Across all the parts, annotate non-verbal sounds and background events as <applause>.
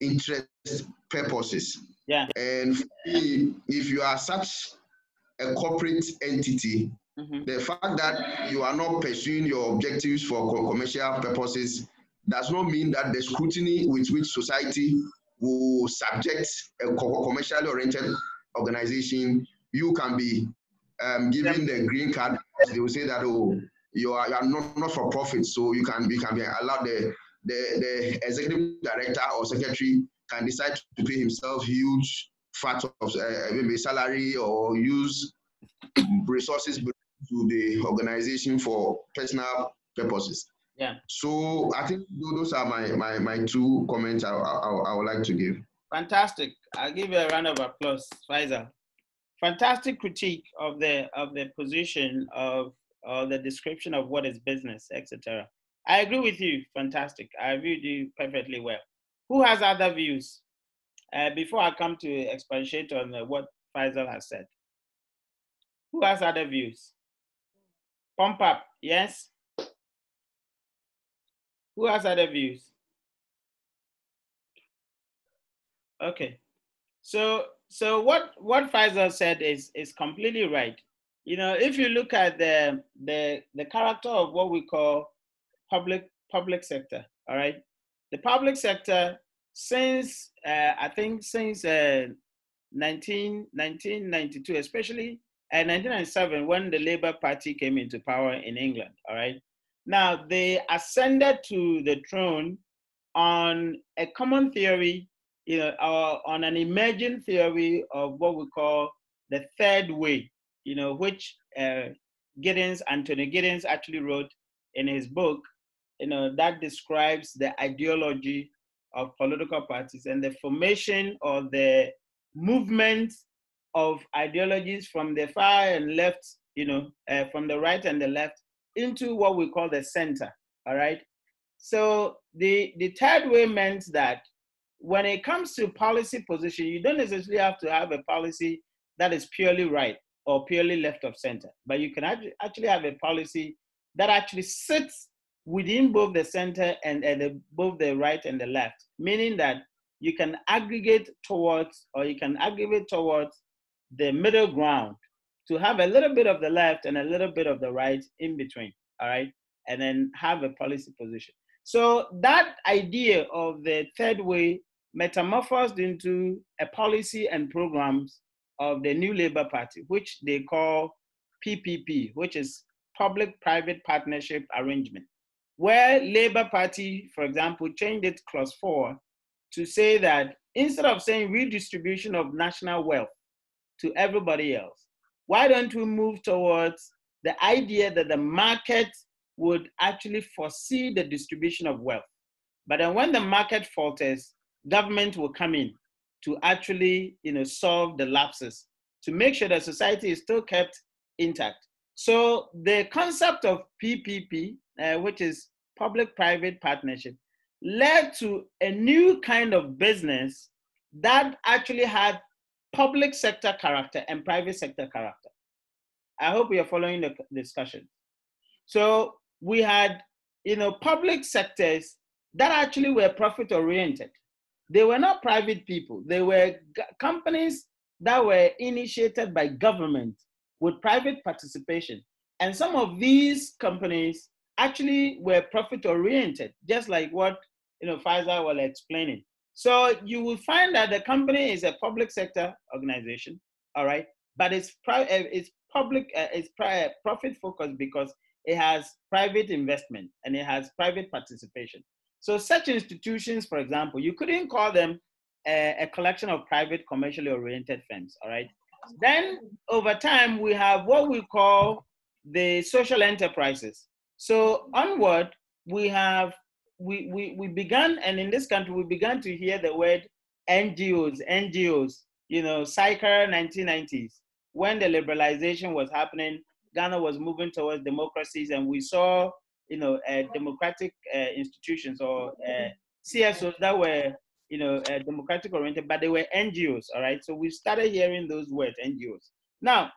interest purposes. Yeah. And if you are such a corporate entity, mm-hmm. the fact that you are not pursuing your objectives for commercial purposes does not mean that the scrutiny with which society will subject a commercially oriented organization, you can be um, given the green card. They will say that oh, you are, you are not, not for profit, so you can you can be allowed the the, the executive director or secretary can decide to pay himself huge fat of uh, maybe salary or use resources to the organization for personal purposes. Yeah. So I think those are my my, my two comments I, I, I would like to give. Fantastic. I'll give you a round of applause, Faisal. Fantastic critique of the of the position of or the description of what is business, etc. I agree with you. Fantastic. I with you perfectly well. Who has other views? Uh, before I come to expatiate on uh, what Faisal has said. Who has other views? Pump up, yes? Who has other views? Okay. So so what what Faisal said is is completely right. You know, if you look at the the the character of what we call public public sector, all right, the public sector since uh, I think since uh, 19, 1992, especially uh, 1997 when the Labour Party came into power in England, all right, now, they ascended to the throne on a common theory, you know, or on an emerging theory of what we call the third way, you know, which uh, Giddens, Anthony Giddens actually wrote in his book, you know, that describes the ideology of political parties and the formation or the movement of ideologies from the far and left, you know, uh, from the right and the left into what we call the center. All right. So the the third way meant that when it comes to policy position, you don't necessarily have to have a policy that is purely right or purely left of center, but you can actually have a policy that actually sits within both the center and, and the, both the right and the left, meaning that you can aggregate towards or you can aggregate towards the middle ground to have a little bit of the left and a little bit of the right in between, all right, and then have a policy position. So that idea of the third way metamorphosed into a policy and programs of the new Labour Party, which they call PPP, which is Public-Private Partnership Arrangement, where Labour Party, for example, changed its clause four to say that instead of saying redistribution of national wealth to everybody else, why don't we move towards the idea that the market would actually foresee the distribution of wealth? But then when the market falters, government will come in to actually you know, solve the lapses, to make sure that society is still kept intact. So the concept of PPP, uh, which is public-private partnership, led to a new kind of business that actually had public sector character and private sector character. I hope you are following the discussion. So we had, you know, public sectors that actually were profit oriented. They were not private people. They were companies that were initiated by government with private participation. And some of these companies actually were profit oriented, just like what you know Faisal was explaining. So you will find that the company is a public sector organization, all right, but it's, pri- uh, it's public, uh, it's pri- profit focused because it has private investment and it has private participation. So such institutions, for example, you couldn't call them a, a collection of private commercially oriented firms, all right? Then over time, we have what we call the social enterprises. So onward, we have we, we, we began, and in this country, we began to hear the word NGOs, NGOs, you know, cycle 1990s. When the liberalization was happening, Ghana was moving towards democracies, and we saw, you know, uh, democratic uh, institutions or uh, CSOs that were, you know, uh, democratic oriented, but they were NGOs, all right? So we started hearing those words, NGOs. Now,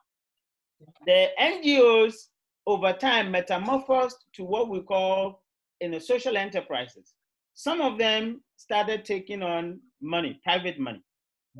the NGOs over time metamorphosed to what we call in the social enterprises. some of them started taking on money, private money.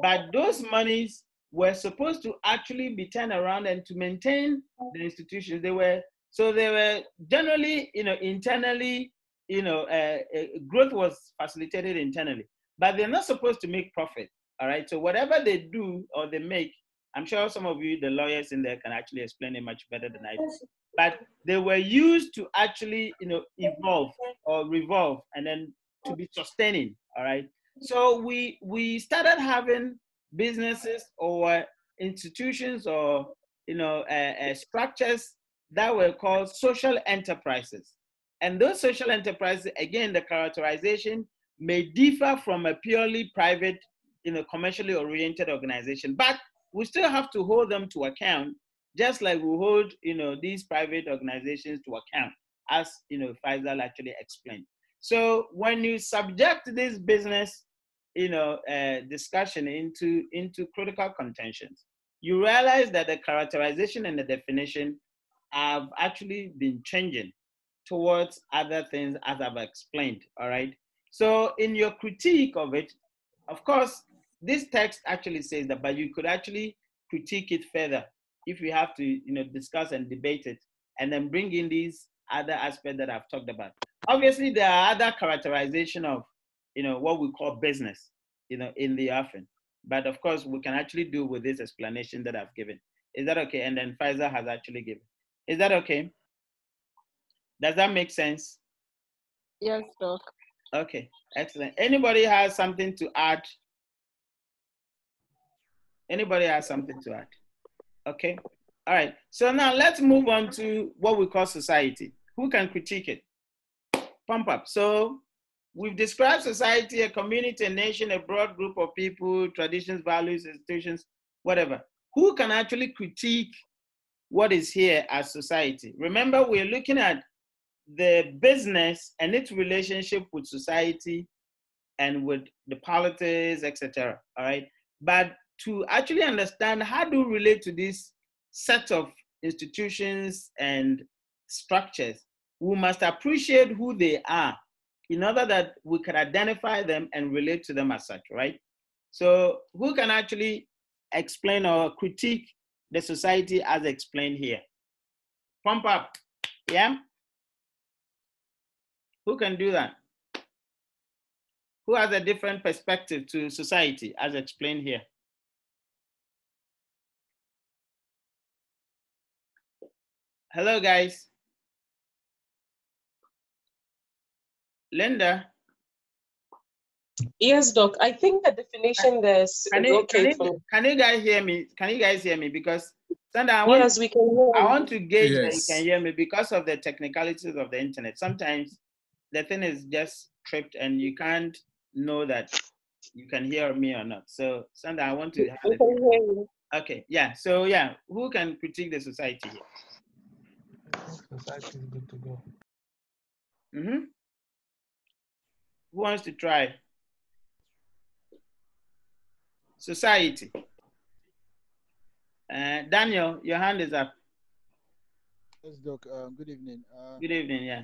But those monies were supposed to actually be turned around and to maintain the institutions. They were so they were generally, you know, internally, you know, uh, uh, growth was facilitated internally, but they're not supposed to make profit. All right. So whatever they do or they make, I'm sure some of you, the lawyers in there, can actually explain it much better than I do. But they were used to actually, you know, evolve or revolve and then to be sustaining. All right. So we we started having businesses or institutions or you know uh, uh, structures that were called social enterprises. And those social enterprises, again, the characterization may differ from a purely private, you know, commercially oriented organization, but we still have to hold them to account, just like we hold, you know, these private organizations to account, as you know, Faisal actually explained. So when you subject this business, you know, uh, discussion into into critical contentions, you realize that the characterization and the definition have actually been changing towards other things as I've explained. All right. So in your critique of it, of course, this text actually says that, but you could actually critique it further if we have to, you know, discuss and debate it, and then bring in these other aspects that I've talked about. Obviously, there are other characterization of, you know, what we call business, you know, in the offering. But of course, we can actually do with this explanation that I've given. Is that okay? And then Faisal has actually given. Is that okay? Does that make sense? Yes, Doc. Okay, excellent. Anybody has something to add? Anybody has something to add? Okay. All right. So now let's move on to what we call society. Who can critique it? Pump up. So we've described society, a community, a nation, a broad group of people, traditions, values, institutions, whatever. Who can actually critique what is here as society. Remember, we're looking at the business and its relationship with society and with the politics, etc. All right. But to actually understand how to relate to this set of institutions and structures, we must appreciate who they are in order that we can identify them and relate to them as such, right? So, who can actually explain or critique the society as explained here. Pump up, yeah? Who can do that? Who has a different perspective to society as explained here? Hello, guys. Linda. Yes, Doc. I think the definition there's can you, okay. Can you, can you, guys hear me? Can you guys hear me? Because Sandra, I want, yes, we can I want to gauge yes. that you can hear me because of the technicalities of the internet. Sometimes the thing is just tripped and you can't know that you can hear me or not. So Sandra, I want to have we can hear you. Okay, yeah. So yeah, who can critique the society here? Society is good to go. Mm-hmm. Who wants to try? society. Uh, Daniel, your hand is up. Yes, Doc. Uh, good evening. Uh, good evening, yeah.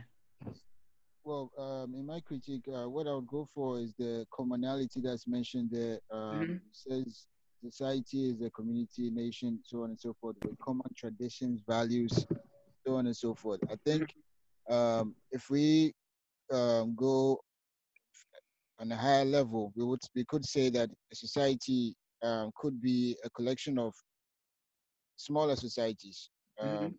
Well, um, in my critique, uh, what I would go for is the commonality that's mentioned there. Um, mm-hmm. says society is a community, nation, so on and so forth, with common traditions, values, so on and so forth. I think um, if we um, go on a higher level, we would we could say that a society um, could be a collection of smaller societies, mm-hmm. Um,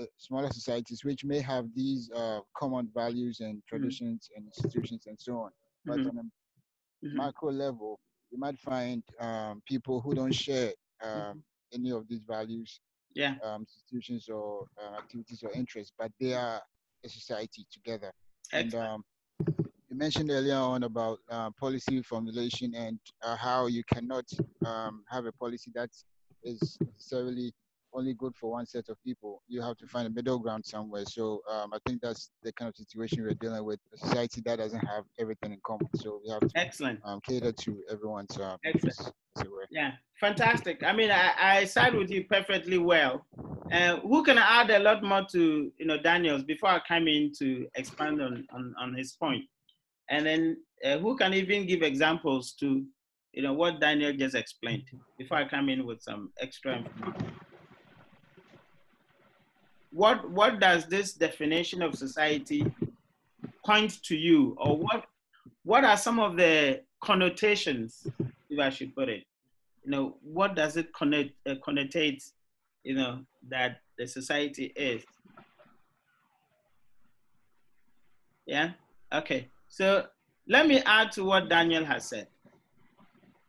uh, smaller societies which may have these uh, common values and mm-hmm. traditions mm-hmm. and institutions and so on. But mm-hmm. on a mm-hmm. macro level, you might find um, people who don't share mm-hmm. um, any of these values, yeah. institutions or uh, activities or interests, but they are a society together. Excellent. And um, you mentioned earlier on about uh, policy formulation and uh, how you cannot um, have a policy that is necessarily only good for one set of people. You have to find a middle ground somewhere. So um, I think that's the kind of situation we're dealing with a society that doesn't have everything in common. So we have to excellent um, cater to everyone's um, excellent. Yeah, fantastic. I mean, I, I side with you perfectly well. Uh, who can add a lot more to you know Daniel's before I come in to expand on, on, on his point? And then uh, who can even give examples to, you know, what Daniel just explained before I come in with some extra information. What, what does this definition of society point to you or what, what are some of the connotations, if I should put it, you know, what does it connect, uh, connotate, you know, that the society is? Yeah, okay. So let me add to what Daniel has said.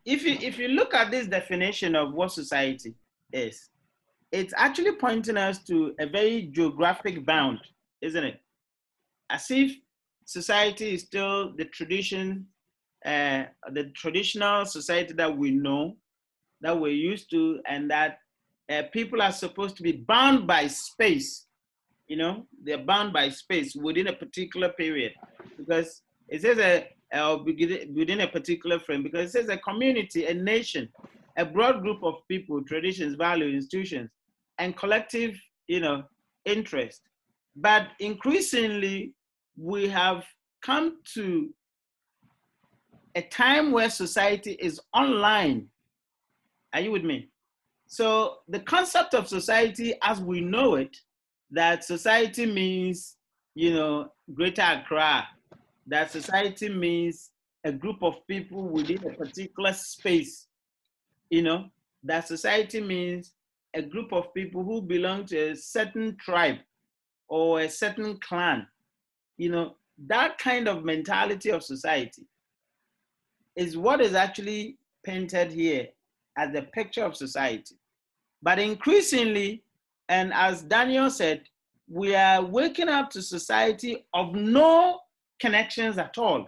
If you, if you look at this definition of what society is, it's actually pointing us to a very geographic bound, isn't it? As if society is still the tradition, uh, the traditional society that we know, that we're used to, and that uh, people are supposed to be bound by space. You know, they're bound by space within a particular period because it says a, uh, within a particular frame because it says a community, a nation, a broad group of people, traditions, values, institutions, and collective, you know, interest. But increasingly, we have come to a time where society is online. Are you with me? So the concept of society as we know it, that society means, you know, Greater Accra, that society means a group of people within a particular space, you know, that society means a group of people who belong to a certain tribe or a certain clan, you know, that kind of mentality of society is what is actually painted here as the picture of society. But increasingly, and as Daniel said, we are waking up to society of no connections at all.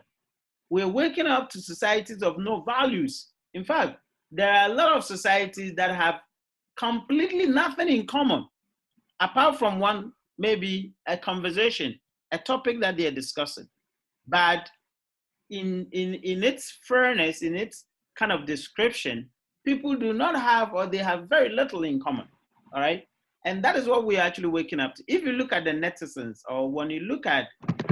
We're waking up to societies of no values. In fact, there are a lot of societies that have completely nothing in common, apart from one, maybe a conversation, a topic that they are discussing. But in, in, in its fairness, in its kind of description, people do not have or they have very little in common. All right. And that is what we're actually waking up to. If you look at the netizens, or when you look at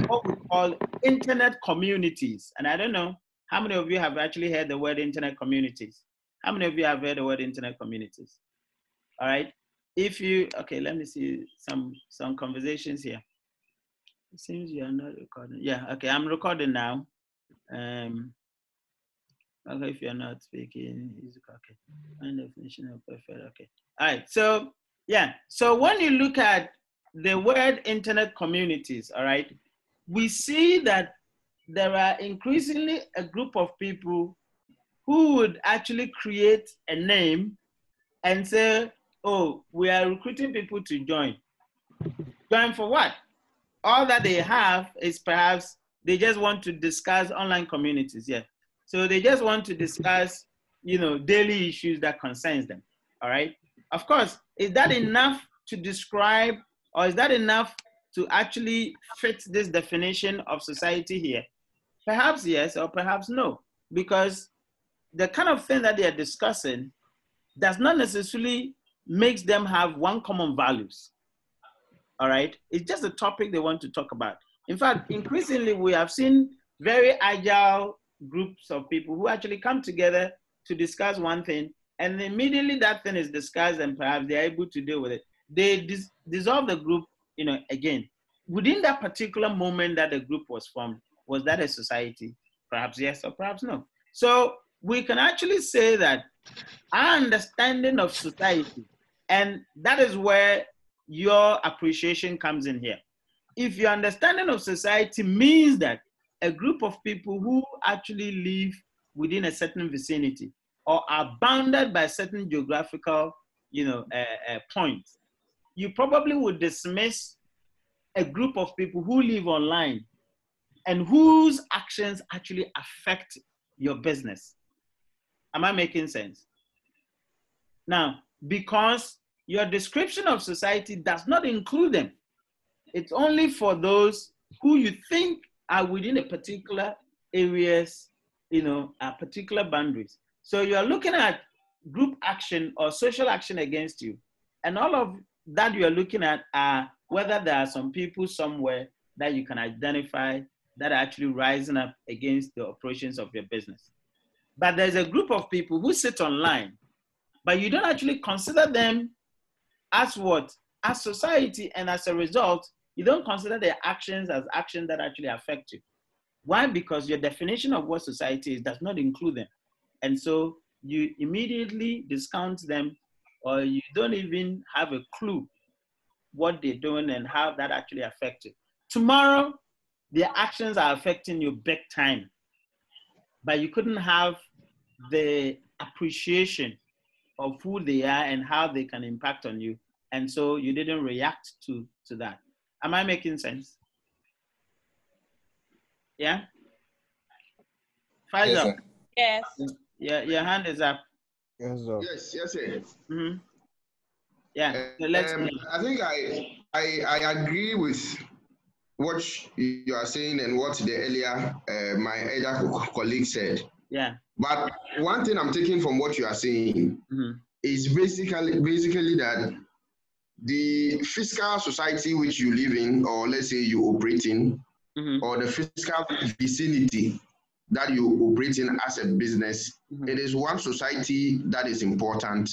what we call internet communities, and I don't know how many of you have actually heard the word internet communities. How many of you have heard the word internet communities? All right. If you okay, let me see some some conversations here. It seems you are not recording. Yeah, okay, I'm recording now. Um okay, if you're not speaking, okay. And definition of perfect. Okay. All right. So yeah. So when you look at the word internet communities, all right, we see that there are increasingly a group of people who would actually create a name and say, oh, we are recruiting people to join. Join for what? All that they have is perhaps they just want to discuss online communities, yeah. So they just want to discuss, you know, daily issues that concerns them, all right? Of course, is that enough to describe or is that enough to actually fit this definition of society here? Perhaps yes or perhaps no, because the kind of thing that they are discussing does not necessarily makes them have one common values. All right, it's just a topic they want to talk about. In fact, increasingly we have seen very agile groups of people who actually come together to discuss one thing, and immediately that thing is discussed, and perhaps they're able to deal with it. They dis- dissolve the group, you know, again. Within that particular moment that the group was formed, was that a society? Perhaps yes or perhaps no. So we can actually say that our understanding of society, and that is where your appreciation comes in here. If your understanding of society means that a group of people who actually live within a certain vicinity or are bounded by certain geographical, you know, uh, uh, points, you probably would dismiss a group of people who live online and whose actions actually affect your business. Am I making sense? Now, because your description of society does not include them, it's only for those who you think are within a particular areas, you know, a particular boundaries. So you're looking at group action or social action against you. And all of that you're looking at are whether there are some people somewhere that you can identify that are actually rising up against the operations of your business. But there's a group of people who sit online, but you don't actually consider them as what? As society, and as a result, you don't consider their actions as actions that actually affect you. Why? Because your definition of what society is does not include them. And so you immediately discount them, or you don't even have a clue what they're doing and how that actually affects you. Tomorrow, their actions are affecting you big time, but you couldn't have the appreciation of who they are and how they can impact on you. And so you didn't react to, to that. Am I making sense? Yeah? Fire yes, Yes. Yeah, your hand is up. Yes, sir. Yes, yes, sir. Mm-hmm. Yeah. So let's um, I think I, I I agree with what you are saying and what the earlier uh, my elder colleague said. Yeah. But one thing I'm taking from what you are saying mm-hmm. is basically basically that the fiscal society which you live in, or let's say you operate in, mm-hmm. or the fiscal vicinity that you operate in as a business, mm-hmm. it is one society that is important.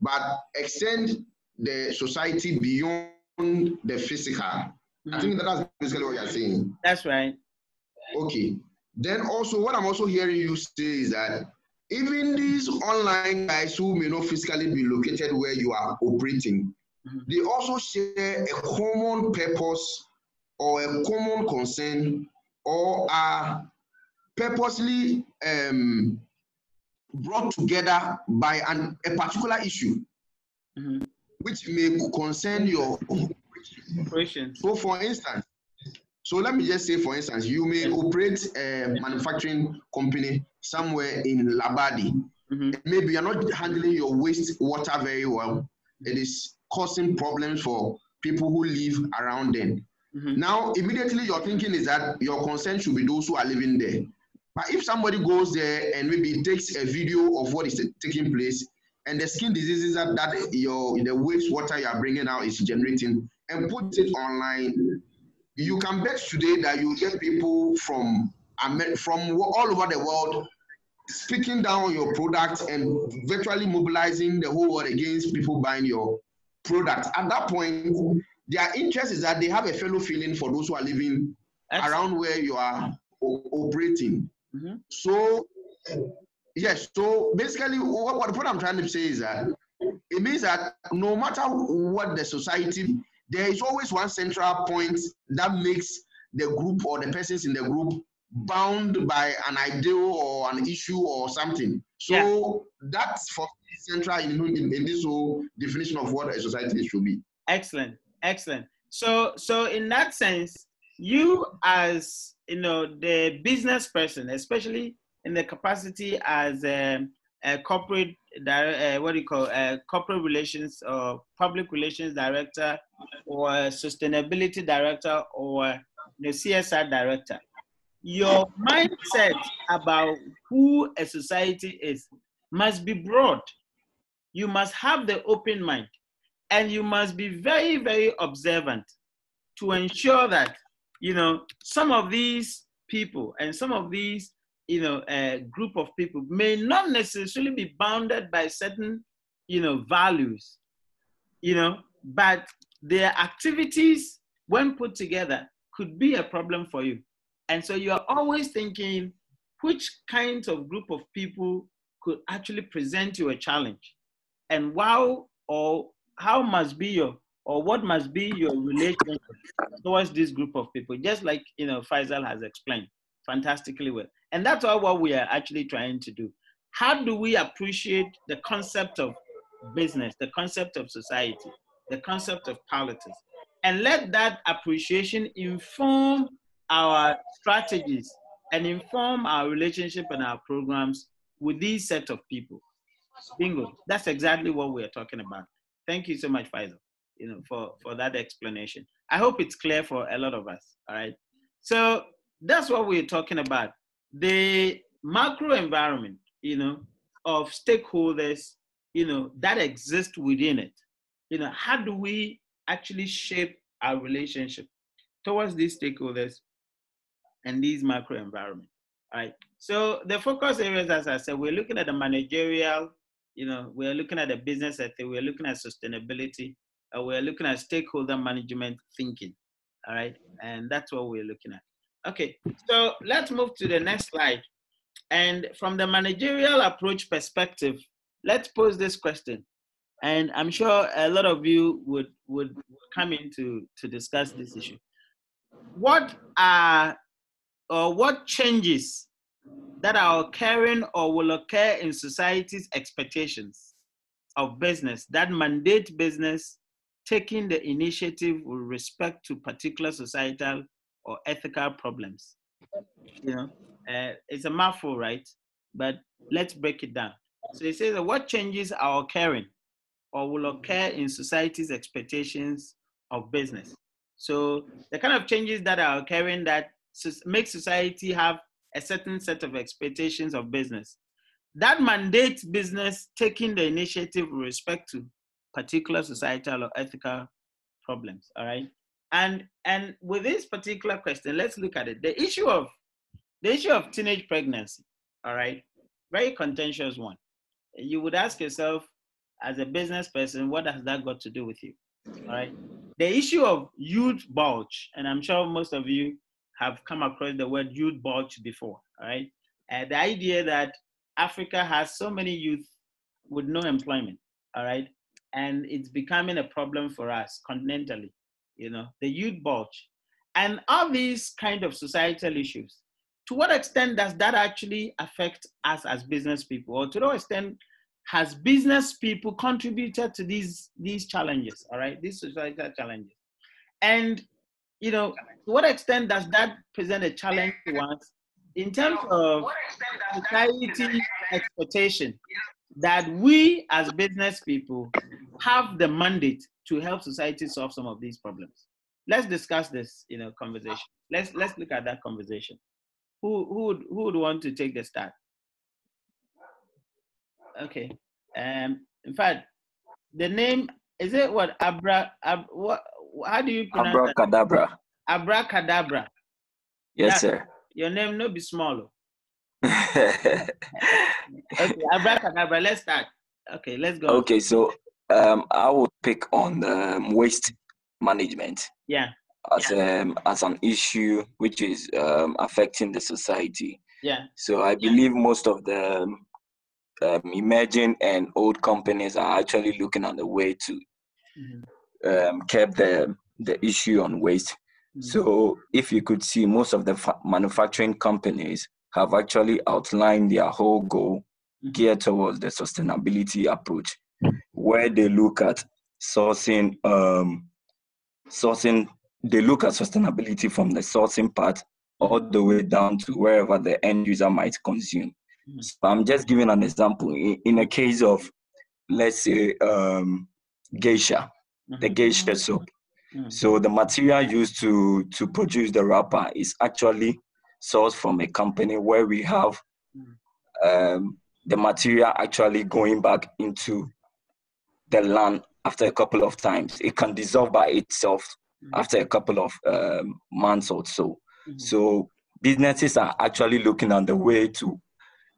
But extend the society beyond the physical. Mm-hmm. I think that's basically what you're saying. That's right. Okay. Then also, what I'm also hearing you say is that even these online guys who may not physically be located where you are operating, mm-hmm. they also share a common purpose or a common concern or are purposely um, brought together by an, a particular issue, mm-hmm. which may concern your operation. So, for instance, so let me just say, for instance, you may operate a manufacturing company somewhere in Labadi. Mm-hmm. Maybe you're not handling your waste water very well. It is causing problems for people who live around them. Mm-hmm. Now, immediately your thinking is that your concern should be those who are living there. But if somebody goes there and maybe takes a video of what is taking place and the skin diseases that, that your the waste water you are bringing out is generating and puts it online, you can bet today that you get people from from all over the world speaking down your product and virtually mobilizing the whole world against people buying your product. At that point, their interest is that they have a fellow feeling for those who are living Excellent. around where you are operating. Mm-hmm. So, yes, so basically, what, what I'm trying to say is that it means that no matter what the society, there is always one central point that makes the group or the persons in the group bound by an ideal or an issue or something. So yeah. that's for central in, in, in, this whole definition of what a society should be. Excellent, excellent. So, so in that sense, you as you know the business person, especially in the capacity as a, a corporate, uh, what do you call, a corporate relations or public relations director, or sustainability director, or the CSR director. Your mindset about who a society is must be broad. You must have the open mind, and you must be very, very observant to ensure that you know, some of these people and some of these, you know, a group of people may not necessarily be bounded by certain, you know, values, you know, but their activities, when put together, could be a problem for you. And so you are always thinking which kinds of group of people could actually present you a challenge and how or how must be your or what must be your relationship towards this group of people, just like you know Faisal has explained fantastically well. And that's all what we are actually trying to do. How do we appreciate the concept of business, the concept of society, the concept of politics, and let that appreciation inform our strategies and inform our relationship and our programs with these set of people. Bingo. That's exactly what we're talking about. Thank you so much, Faisal you know, for, for that explanation. I hope it's clear for a lot of us, all right? So that's what we're talking about. The macro environment, you know, of stakeholders, you know, that exist within it. You know, how do we actually shape our relationship towards these stakeholders and these macro environment. All right. So the focus areas, as I said, we're looking at the managerial, you know, we're looking at the business ethic, we're looking at sustainability, we're looking at stakeholder management thinking. All right. And that's what we're looking at. Okay. So let's move to the next slide. And from the managerial approach perspective, let's pose this question. And I'm sure a lot of you would, would come in to, to discuss this issue. What are or what changes that are occurring or will occur in society's expectations of business that mandate business taking the initiative with respect to particular societal or ethical problems. You know, uh, it's a mouthful, right? But let's break it down. So it says what changes are occurring or will occur in society's expectations of business. So the kind of changes that are occurring that make society have a certain set of expectations of business. That mandates business taking the initiative with respect to particular societal or ethical problems. All right. And and with this particular question, let's look at it. The issue of the issue of teenage pregnancy, all right, very contentious one. You would ask yourself, as a business person, what has that got to do with you? All right. The issue of youth bulge, and I'm sure most of you have come across the word youth bulge before, all right? Uh, the idea that Africa has so many youth with no employment, all right? And it's becoming a problem for us continentally, you know, the youth bulge. And all these kind of societal issues, to what extent does that actually affect us as business people? Or to what extent has business people contributed to these, these challenges, all right, these societal challenges? And you know, to what extent does that present a challenge to us in terms of society expectation that we as business people have the mandate to help society solve some of these problems? Let's discuss this in a conversation. Let's let's look at that conversation. Who who would who would want to take the start? Okay. Um. In fact, the name is it what Abra? Ab, what how do you pronounce Abracadabra. That? Abracadabra. Yes, sir. Your name no be small. Oh. <laughs> okay, abracadabra. Let's start. Okay, let's go. Okay, so um, I will pick on um, waste management. Yeah. As yeah. um as an issue which is um, affecting the society. Yeah. So I believe yeah. most of the um, um, emerging and old companies are actually looking at the way to mm-hmm um, the the issue on waste. Mm-hmm. So if you could see, most of the fa- manufacturing companies have actually outlined their whole goal mm-hmm. geared towards the sustainability approach, where they look at sourcing um, sourcing they look at sustainability from the sourcing part all the way down to wherever the end user might consume. Mm-hmm. So I'm just giving an example. In, in a case of, let's say, um, geisha, the mm-hmm. geisha soap. Mm-hmm. So the material used to to produce the wrapper is actually sourced from a company where we have um, the material actually going back into the land after a couple of times. It can dissolve by itself after a couple of um, months or so. So businesses are actually looking on the way to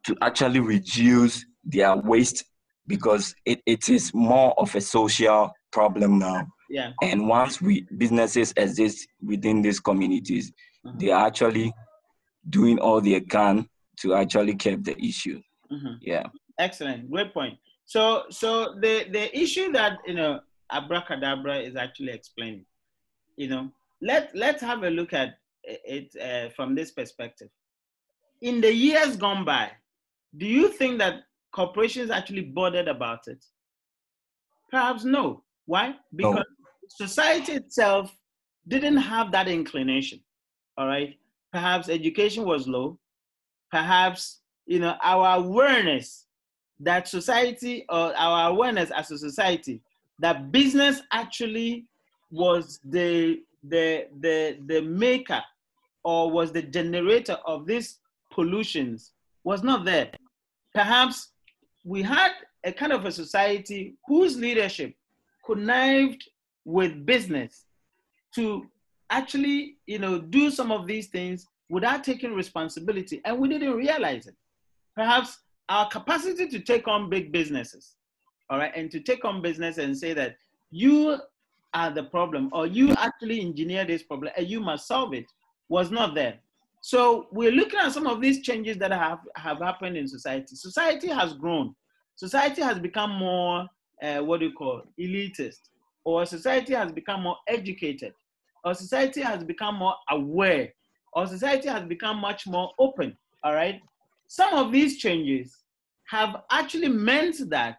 to actually reduce their waste because it, it is more of a social problem now. Yeah. And once we businesses exist within these communities, mm-hmm. they are actually doing all they can to actually keep the issue. Mm-hmm. Yeah. Excellent. Great point. So so the the issue that you know abracadabra is actually explaining, you know, let let's have a look at it uh, from this perspective. In the years gone by, do you think that corporations actually bothered about it? Perhaps no. Why? Because no. society itself didn't have that inclination. All right. Perhaps education was low. Perhaps you know our awareness that society or our awareness as a society that business actually was the the the the maker or was the generator of these pollutions was not there. Perhaps we had a kind of a society whose leadership connived with business to actually, you know, do some of these things without taking responsibility, and we didn't realize it. Perhaps our capacity to take on big businesses, all right, and to take on business and say that you are the problem or you actually engineer this problem and you must solve it was not there. So we're looking at some of these changes that have, have happened in society. Society has grown. Society has become more, uh, what do you call, elitist, or society has become more educated, or society has become more aware, or society has become much more open, all right? Some of these changes have actually meant that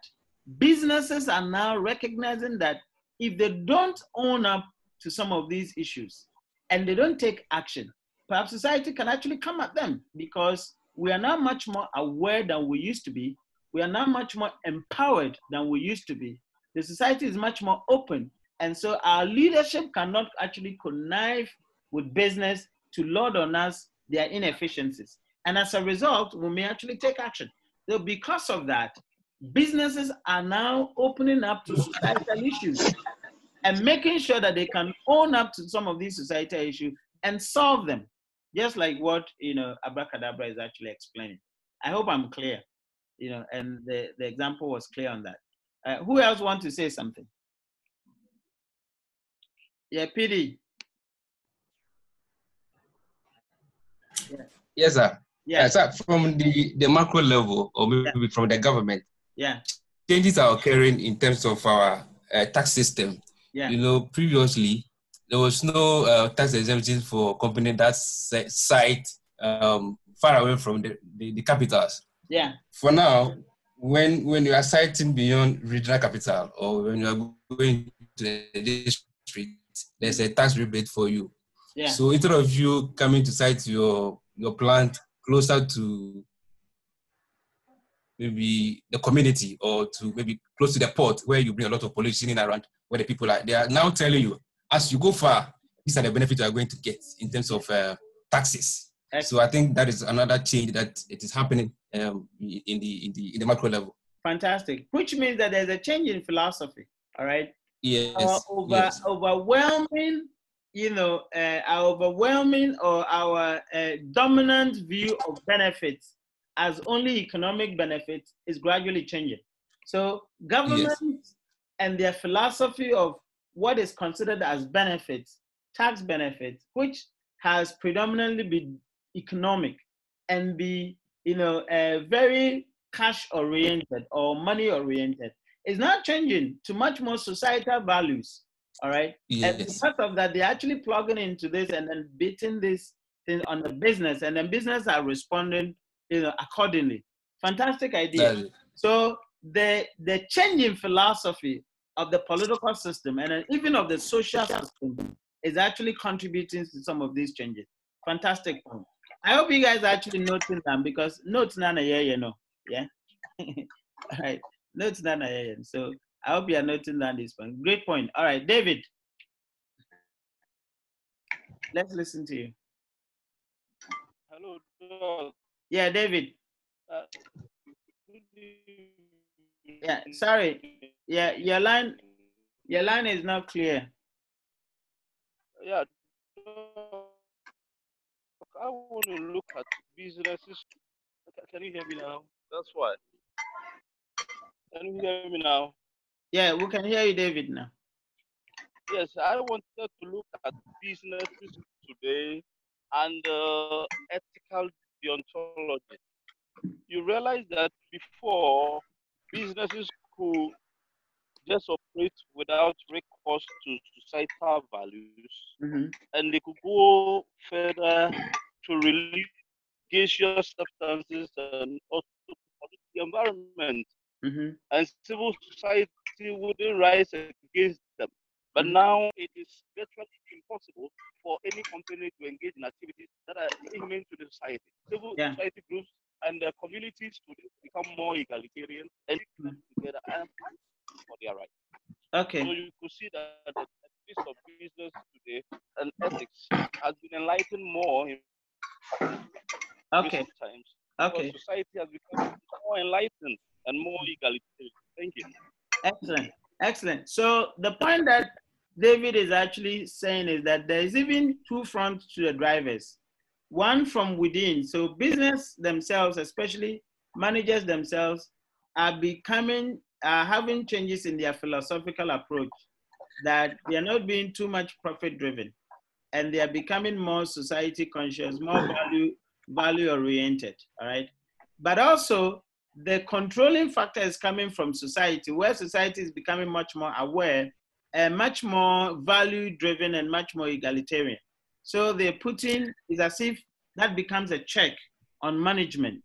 businesses are now recognizing that if they don't own up to some of these issues and they don't take action, perhaps society can actually come at them because we are now much more aware than we used to be. We are now much more empowered than we used to be. The society is much more open. And so our leadership cannot actually connive with business to load on us their inefficiencies. And as a result, we may actually take action. So because of that, businesses are now opening up to societal issues and making sure that they can own up to some of these societal issues and solve them, just like what you know Abracadabra is actually explaining. I hope I'm clear, you know, and the, the example was clear on that. Uh, who else want to say something? Yeah, PD. Yeah. Yes, sir. Yeah. so from the, the macro level, or maybe yeah. from the government, yeah, changes are occurring in terms of our uh, tax system. Yeah. You know, previously there was no uh, tax exemption for company that site um, far away from the, the, the, capitals. Yeah. For now, when when you are siting beyond regional capital or when you are going to the district, there's a tax rebate for you. Yeah. So instead of you coming to site your your plant closer to maybe the community or to maybe close to the port where you bring a lot of pollution in around where the people are. They are now telling you, as you go far, these are the benefits you are going to get in terms of uh, taxes. So I think that is another change that it is happening um, in the in the in the macro level. Fantastic, which means that there's a change in philosophy. All right. Yes. Our over, yes. overwhelming you know, uh, our overwhelming or our uh, dominant view of benefits as only economic benefits is gradually changing. So governments yes. and their philosophy of what is considered as benefits, tax benefits, which has predominantly been economic and be, you know, uh, very cash oriented or money oriented, is now changing to much more societal values all right. Yes. And because of that, they're actually plugging into this and then beating this thing on the business, and then business are responding, you know, accordingly. Fantastic idea. So the the changing philosophy of the political system and even of the social system is actually contributing to some of these changes. Fantastic point. I hope you guys are actually noting them because notes nana yeah, you know. Yeah. <laughs> All right. Notes nana yeah. So I hope you are noting down this point. Great point. All right, David. Let's listen to you. Hello. Yeah, David. Uh, yeah, sorry. Yeah, your line, your line is not clear. Yeah. I want to look at businesses. Can you hear me now? That's why. Can you hear me now? Yeah, we can hear you, David, now. Yes, I wanted to look at businesses today and uh, ethical deontology. You realize that before, businesses could just operate without recourse to societal values, mm-hmm. and they could go further to release gaseous substances and also the environment. Mm-hmm. And civil society wouldn't rise against them. But mm-hmm. now it is virtually impossible for any company to engage in activities that are inhumane to the society. Civil yeah. society groups and the communities to become more egalitarian and mm-hmm. together and fight for their rights. Okay. So you could see that the piece of business today and ethics has been enlightened more in okay. times. Okay. Society has become more enlightened and more egalitarian. Thank you. Excellent. Excellent. So the point that David is actually saying is that there is even two fronts to the drivers. one from within. So business themselves, especially managers themselves, are becoming, are having changes in their philosophical approach that they are not being too much profit driven and they are becoming more society conscious, more value, value oriented, all right? But also the controlling factor is coming from society where society is becoming much more aware and much more value driven and much more egalitarian. So they're putting, it's as if that becomes a check on management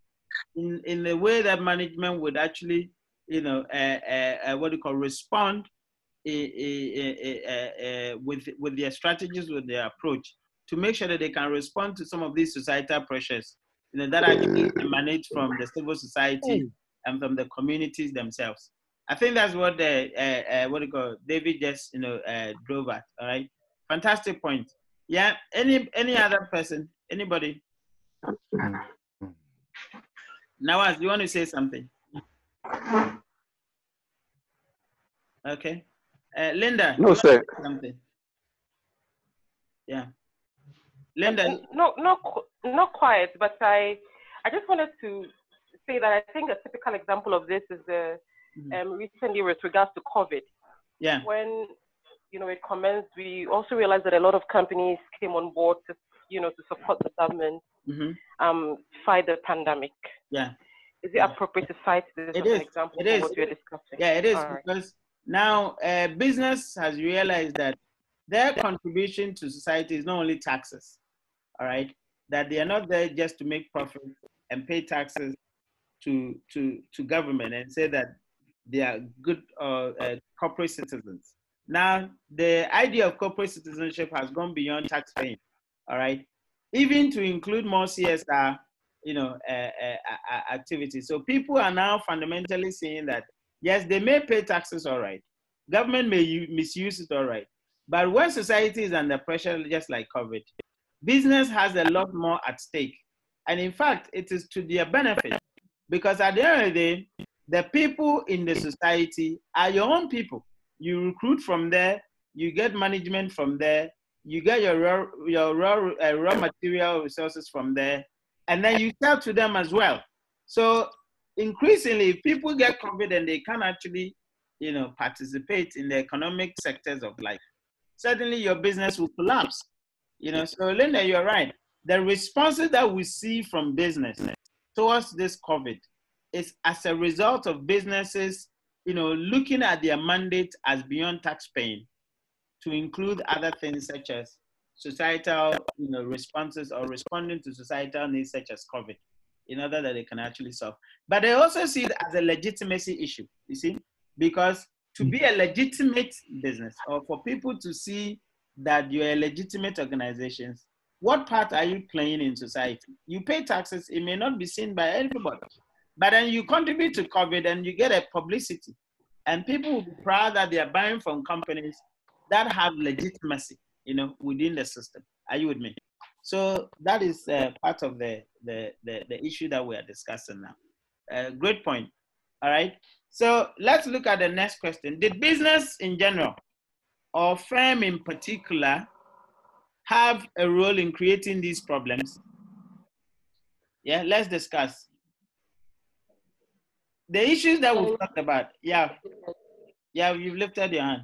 in, in the way that management would actually, you know, uh, uh, uh, what do you call, respond with, with their strategies, with their approach to make sure that they can respond to some of these societal pressures you know, that actually emanate from the civil society and from the communities themselves. I think that's what the uh, uh, what do you call David just you know uh, drove at. All right, fantastic point. Yeah. Any any other person? Anybody? Nawaz, you want to say something? Okay. Uh, Linda. No, sir. Something. Yeah. Linda. No, not not quite, but I I just wanted to say that I think a typical example of this is the mm-hmm. um, recently with regards to COVID. Yeah. When you know it commenced, we also realized that a lot of companies came on board to you know to support the government mm-hmm. um, fight the pandemic. Yeah. Is it yeah. appropriate to cite this it as is. an example it is. what we're discussing? Yeah, it is All because right. now uh, business has realized that their contribution to society is not only taxes, all right, that they are not there just to make profit and pay taxes to to to government and say that they are good uh, uh, corporate citizens. Now, the idea of corporate citizenship has gone beyond tax paying, all right, even to include more CSR, you know, uh, uh, activities. So people are now fundamentally saying that yes, they may pay taxes, all right, government may misuse it, all right, but when society is under pressure, just like COVID, business has a lot more at stake. And in fact, it is to their benefit because at the end of the day, the people in the society are your own people. You recruit from there, you get management from there, you get your raw, your raw, uh, raw material resources from there, and then you sell to them as well. So increasingly, if people get confident, they can actually, you know, participate in the economic sectors of life. Suddenly, your business will collapse. You know, so Linda, you're right. The responses that we see from business towards this COVID is as a result of businesses, you know, looking at their mandate as beyond tax paying to include other things such as societal, you know, responses or responding to societal needs such as COVID in order that they can actually solve. But they also see it as a legitimacy issue, you see, because to be a legitimate business or for people to see that you're a legitimate organization, what part are you playing in society? You pay taxes, it may not be seen by everybody, but then you contribute to COVID and you get a publicity. And people will be proud that they are buying from companies that have legitimacy, you know, within the system. Are you with me? So that is uh, part of the, the, the, the, issue that we are discussing now. Uh, great point. All right. So let's look at the next question. Did business in general or firm in particular have a role in creating these problems? Yeah, let's discuss. The issues that we've talked about. Yeah. Yeah, you've lifted your hand.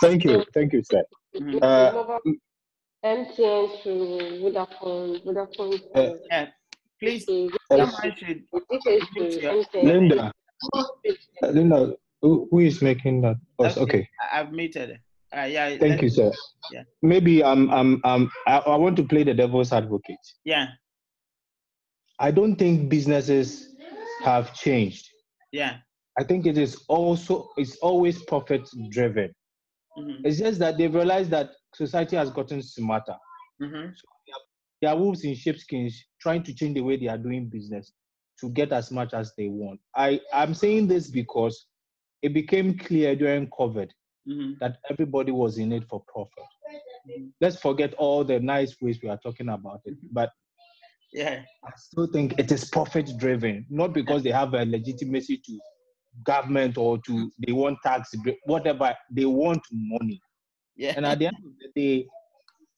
Thank you. Thank you, sir. Mm-hmm. Uh, MTN to Vodafone, Vodafone. Uh, yeah, please. Uh, Linda, Linda, who, who is making that? Oh, okay. okay. I've muted it. Uh, yeah. Thank you, sir. Yeah. Maybe um um um I, I want to play the devil's advocate. Yeah. I don't think businesses have changed. Yeah. I think it is also it's always profit driven. Mm-hmm. It's just that they've realized that society has gotten smarter. Mm-hmm. So they are wolves in sheepskins trying to change the way they are doing business to get as much as they want. I, I'm saying this because it became clear during COVID mm-hmm. that everybody was in it for profit. Mm-hmm. Let's forget all the nice ways we are talking about it. Mm-hmm. But yeah, I still think it is profit driven, not because they have a legitimacy to government or to they want tax, whatever. They want money. Yeah. And at the end of the day,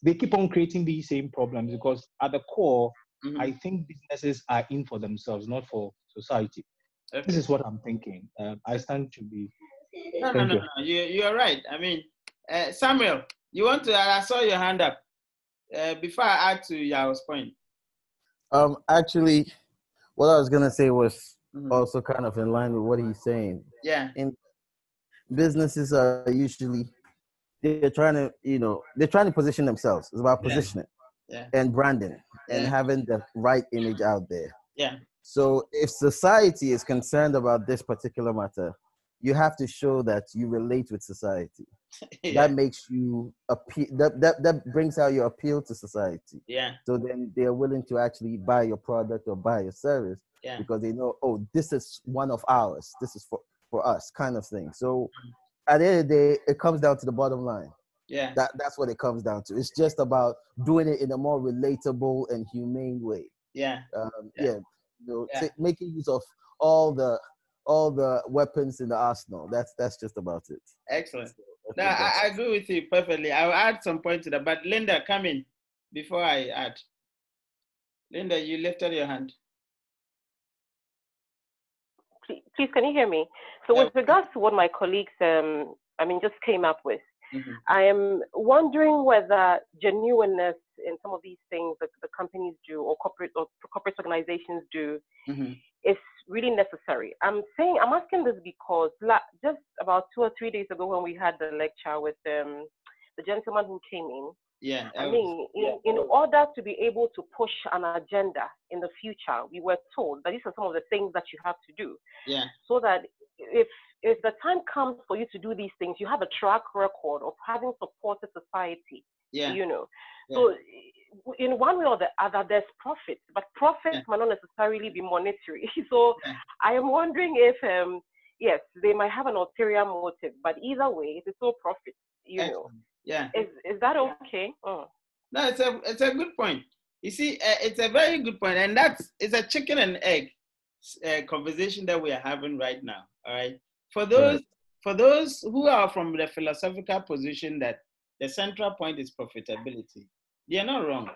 they keep on creating these same problems because at the core, mm-hmm. I think businesses are in for themselves, not for society. Okay. This is what I'm thinking. Uh, I stand to be. No, no, no, you. no. You, you're right. I mean, uh, Samuel, you want to? I saw your hand up. Uh, before I add to Yao's point. Um, actually, what I was gonna say was mm-hmm. also kind of in line with what he's saying. Yeah. In businesses are usually they're trying to, you know, they're trying to position themselves. It's about positioning yeah. and branding and yeah. having the right image out there. Yeah. So if society is concerned about this particular matter, you have to show that you relate with society. <laughs> yeah. That makes you appeal. That, that that brings out your appeal to society. Yeah. So then they are willing to actually buy your product or buy your service yeah. because they know, oh, this is one of ours. This is for for us, kind of thing. So at the end of the day, it comes down to the bottom line. Yeah. That that's what it comes down to. It's just about doing it in a more relatable and humane way. Yeah. Um, yeah. yeah. You know, yeah. T- making use of all the all the weapons in the arsenal. That's that's just about it. Excellent. No, I, I, agree with you perfectly. I'll add some points to that. But Linda, come in before I add. Linda, you lifted your hand. Please, please can you hear me? So, with regards to what my colleagues, um, I mean, just came up with, mm-hmm. I am wondering whether genuineness in some of these things that the companies do or corporate or corporate organizations do mm-hmm. is really necessary. I'm saying I'm asking this because just about two or three days ago when we had the lecture with um, the gentleman who came in. Yeah. I mean, in, yeah. in order to be able to push an agenda in the future, we were told that these are some of the things that you have to do. Yeah. So that if if the time comes for you to do these things, you have a track record of having supported society. Yeah. You know. Yeah. So in one way or the other, there's profit, but profits yeah. might not necessarily be monetary. <laughs> so yeah. I am wondering if, um, yes, they might have an ulterior motive, but either way, it's still profit. You Excellent. know. Yeah. Is is that okay? Oh. No, it's a it's a good point. You see, uh, it's a very good point, and that's it's a chicken and egg uh, conversation that we are having right now. All right. For those right. for those who are from the philosophical position that the central point is profitability, they are not wrong.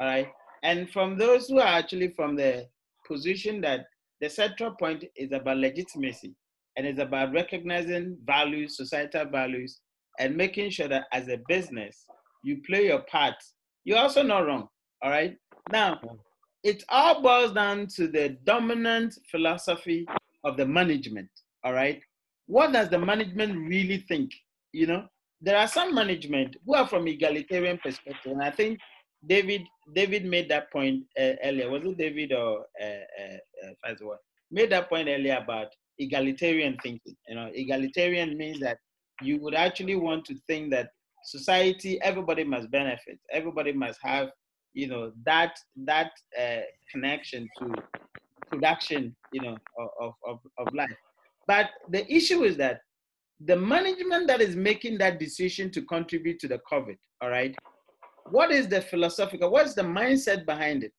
All right. And from those who are actually from the position that the central point is about legitimacy and it's about recognizing values, societal values, and making sure that as a business, you play your part. You're also not wrong. All right. Now, it all boils down to the dominant philosophy of the management. All right. What does the management really think? You know, there are some management who are from egalitarian perspective, and I think David David made that point uh, earlier. Was it David or uh, uh, uh made that point earlier about egalitarian thinking? You know, egalitarian means that you would actually want to think that society, everybody must benefit, everybody must have, you know, that that uh, connection to production, you know, of, of, of life. But the issue is that the management that is making that decision to contribute to the COVID, all right, what is the philosophical, what's the mindset behind it?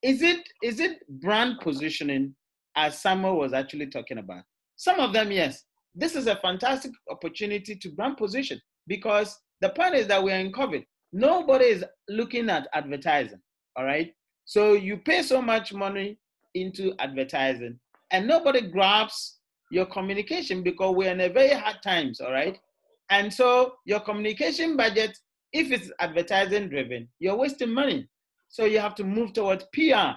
Is it is it brand positioning as Samuel was actually talking about? Some of them, yes. This is a fantastic opportunity to brand position because the point is that we're in COVID. Nobody is looking at advertising, all right? So you pay so much money into advertising and nobody grabs your communication because we're in a very hard times, all right? And so your communication budget, if it's advertising driven, you're wasting money. So you have to move towards PR.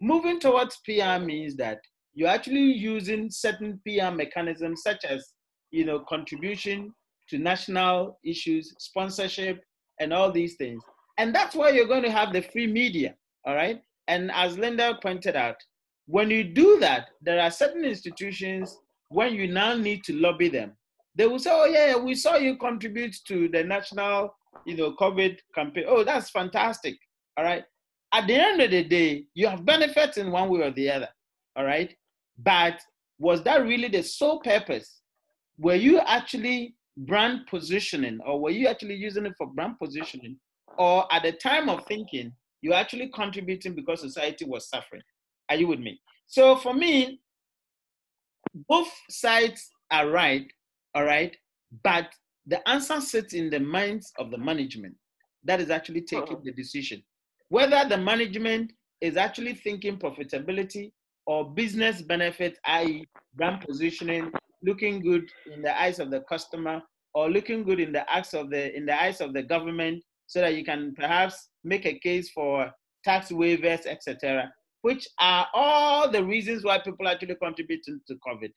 Moving towards PR means that you're actually using certain PR mechanisms such as, you know, contribution to national issues, sponsorship, and all these things. And that's why you're going to have the free media, all right? And as Linda pointed out, when you do that, there are certain institutions when you now need to lobby them, they will say, "Oh yeah, we saw you contribute to the national, you know, COVID campaign. Oh, that's fantastic. All right. At the end of the day, you have benefits in one way or the other. All right. But was that really the sole purpose? Were you actually brand positioning, or were you actually using it for brand positioning, or at the time of thinking, you're actually contributing because society was suffering? Are you with me? So for me, both sides are right, all right, but the answer sits in the minds of the management. that is actually taking uh-huh. the decision. Whether the management is actually thinking profitability or business benefit, i.e., brand positioning, looking good in the eyes of the customer, or looking good in the eyes of the in the eyes of the government, so that you can perhaps make a case for tax waivers, etc., which are all the reasons why people actually contributing to, COVID.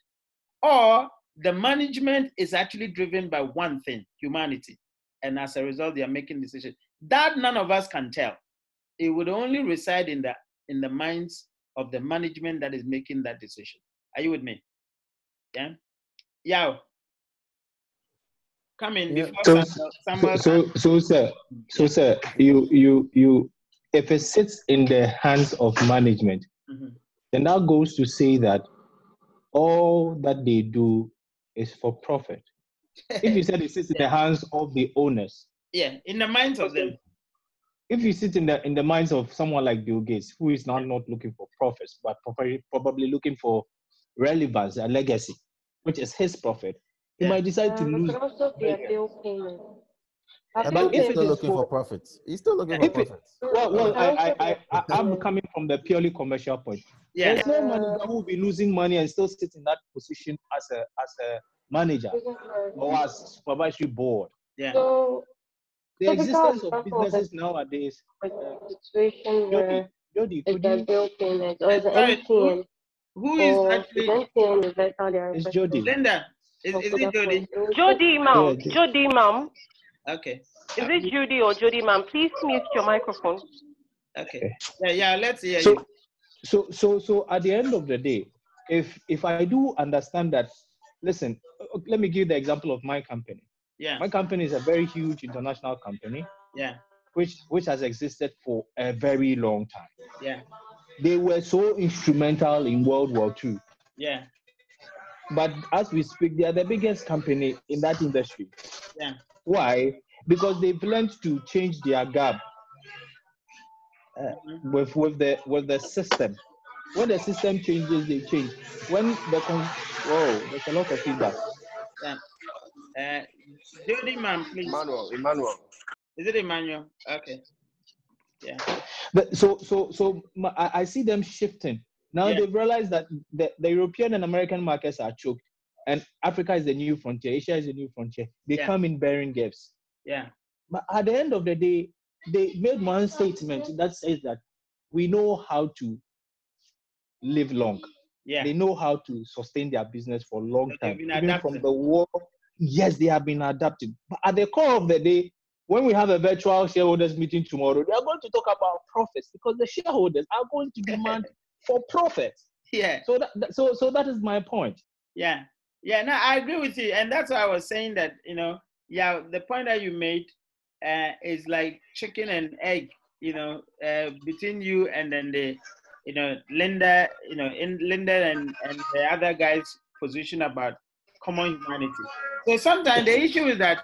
Or the management is actually driven by one thing, humanity. And as a result, they are making decisions. That none of us can tell. It would only reside in the in the minds of the management that is making that decision. Are you with me? Yeah. Yeah. Come in yeah. so, so, so, so, sir, so, sir, you, you, you, if it sits in the hands of management, mm-hmm. then that goes to say that all that they do is for profit. <laughs> if you said it sits in the hands of the owners, yeah, in the minds of them. If you sit in the in the minds of someone like Bill Gates, who is now not looking for profits, but probably probably looking for relevance and legacy, which is his profit, he might decide to lose. Yeah, but he's still looking for profits. He's still looking for profits. Well, well, I, I, I, I'm coming from the purely commercial point. Yeah. There's no manager who will be losing money and still sit in that position as a as a manager or as supervisory board. Yeah. So, the existence of businesses nowadays. Situation where Jody, Jody, could you? Payment or the MTN. Who is actually? MTN is Jody. Linda, is, is it Jody? Jody, mom. Yeah, Jody, mom. Okay. Is it Judy or Judy, ma'am? Please mute your microphone. Okay. Yeah, yeah. Let's hear so, you. So, so, so, at the end of the day, if if I do understand that, listen, uh, let me give the example of my company. Yeah. My company is a very huge international company. Yeah. Which which has existed for a very long time. Yeah. They were so instrumental in World War II. Yeah. But as we speak, they are the biggest company in that industry. Yeah. Why? Because they've learned to change their gap uh, with with the with the system. When the system changes, they change. When the con- whoa, there's a lot of feedback. Yeah. Uh, Jody, man, please. Emmanuel, Emmanuel. Is it Emmanuel? Okay. Yeah. But so so so I, I see them shifting. Now yeah. they've realized that the, the European and American markets are choked and Africa is the new frontier, Asia is the new frontier. They yeah. come in bearing gifts. Yeah. But at the end of the day, they made one statement that says that we know how to live long. Yeah. They know how to sustain their business for a long time. Even from the war, yes, they have been adapting. But at the core of the day, when we have a virtual shareholders meeting tomorrow, they are going to talk about profits because the shareholders are going to demand <laughs> for profits. Yeah. So that, so so that is my point. Yeah. Yeah, no, I agree with you, and that's why I was saying that you know, yeah, the point that you made uh, is like chicken and egg, you know, uh, between you and then the, you know, Linda, you know, in Linda and and the other guys' position about common humanity. So sometimes the issue is that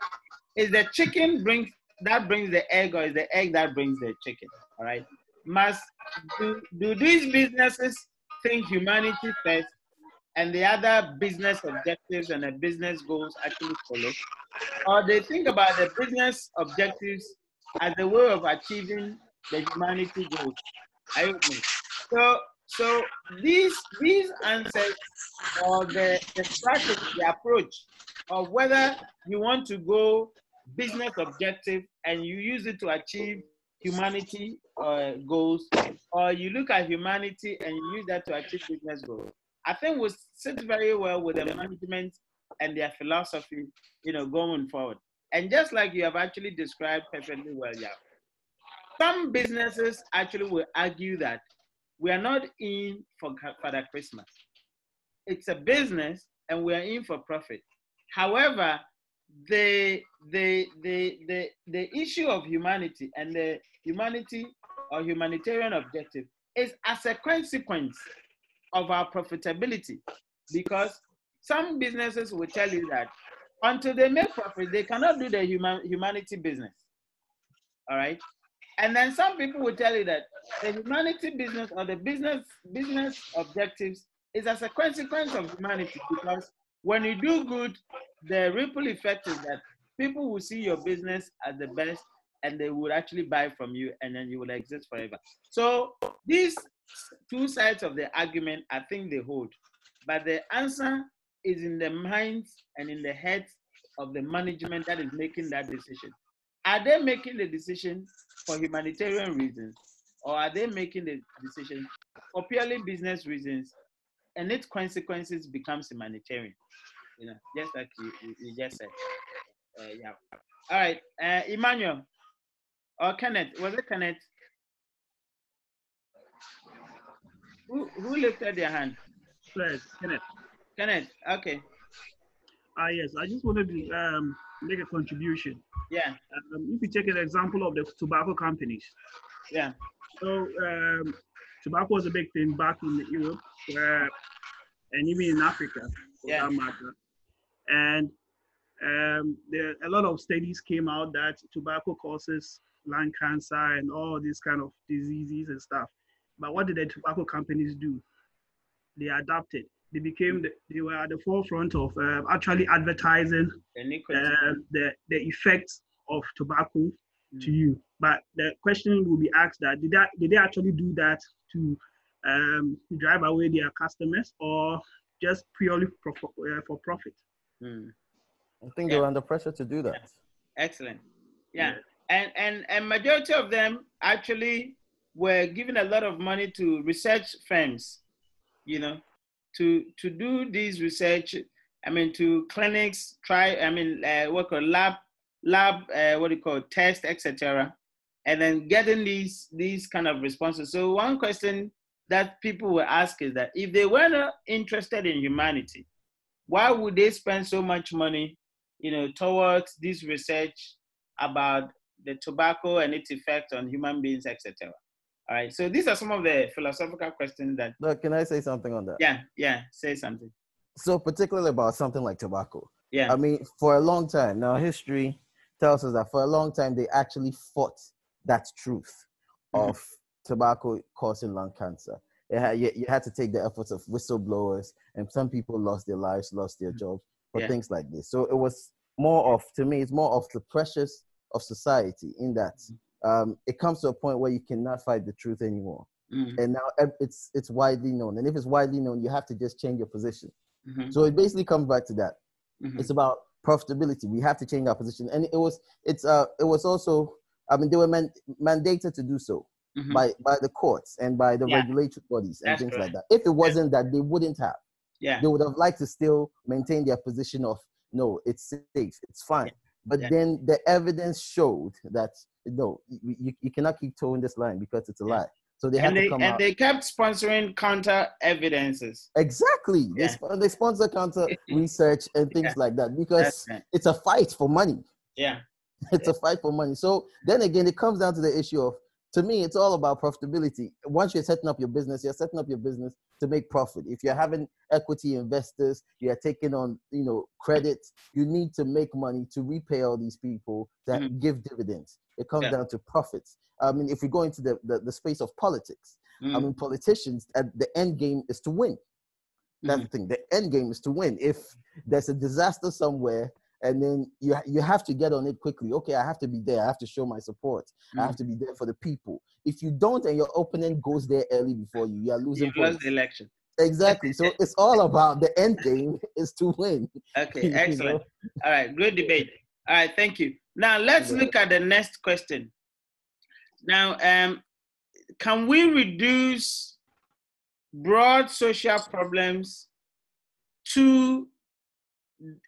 is the chicken brings that brings the egg, or is the egg that brings the chicken? All right. Must do, do these businesses think humanity first and the other business objectives and the business goals actually follow, or they think about the business objectives as a way of achieving the humanity goals. I you with me? So, so these these answers or the, the strategy, the approach of whether you want to go business objective and you use it to achieve humanity uh, goals, or you look at humanity and you use that to achieve business goals. I think will sit very well with the management and their philosophy, you know, going forward. And just like you have actually described perfectly well, yeah. Some businesses actually will argue that we are not in for Father Christmas. It's a business and we are in for profit. However, the, the, the, the, the issue of humanity and the humanity or humanitarian objective is as a consequence of our profitability because some businesses will tell you that until they make profit, they cannot do the human, humanity business. All right. And then some people will tell you that the humanity business or the business business objectives is as a consequence of humanity because when you do good, the ripple effect is that people will see your business as the best and they would actually buy from you and then you will exist forever. So these two sides of the argument, I think they hold. But the answer is in the minds and in the heads of the management that is making that decision. Are they making the decision for humanitarian reasons or are they making the decision for purely business reasons and its consequences becomes humanitarian? You know, just like you, you, you just said. Uh, yeah. All right, uh, Emmanuel or Kenneth. Was it Kenneth? Who, who lifted their hand? Yes, Kenneth. Kenneth, okay. Ah, yes, I just wanted to um, make a contribution. Yeah. Um, if you take an example of the tobacco companies. Yeah. So um, tobacco was a big thing back in Europe, where, and even in Africa, for yeah. that matter. And um, there a lot of studies came out that tobacco causes lung cancer and all these kind of diseases and stuff. But what did the tobacco companies do? They adapted. They became the, they were at the forefront of uh, actually advertising uh, the the effects of tobacco mm. to you. But the question will be asked that did that did they actually do that to um, drive away their customers or just purely pro- uh, for profit? Mm. I think yeah. they were under pressure to do that. Excellent. Yeah. yeah. And and and majority of them actually were giving a lot of money to research firms, you know, to to do these research. I mean, to clinics, try. I mean, uh, what called lab lab uh, what do you call test, etc. And then getting these these kind of responses. So one question that people will ask is that if they were not interested in humanity, why would they spend so much money, you know, towards this research about the tobacco and its effect on human beings, etc. All right. So these are some of the philosophical questions that. Look, can I say something on that? Yeah, yeah. Say something. So particularly about something like tobacco. Yeah. I mean, for a long time now, history tells us that for a long time they actually fought that truth mm-hmm. of tobacco causing lung cancer. Had, you, you, had to take the efforts of whistleblowers, and some people lost their lives, lost their mm-hmm. jobs for yeah. things like this. So it was more of, to me, it's more of the pressures of society in that um, it comes to a point where you cannot fight the truth anymore. Mm-hmm. And now it's it's widely known. And if it's widely known, you have to just change your position. Mm-hmm. So it basically comes back to that. Mm-hmm. It's about profitability. We have to change our position. And it was it's uh it was also I mean they were man- mandated to do so mm-hmm. by by the courts and by the yeah. regulatory bodies and That's things correct. like that. If it wasn't that, they wouldn't have. Yeah. They would have liked to still maintain their position of no, it's safe, it's fine. But yeah. then the evidence showed that no, you, you cannot keep toeing this line because it's a lie. So they and had they, to come and out. they kept sponsoring counter evidences. Exactly. Yeah. They, they sponsor counter <laughs> research and things yeah. like that because right. it's a fight for money. Yeah. <laughs> It's yeah. a fight for money. So then again, it comes down to the issue of to me, it's all about profitability. Once you're setting up your business, you're setting up your business to make profit. If you're having equity investors, you're taking on, you know, credit, you need to make money to repay all these people that mm-hmm. give dividends. It comes yeah. down to profits. I mean, if we go into the, the, the space of politics, mm-hmm. I mean, politicians at the end game is to win. That's mm-hmm. the thing. The end game is to win. If there's a disaster somewhere, and then you you have to get on it quickly. Okay, I have to be there. I have to show my support. Mm. I have mm. to be there for the people. If you don't, and your opponent goes there early before you, you are losing. You lost the election. Exactly. So it's all about the end game <laughs> is to win. <laughs> Okay, <laughs> excellent. All right, good debate. All right, thank you. Now let's look at the next question. Now, um, can we reduce broad social problems to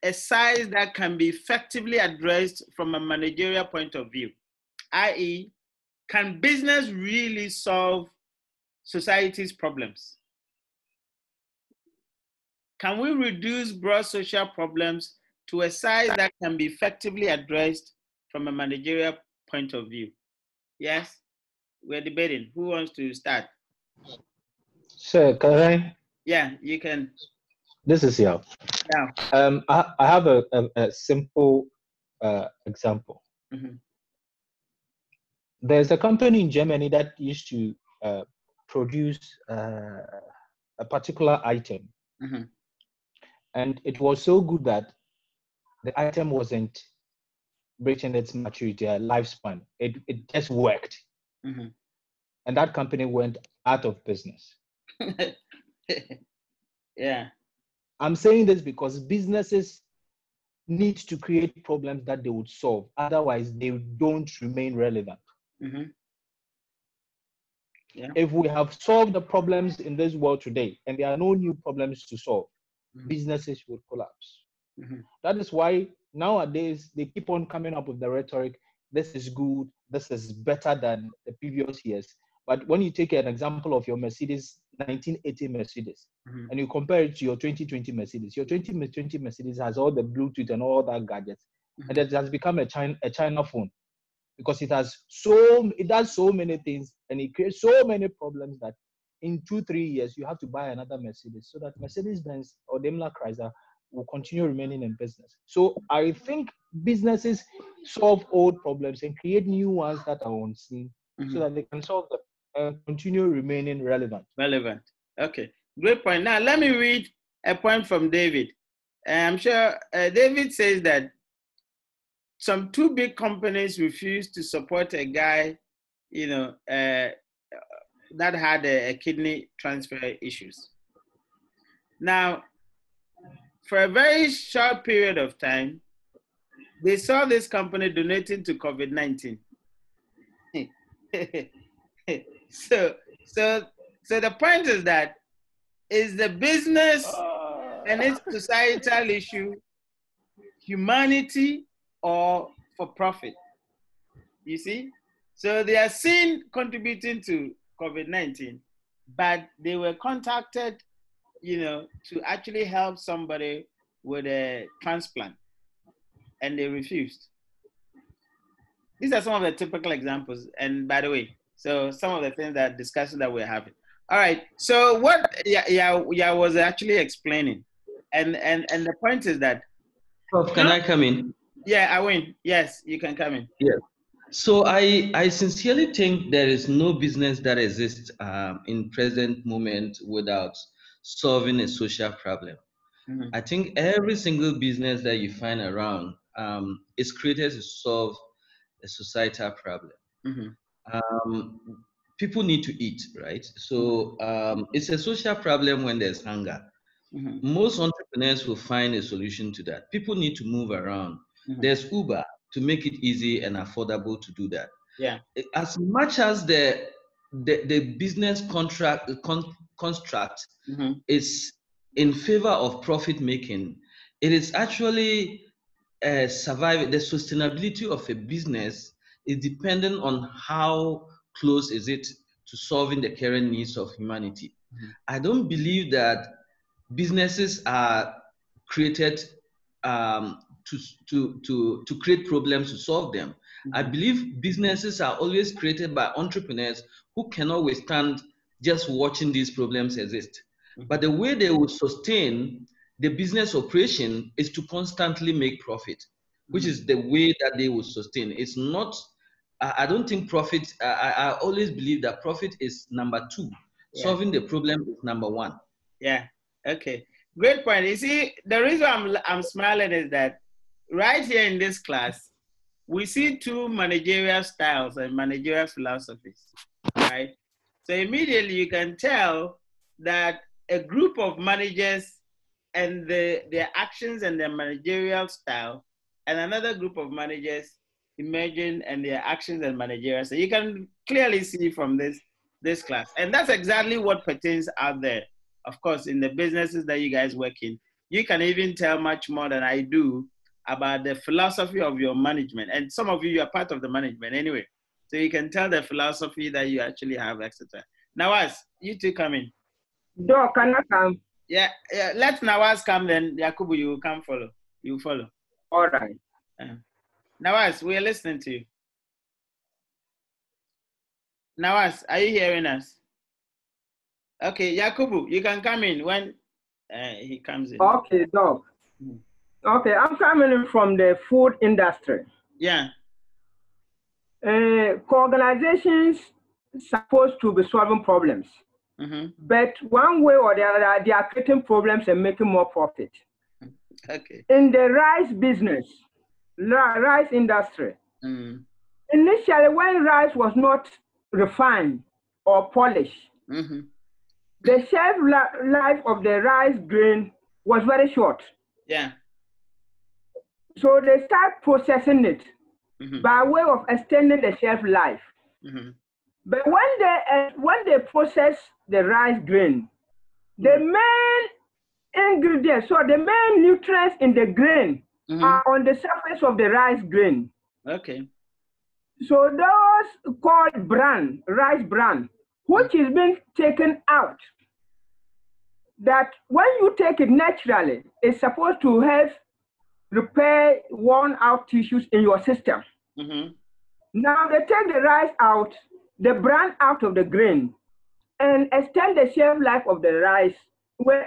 a size that can be effectively addressed from a managerial point of view, i.e., can business really solve society's problems? Can we reduce broad social problems to a size that can be effectively addressed from a managerial point of view? Yes, we're debating. Who wants to start? Sir, can I? Yeah, you can. This is Yao. Yeah. Um, I, I have a, a, a simple uh, example. Mm-hmm. There's a company in Germany that used to uh, produce uh, a particular item. Mm-hmm. And it was so good that the item wasn't reaching its maturity uh, lifespan. It it just worked, mm-hmm. and that company went out of business. <laughs> yeah, I'm saying this because businesses need to create problems that they would solve. Otherwise, they don't remain relevant. Mm-hmm. Yeah. If we have solved the problems in this world today and there are no new problems to solve, mm-hmm. businesses will collapse. Mm-hmm. That is why nowadays they keep on coming up with the rhetoric this is good, this is better than the previous years. But when you take an example of your Mercedes 1980 Mercedes mm-hmm. and you compare it to your 2020 Mercedes, your 2020 Mercedes has all the Bluetooth and all that gadgets, mm-hmm. and it has become a China, a China phone because it has so it does so many things and it creates so many problems that in two three years you have to buy another Mercedes so that Mercedes Benz or Daimler Chrysler will continue remaining in business. So I think businesses solve old problems and create new ones that are unseen mm-hmm. so that they can solve them and continue remaining relevant. Relevant. Okay, great point. Now let me read a point from David. I'm sure uh, David says that some two big companies refused to support a guy, you know, uh, that had a, a kidney transfer issues. Now, for a very short period of time, they saw this company donating to COVID 19. <laughs> so, so, so the point is that is the business ah. and its societal issue humanity or for profit? You see? So they are seen contributing to COVID 19, but they were contacted you know, to actually help somebody with a transplant, and they refused. These are some of the typical examples. And by the way, so some of the things that discussions that we're having. All right. So what yeah yeah, yeah was actually explaining, and and and the point is that. Oh, can I come in? Yeah, I win. Yes, you can come in. Yes. So I, I sincerely think there is no business that exists um, in present moment without solving a social problem. Mm-hmm. I think every single business that you find around um, is created to solve a societal problem. Mm-hmm. Um, people need to eat, right? So um, it's a social problem when there's hunger. Mm-hmm. Most entrepreneurs will find a solution to that. People need to move around. Mm-hmm. There's Uber to make it easy and affordable to do that. Yeah. As much as the the, the business contract con, construct mm-hmm. is in favor of profit making, it is actually uh, survive the sustainability of a business is dependent on how close is it to solving the current needs of humanity. Mm-hmm. I don't believe that businesses are created um, to, to, to, to create problems to solve them. Mm-hmm. I believe businesses are always created by entrepreneurs who cannot withstand just watching these problems exist. Mm-hmm. But the way they will sustain the business operation is to constantly make profit, which is the way that they will sustain. It's not, I, don't think profit, I, I always believe that profit is number two. Yeah. Solving the problem is number one. Yeah, okay. Great point. You see, the reason I'm, I'm smiling is that right here in this class, we see two managerial styles and managerial philosophies, right? So immediately you can tell that a group of managers and the, their actions and their managerial style, and another group of managers emerging and their actions and managerial. So you can clearly see from this this class, and that's exactly what pertains out there. Of course, in the businesses that you guys work in, you can even tell much more than I do about the philosophy of your management. And some of you, you are part of the management anyway. So you can tell the philosophy that you actually have, etc. Nawaz, you two come in. Do can I come? Yeah, yeah. Let Nawaz come then. Yakubu, you will come follow. You follow. All right. Uh, Nawaz, we are listening to you. Nawaz, are you hearing us? Okay, Yakubu, you can come in when uh, he comes in. Okay, Doc. Mm. Okay, I'm coming from the food industry. Yeah. Uh, organizations supposed to be solving problems, mm-hmm. but one way or the other, they are creating problems and making more profit. Okay. In the rice business, rice industry. Mm. Initially, when rice was not refined or polished, mm-hmm. the shelf life of the rice grain was very short. Yeah. So they start processing it mm-hmm. by way of extending the shelf life. Mm-hmm. But when they uh, when they process the rice grain, the mm-hmm. main ingredients, so the main nutrients in the grain mm-hmm. are on the surface of the rice grain. Okay. So those called bran, rice bran, which is being taken out, that when you take it naturally, it's supposed to help repair worn out tissues in your system. Mm-hmm. Now they take the rice out, the bran out of the grain, and extend the shelf life of the rice.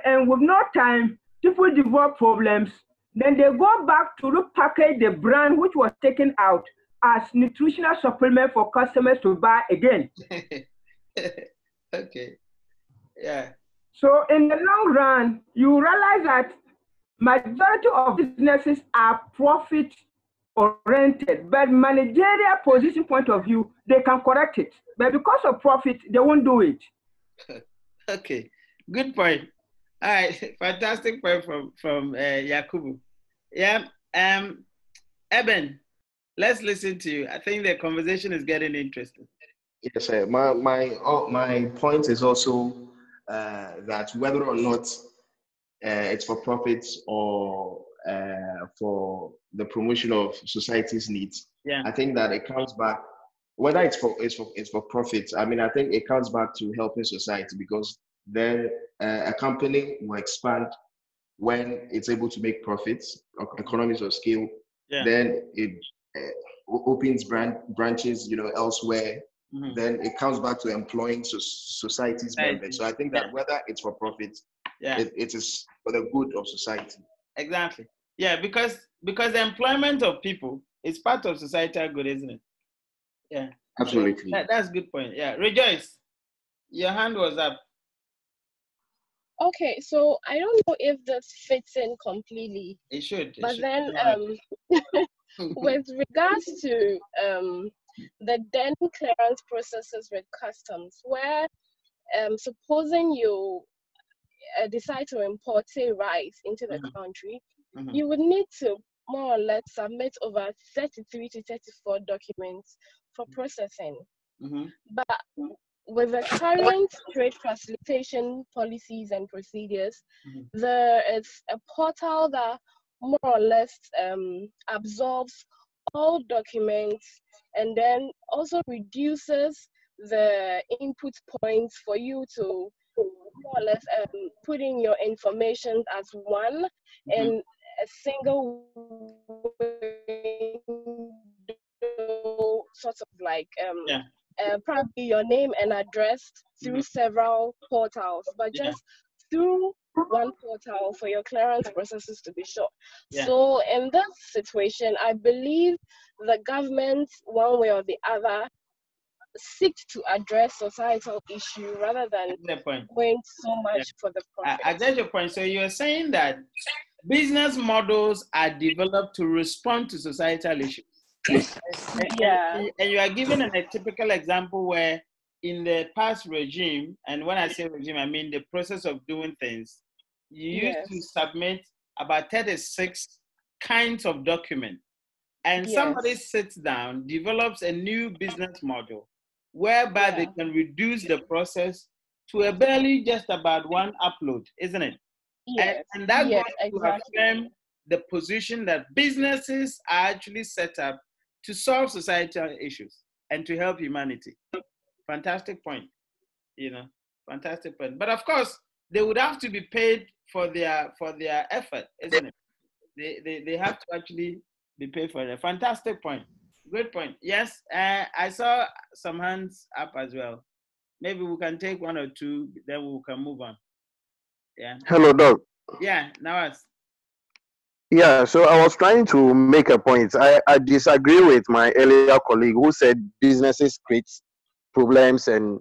And with no time, people develop problems. Then they go back to repackage the bran which was taken out as nutritional supplement for customers to buy again. <laughs> okay. Yeah. So in the long run, you realize that majority of businesses are profit oriented, but managerial position point of view, they can correct it. But because of profit, they won't do it. <laughs> okay, good point. All right, <laughs> fantastic point from from uh, Yakubu. Yeah, um, Eben, let's listen to you. I think the conversation is getting interesting. Yes, sir. My my oh, my point is also uh, that whether or not uh, it's for profits or uh, for the promotion of society's needs. Yeah. I think that it comes back whether it's for it's for it's for profits. I mean, I think it comes back to helping society because then uh, a company will expand when it's able to make profits, economies of scale. Yeah. Then it uh, opens brand branches, you know, elsewhere. Mm-hmm. Then it comes back to employing so society's members. So I think that yeah. whether it's for profit, yeah. It, it is for the good of society. Exactly. Yeah, because because the employment of people is part of societal good, isn't it? Yeah. Absolutely. That, that's a good point. Yeah. Rejoice, your hand was up. Okay, so I don't know if this fits in completely. It should. It but should. then, um, <laughs> with regards to um, the then clearance processes with customs, where um, supposing you uh, decide to import, say, rice into the mm-hmm. country, mm-hmm. you would need to more or less submit over 33 to 34 documents for mm-hmm. processing. Mm-hmm. But with the current trade facilitation policies and procedures, mm-hmm. there is a portal that more or less um, absorbs all documents and then also reduces the input points for you to more or less um, putting your information as one mm-hmm. and a single sort of like um, yeah. Uh, probably your name and address through mm-hmm. several portals, but just yeah. through one portal for your clearance processes to be short. Yeah. So in this situation, I believe the government, one way or the other, seek to address societal issue rather than going so much yeah. for the profit. I, I get your point. So you're saying that business models are developed to respond to societal issues. Yeah. And, you are given a typical example where in the past regime, and when I say regime, I mean the process of doing things, you used to submit about 36 kinds of document. And yes. somebody sits down, develops a new business model, whereby yeah. they can reduce the process to a barely just about one upload, isn't it? Yes. And, and that yes, goes exactly. to affirm the position that businesses are actually set up to solve societal issues and to help humanity. Fantastic point. You know, fantastic point. But of course, they would have to be paid for their for their effort, isn't it? They they, they have to actually be paid for it. Fantastic point. Great point. Yes, uh, I saw some hands up as well. Maybe we can take one or two, then we can move on. Yeah. Hello, Doc. Yeah, now us. Yeah, so I was trying to make a point. I, I disagree with my earlier colleague who said businesses create problems and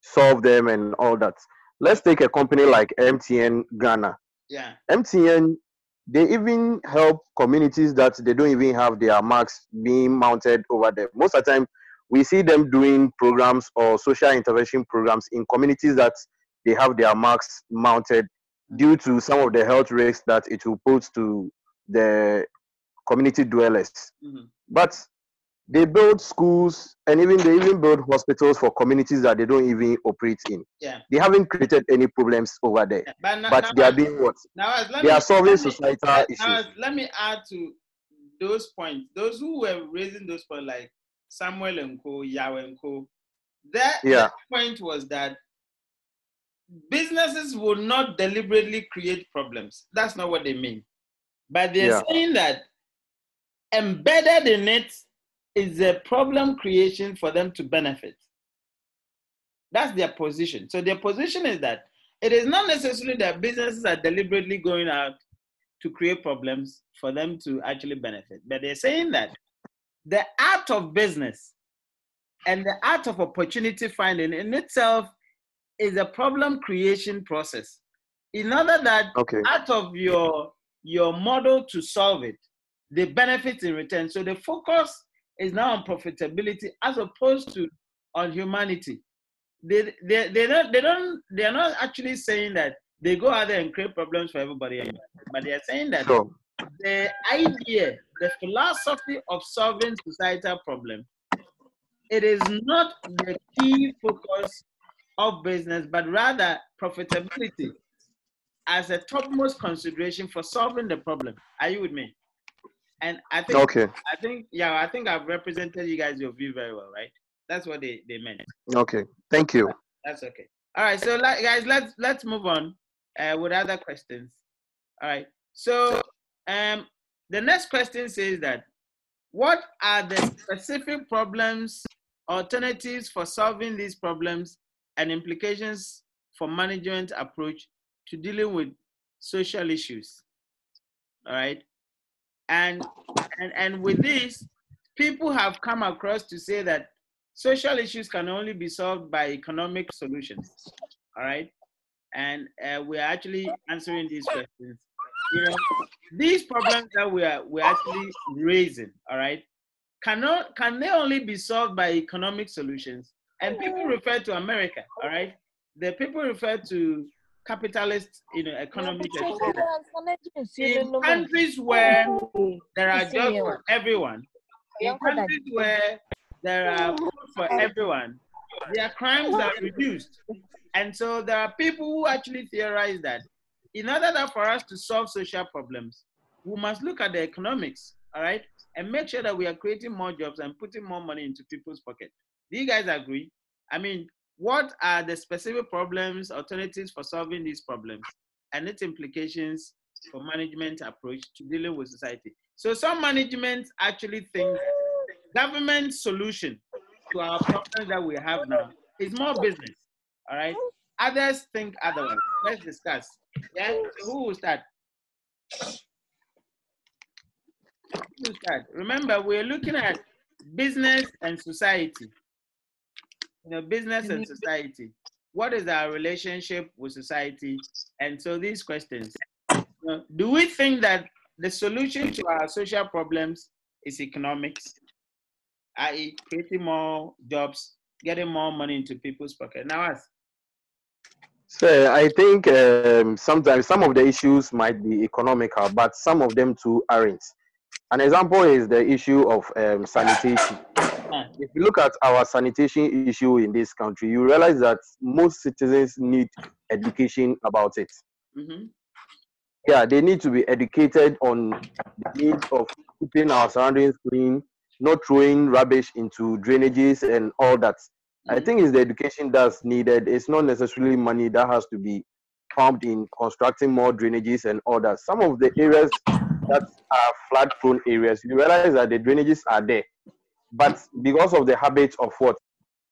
solve them and all that. Let's take a company like MTN Ghana. Yeah. MTN they even help communities that they don't even have their masts being mounted over them. Most of the time, we see them doing programs or social intervention programs in communities that they have their masts mounted due to some of the health risks that it will pose to the community dwellers. Mm-hmm. But they build schools and even they even build hospitals for communities that they don't even operate in. Yeah. They haven't created any problems over there. Yeah. But, but they are being what? Now, they me, are solving societal issues. let me add to those points. Those who were raising those points, like Samuel and Co, Yao and Co, that, yeah. point was that businesses will not deliberately create problems. That's not what they mean. But they're yeah. saying that embedded in it is a problem creation for them to benefit. That's their position. So their position is that it is not necessarily that businesses are deliberately going out to create problems for them to actually benefit, but they're saying that the art of business and the art of opportunity finding in itself is a problem creation process. In order that okay. out of your your model to solve it, the benefits in return. So the focus is now on profitability as opposed to on humanity. They, they, they, don't, they, don't, they are not actually saying that they go out there and create problems for everybody, but they are saying that sure. the idea, the philosophy of solving societal problem, it is not the key focus of business, but rather profitability as a topmost consideration for solving the problem. Are you with me? And I think okay. I think yeah, I think I've represented you guys your view very well, right? That's what they, they meant. Okay. Thank you. That's okay. All right. So guys, let's let's move on uh, with other questions. All right. So um the next question says that what are the specific problems, alternatives for solving these problems and implications for management approach to dealing with social issues? All right. And, and, and with this, people have come across to say that social issues can only be solved by economic solutions. All right. And uh, we're actually answering these questions. You know, these problems that we are we're actually raising, all right, cannot can they only be solved by economic solutions? And people refer to America, all right. The people refer to capitalist you know, economic in countries where there are jobs for everyone, in countries where there are food for everyone, their crimes are reduced. And so there are people who actually theorize that in order that for us to solve social problems, we must look at the economics, all right, and make sure that we are creating more jobs and putting more money into people's pocket. Do you guys agree? I mean, what are the specific problems, alternatives for solving these problems, and its implications for management approach to dealing with society. So some management actually think government solution to our problems that we have now is more business. All right. Others think otherwise. Let's discuss. Yeah. So who will start? Who will start? Remember, we're looking at business and society you know, business and society. What is our relationship with society? And so these questions. You know, do we think that the solution to our social problems is economics, i.e., creating more jobs, getting more money into people's pocket? Now, ask. So I think um, sometimes some of the issues might be economical, but some of them too aren't. An example is the issue of um, sanitation. If you look at our sanitation issue in this country, you realize that most citizens need education about it. Mm-hmm. Yeah, they need to be educated on the need of keeping our surroundings clean, not throwing rubbish into drainages and all that. Mm-hmm. I think it's the education that's needed. It's not necessarily money that has to be pumped in constructing more drainages and all that. Some of the areas that are flood prone areas, you realize that the drainages are there. But because of the habit of what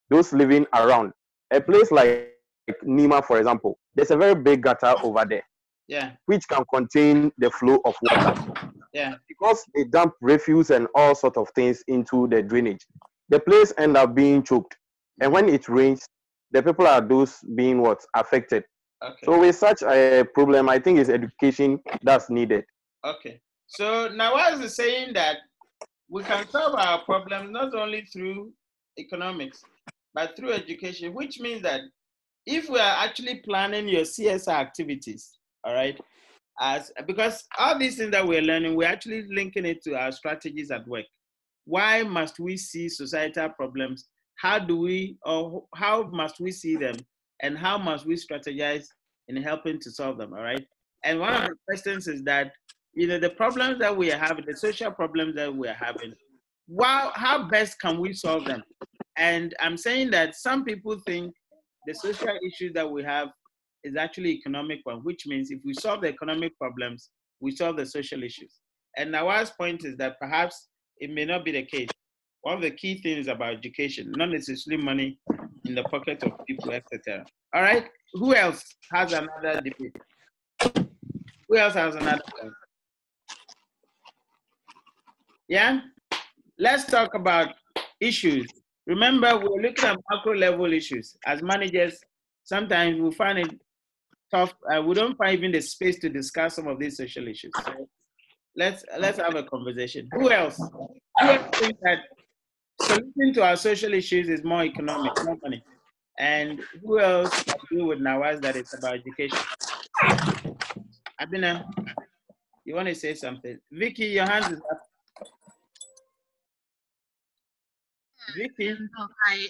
those living around, a place like Nima, for example, there's a very big gutter over there. Yeah. Which can contain the flow of water. Yeah. Because they dump refuse and all sort of things into the drainage, the place end up being choked. And when it rains, the people are those being what affected. Okay. So with such a problem, I think it's education that's needed. Okay. So now, Nawaz is saying that we can solve our problems not only through economics, but through education, which means that if we are actually planning your CSR activities, all right, as because all these things that we're learning, we're actually linking it to our strategies at work. Why must we see societal problems? How do we, or how must we see them? And how must we strategize in helping to solve them, all right? And one of the questions is that, you know, the problems that we are having, the social problems that we are having, wow, how best can we solve them? And I'm saying that some people think the social issues that we have is actually economic one, which means if we solve the economic problems, we solve the social issues. And Nawaz's point is that perhaps it may not be the case. One of the key things about education, not necessarily money in the pocket of people, etc. All right, who else has another debate? Who else has another? Yeah? Let's talk about issues. Remember, we're looking at macro level issues. As managers, sometimes we find it tough. Uh, we don't find even the space to discuss some of these social issues. So let's let's have a conversation. Who else? Who else thinks that solution to our social issues is more economic, more money? And who else agree with Nawaz that it's about education? Abina, you want to say something? Vicky, your hand is up. Vicky. Oh, hi.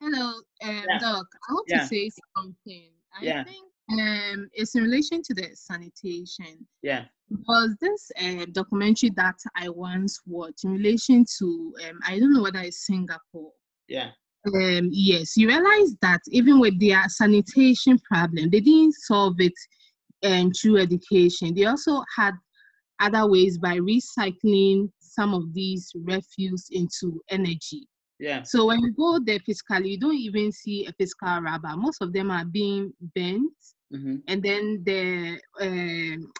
Hello, um, yeah. Doc. I want yeah. to say something. I yeah. think um, it's in relation to the sanitation. Yeah. Was this uh, documentary that I once watched in relation to, um, I don't know whether it's Singapore. Yeah. Um, yes, you realize that even with their sanitation problem, they didn't solve it um, through education. They also had other ways by recycling some of these refuse into energy. Yeah. So when you go there physically, you don't even see a physical rubber. Most of them are being bent, mm-hmm. and then the um,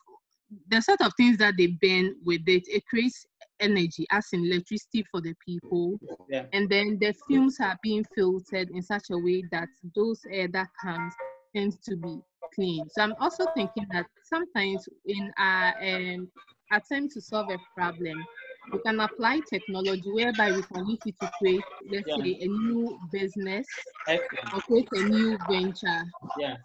the sort of things that they burn with it, it creates energy, as in electricity for the people. Yeah. And then the fumes are being filtered in such a way that those air that comes tends to be clean. So I'm also thinking that sometimes in our um, attempt to solve a problem, we can apply technology whereby we can use it to create, let's yeah. say, a new business Excellent. or create a new venture. Yeah.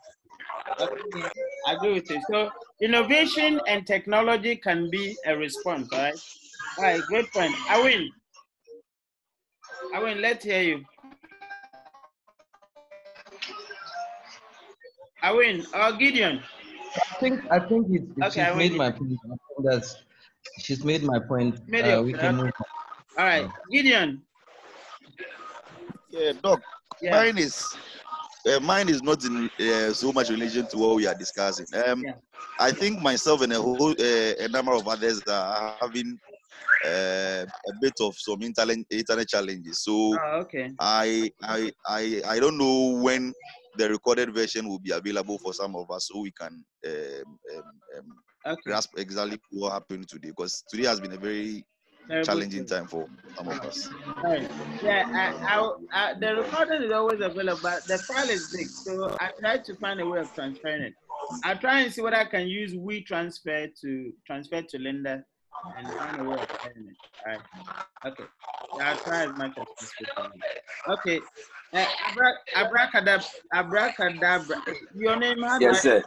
Okay. I agree with you. So innovation and technology can be a response, right? All right, great point. Awin. Awin, let's hear you. Awin, or uh, Gideon. I think I think it, it okay, she's made my point. That's she's made my point. Uh, we can move on. All right, Gideon. Yeah, Doc. Yeah. Mine is uh, mine is not in uh, so much relation to what we are discussing. Um, yeah. I think myself and a whole uh, a number of others are having uh, a bit of some internet internet challenges. So oh, okay. I I I I don't know when the recorded version will be available for some of us, so we can um, um, um, okay. grasp exactly what happened today. Because today has been a very challenging time for some of us. Right. Yeah, I, I, I, the recording is always available, but the file is big, so I try to find a way of transferring it. I try and see what I can use WeTransfer to transfer to Linda and find a way of sharing it. All right. Okay. I'll try as much as possible. Okay. Uh, abra- abracadabra, abracadabra. Your name? Yes, sir.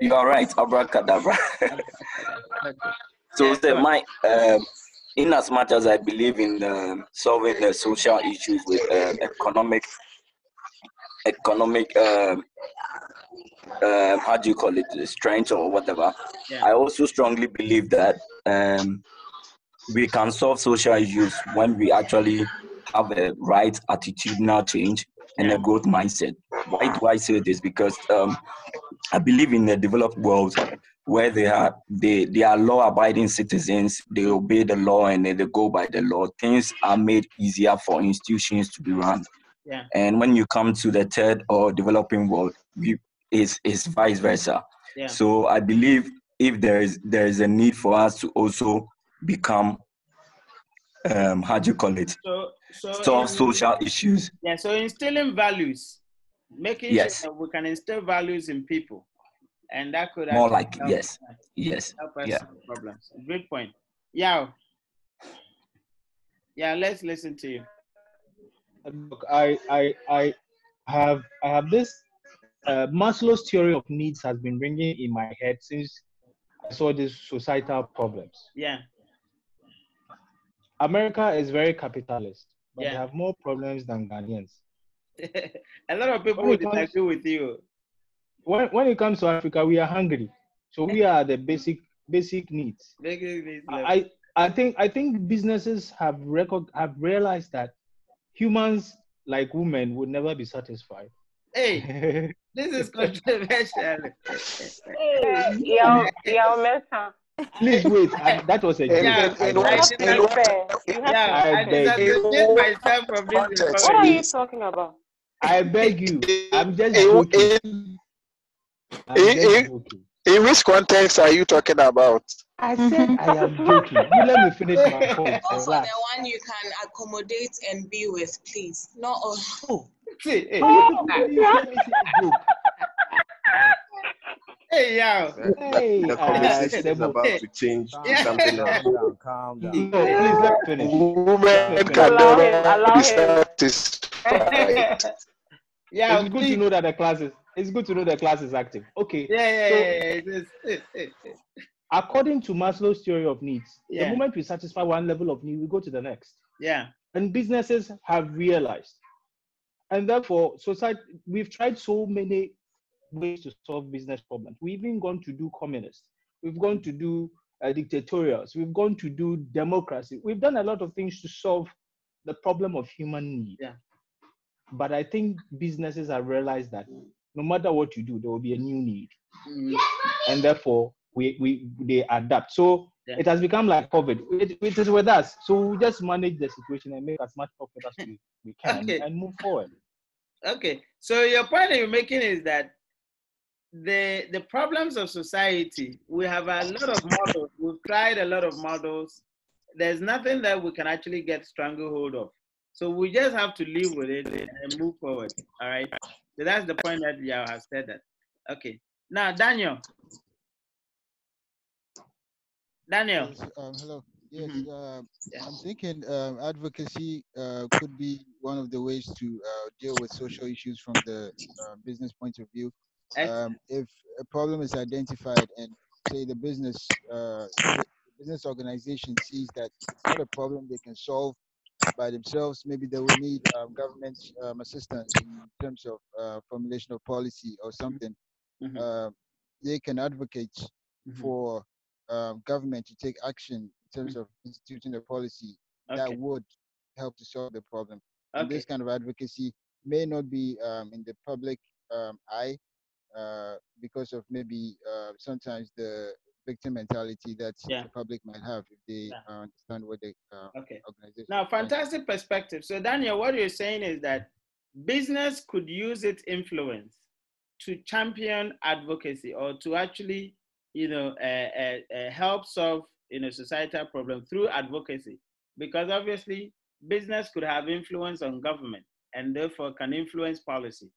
You are right. Abracadabra. so, the, my, um, in as much as I believe in um, solving the social issues with uh, economic, economic um, um, how do you call it, strength or whatever. Yeah. I also strongly believe that um, we can solve social issues when we actually have a right attitudinal change and a growth mindset. Why do I say this? Because um, I believe in the developed world where they are they, they are law-abiding citizens, they obey the law and they, they go by the law. Things are made easier for institutions to be run. Yeah. And when you come to the third or developing world, we, is is vice versa. Yeah. So I believe if there is there is a need for us to also become um how do you call it so, so solve in, social issues yeah so instilling values making yes. sure that we can instill values in people and that could more like yes, yes, yeah. Problems. Great point. Yeah. Yeah, let's listen to you. Look, I I I have I have this uh, Maslow's theory of needs has been ringing in my head since I saw these societal problems. Yeah. America is very capitalist, but yeah. they have more problems than Ghanaians. <laughs> a lot of people would disagree with you. When, when it comes to Africa, we are hungry. So we <laughs> are the basic basic needs. Basic needs I, I think I think businesses have record have realized that humans like women would never be satisfied. Hey, <laughs> this is controversial. hey, yo, yo, Mesa. Please wait. I, that was a joke. Yeah, I, I, beg. myself from this. What are you talking about? I beg you. I'm just joking. I'm just joking. In which context are you talking about? I said I am joking. You let me finish my point. Also, the one you can accommodate and be with, please. Not all. Oh, see, hey, oh, Hey, yo. Hey, the conversation uh, is about to change to something else. Calm down, calm down. No, please let me finish. Women can never be satisfied. Yeah, it's good to know that the class is it's good to know the class is active. Okay. Yeah, yeah, so, yeah. yeah, yeah. according to Maslow's theory of needs, yeah. the moment we satisfy one level of need, we go to the next. Yeah. And businesses have realized. And therefore, society we've tried so many ways to solve business problems. We've even gone to do communists. We've gone to do uh, dictatorials. We've gone to do democracy. We've done a lot of things to solve the problem of human need. Yeah. But I think businesses have realized that no matter what you do, there will be a new need. Mm. And therefore, we, we they adapt. So yeah. it has become like COVID. It, it is with us. So we just manage the situation and make as much profit as we, we can <laughs> okay. and move forward. Okay. So your point you're making is that the the problems of society, we have a lot of models. We've tried a lot of models. There's nothing that we can actually get stranglehold of. So we just have to live with it and move forward. All right. So that's the point that Yao have said that. Okay. Now, Daniel. Daniel. Um, hello. Yes, mm-hmm. uh, yeah. I'm thinking um, advocacy uh, could be one of the ways to uh, deal with social issues from the uh, business point of view. Um, if a problem is identified and say the business uh, the business organization sees that it's not a problem they can solve by themselves. Maybe they will need um, government um, assistance in terms of uh, formulation of policy or something. Mm-hmm. Uh, they can advocate mm-hmm. for uh, government to take action in terms of instituting a policy okay. that would help to solve the problem. Okay. This kind of advocacy may not be um, in the public um, eye uh, because of maybe uh, sometimes the victim mentality that yeah. the public might have if they yeah. uh, understand what the uh, okay. organization. Now, fantastic perspective. So, Daniel, what you're saying is that business could use its influence to champion advocacy or to actually, you know, uh, uh, uh help solve you know societal problem through advocacy, because obviously business could have influence on government and therefore can influence policy.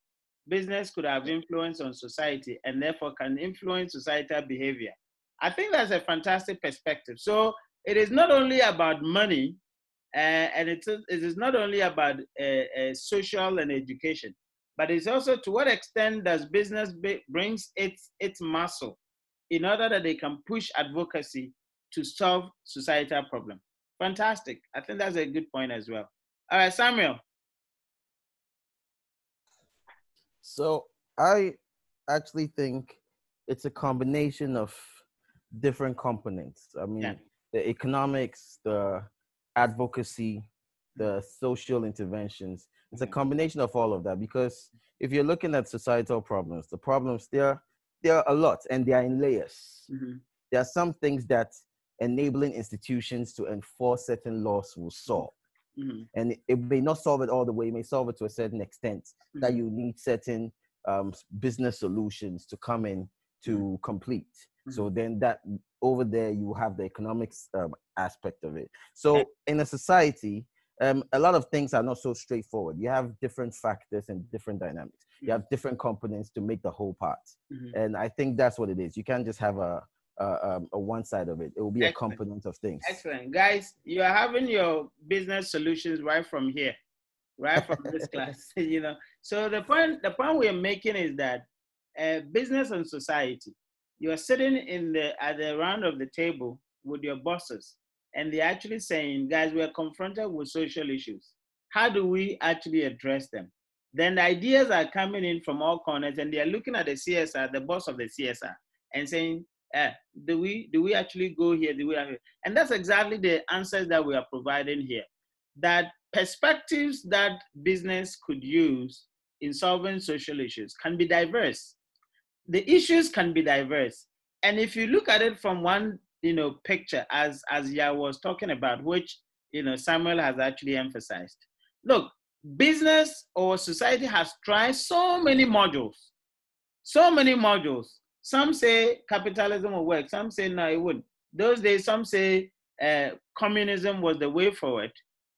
Business could have influence on society and therefore can influence societal behavior I think that's a fantastic perspective. So it is not only about money, uh, and it is, it is not only about uh, uh, social and education, but it's also to what extent does business be, brings its its muscle in order that they can push advocacy to solve societal problem. Fantastic. I think that's a good point as well. All right, Samuel. So I actually think it's a combination of different components. I mean, yeah. the economics, the advocacy, the social interventions. It's a combination of all of that because if you're looking at societal problems, the problems there there are a lot and they are in layers. Mm-hmm. There are some things that enabling institutions to enforce certain laws will solve. Mm-hmm. And it, may not solve it all the way, it may solve it to a certain extent mm-hmm. that you need certain um, business solutions to come in to mm-hmm. complete. So mm-hmm. then that over there you have the economics um, aspect of it. So in a society, um, a lot of things are not so straightforward. You have different factors and different dynamics. You have different components to make the whole part, Mhm. and I think that's what it is. You can't just have a a, um, a one side of it. It will be a component of things. Excellent. Guys, you are having your business solutions right from here, right from this <laughs> class. <laughs> you know. So the point the point we are making is that uh, business and society, you are sitting in the at the round of the table with your bosses, and they're actually saying, guys, we are confronted with social issues. How do we actually address them? Then the ideas are coming in from all corners, and they are looking at the CSR, the boss of the CSR, and saying, eh, do we do we actually go here? Do we have and that's exactly the answers that we are providing here. That perspectives that business could use in solving social issues can be diverse. The issues can be diverse. And if you look at it from one, you know, picture as as Yao was talking about, which you know Samuel has actually emphasized. Look, business or society has tried so many modules, so many modules. Some say capitalism will work. Some say no, it wouldn't. Those days, some say uh, communism was the way forward.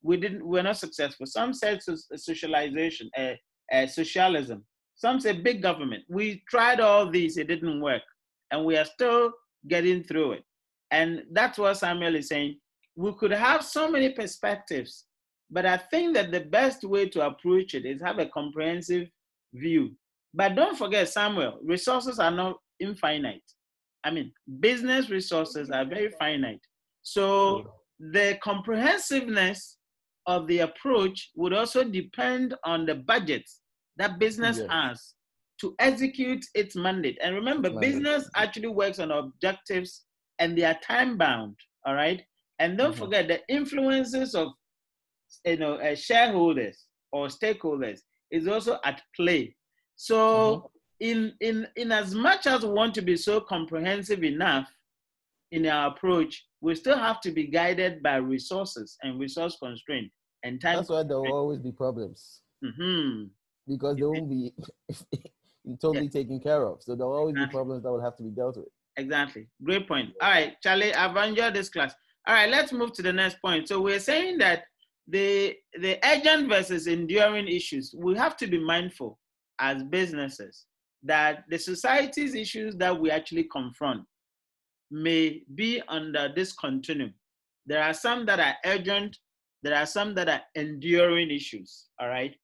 We didn't. We're not successful. Some said so- socialization, uh, uh, socialism. Some say big government. We tried all these. It didn't work, and we are still getting through it. And that's what Samuel is saying. We could have so many perspectives, but I think that the best way to approach it is have a comprehensive view. But don't forget, Samuel, resources are not infinite. I mean, business resources are very finite. So the comprehensiveness of the approach would also depend on the budgets that business Yes. has to execute its mandate. And remember, Mandate. business actually works on objectives and they are time bound. All right. And don't Mhm. forget the influences of you know uh, shareholders or stakeholders is also at play. So in in in as much as we want to be so comprehensive enough in our approach, we still have to be guided by resources and resource constraint and time. That's why there will always be problems Mhm. because they won't be <laughs> totally taken care of. So there will always be problems that will have to be dealt with. Exactly. Great point. All right, Charlie, I've enjoyed this class. All right, let's move to the next point. So we're saying that the the urgent versus enduring issues, we have to be mindful as businesses that the society's issues that we actually confront may be under this continuum. There are some that are urgent, there are some that are enduring issues. All right.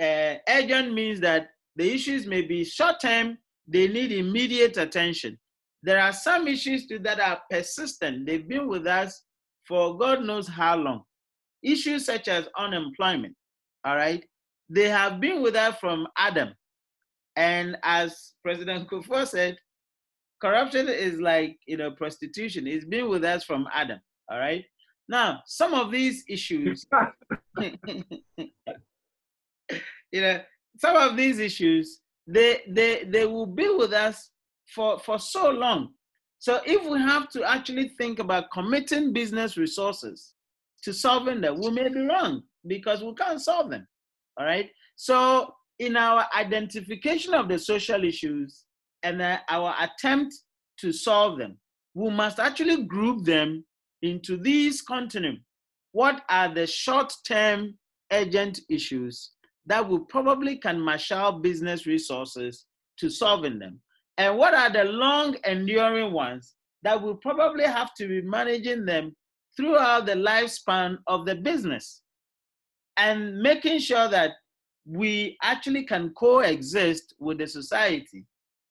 Uh, urgent means that the issues may be short term, they need immediate attention. There are some issues too that are persistent, they've been with us for God knows how long. Issues such as unemployment, all right, they have been with us from Adam. And as President Kufuor said, corruption is like you know prostitution. It's been with us from Adam. All right. Now, some of these issues, <laughs> you know, some of these issues, they they they will be with us for for so long. So if we have to actually think about committing business resources to solving them, we may be wrong because we can't solve them. All right. So in our identification of the social issues and our attempt to solve them, we must actually group them into these continuum. What are the short-term urgent issues that we probably can marshal business resources to solving them? And what are the long enduring ones that we probably have to be managing them throughout the lifespan of the business? And making sure that we actually can coexist with the society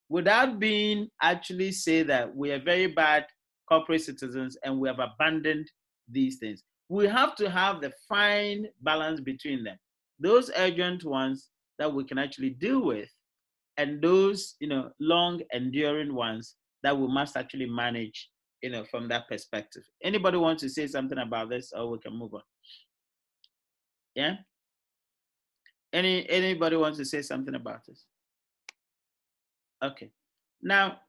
without being actually say that we are very bad corporate citizens and we have abandoned these things. We have to have the fine balance between them. Those urgent ones that we can actually deal with and those, you know, long enduring ones that we must actually manage, you know, from that perspective. Anybody want to say something about this or we can move on? Yeah? Any anybody wants to say something about this? Okay. Now,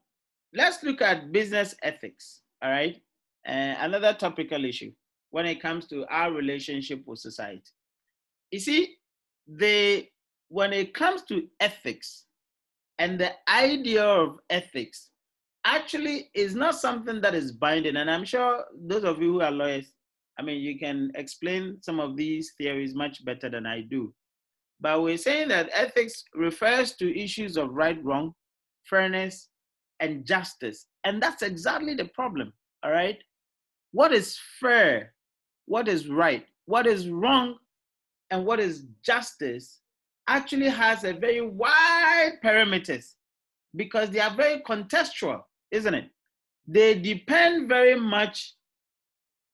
let's look at business ethics. All right. Uh, another topical issue when it comes to our relationship with society. You see, the when it comes to ethics and the idea of ethics actually is not something that is binding. And I'm sure those of you who are lawyers, I mean, you can explain some of these theories much better than I do. But we're saying that ethics refers to issues of right, wrong, fairness, and justice. And that's exactly the problem, all right? What is fair? What is right? What is wrong? And what is justice actually has a very wide parameters because they are very contextual, isn't it? They depend very much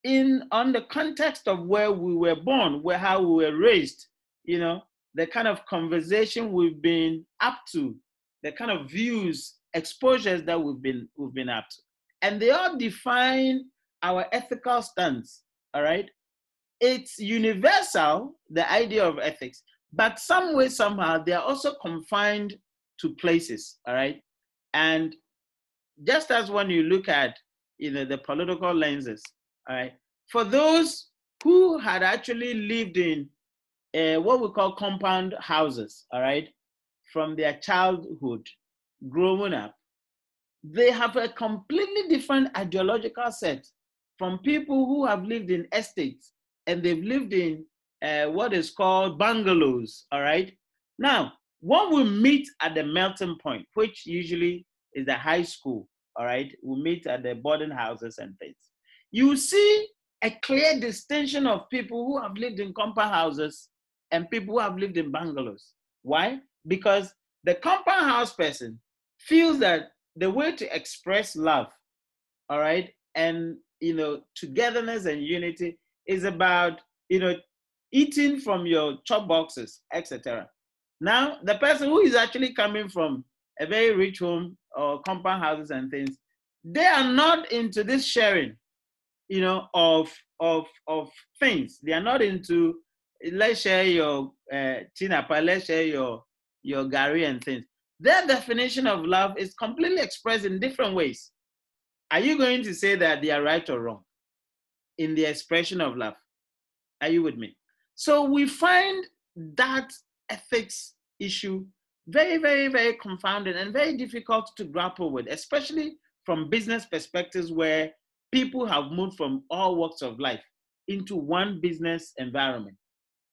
in on the context of where we were born, where how we were raised, you know, the kind of conversation we've been up to, the kind of views, exposures that we've been we've been up to. And they all define our ethical stance. All right. It's universal, the idea of ethics, but some way, somehow, they are also confined to places. All right. And just as when you look at you know the political lenses, all right, for those who had actually lived in uh, what we call compound houses, all right, from their childhood, growing up, they have a completely different ideological set from people who have lived in estates and they've lived in uh, what is called bungalows, all right? Now, when we meet at the melting point, which usually is the high school, all right? We meet at the boarding houses and things. You see a clear distinction of people who have lived in compound houses and people who have lived in bungalows. Why? Because the compound house person feels that the way to express love, all right, and you know, togetherness and unity is about you know eating from your chop boxes, etc. Now, the person who is actually coming from a very rich home or compound houses and things, they are not into this sharing, you know, of of of things. They are not into let's share your uh, tinapa, let's share your your gari and things. Their definition of love is completely expressed in different ways. Are you going to say that they are right or wrong in the expression of love? Are you with me? So we find that ethics issue very, very, very confounded and very difficult to grapple with, especially from business perspectives where people have moved from all walks of life into one business environment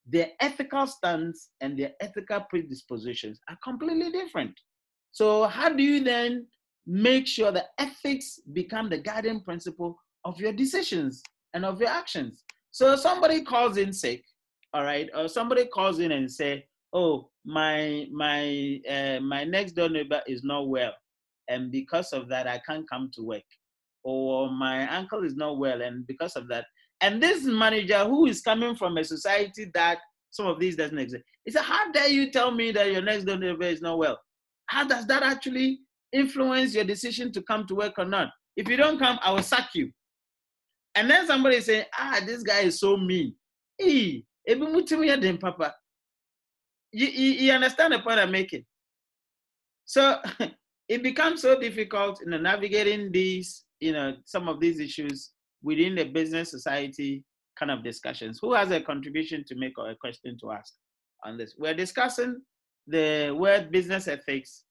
their ethical stance and their ethical predispositions are completely different. So, how do you then make sure that ethics become the guiding principle of your decisions and of your actions? So, somebody calls in sick, all right, or somebody calls in and say, "Oh, my my uh, my next door neighbor is not well, and because of that, I can't come to work." Or my uncle is not well, and because of that, and this manager who is coming from a society that some of these doesn't exist, he said, How dare you tell me that your next door neighbor is not well? How does that actually influence your decision to come to work or not? If you don't come, I will sack you. And then somebody saying, Ah, this guy is so mean. Hey, papa. You, you, you understand the point I'm making? So <laughs> it becomes so difficult in navigating these, you know, some of these issues within the business society kind of discussions. Who has a contribution to make or a question to ask on this? We're discussing the word business ethics,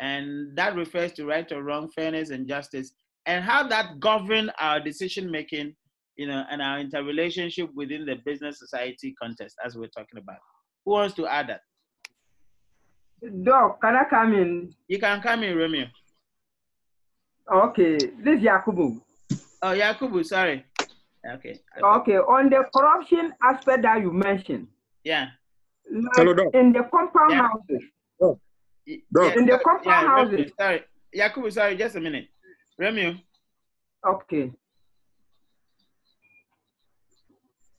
and that refers to right or wrong, fairness and justice, and how that govern our decision making, you know, and our interrelationship within the business society context, as we're talking about. Who wants to add that? Doc, can I come in? You can come in, Romeo. Okay, this is Yakubu. Oh, Yakubu, sorry. Okay. Okay, on the corruption aspect that you mentioned. Yeah. Like Hello, in the compound yeah. houses. Oh. Yeah, in the compound yeah, houses. Remy, sorry. Yakubu, sorry, just a minute. Remy. Okay.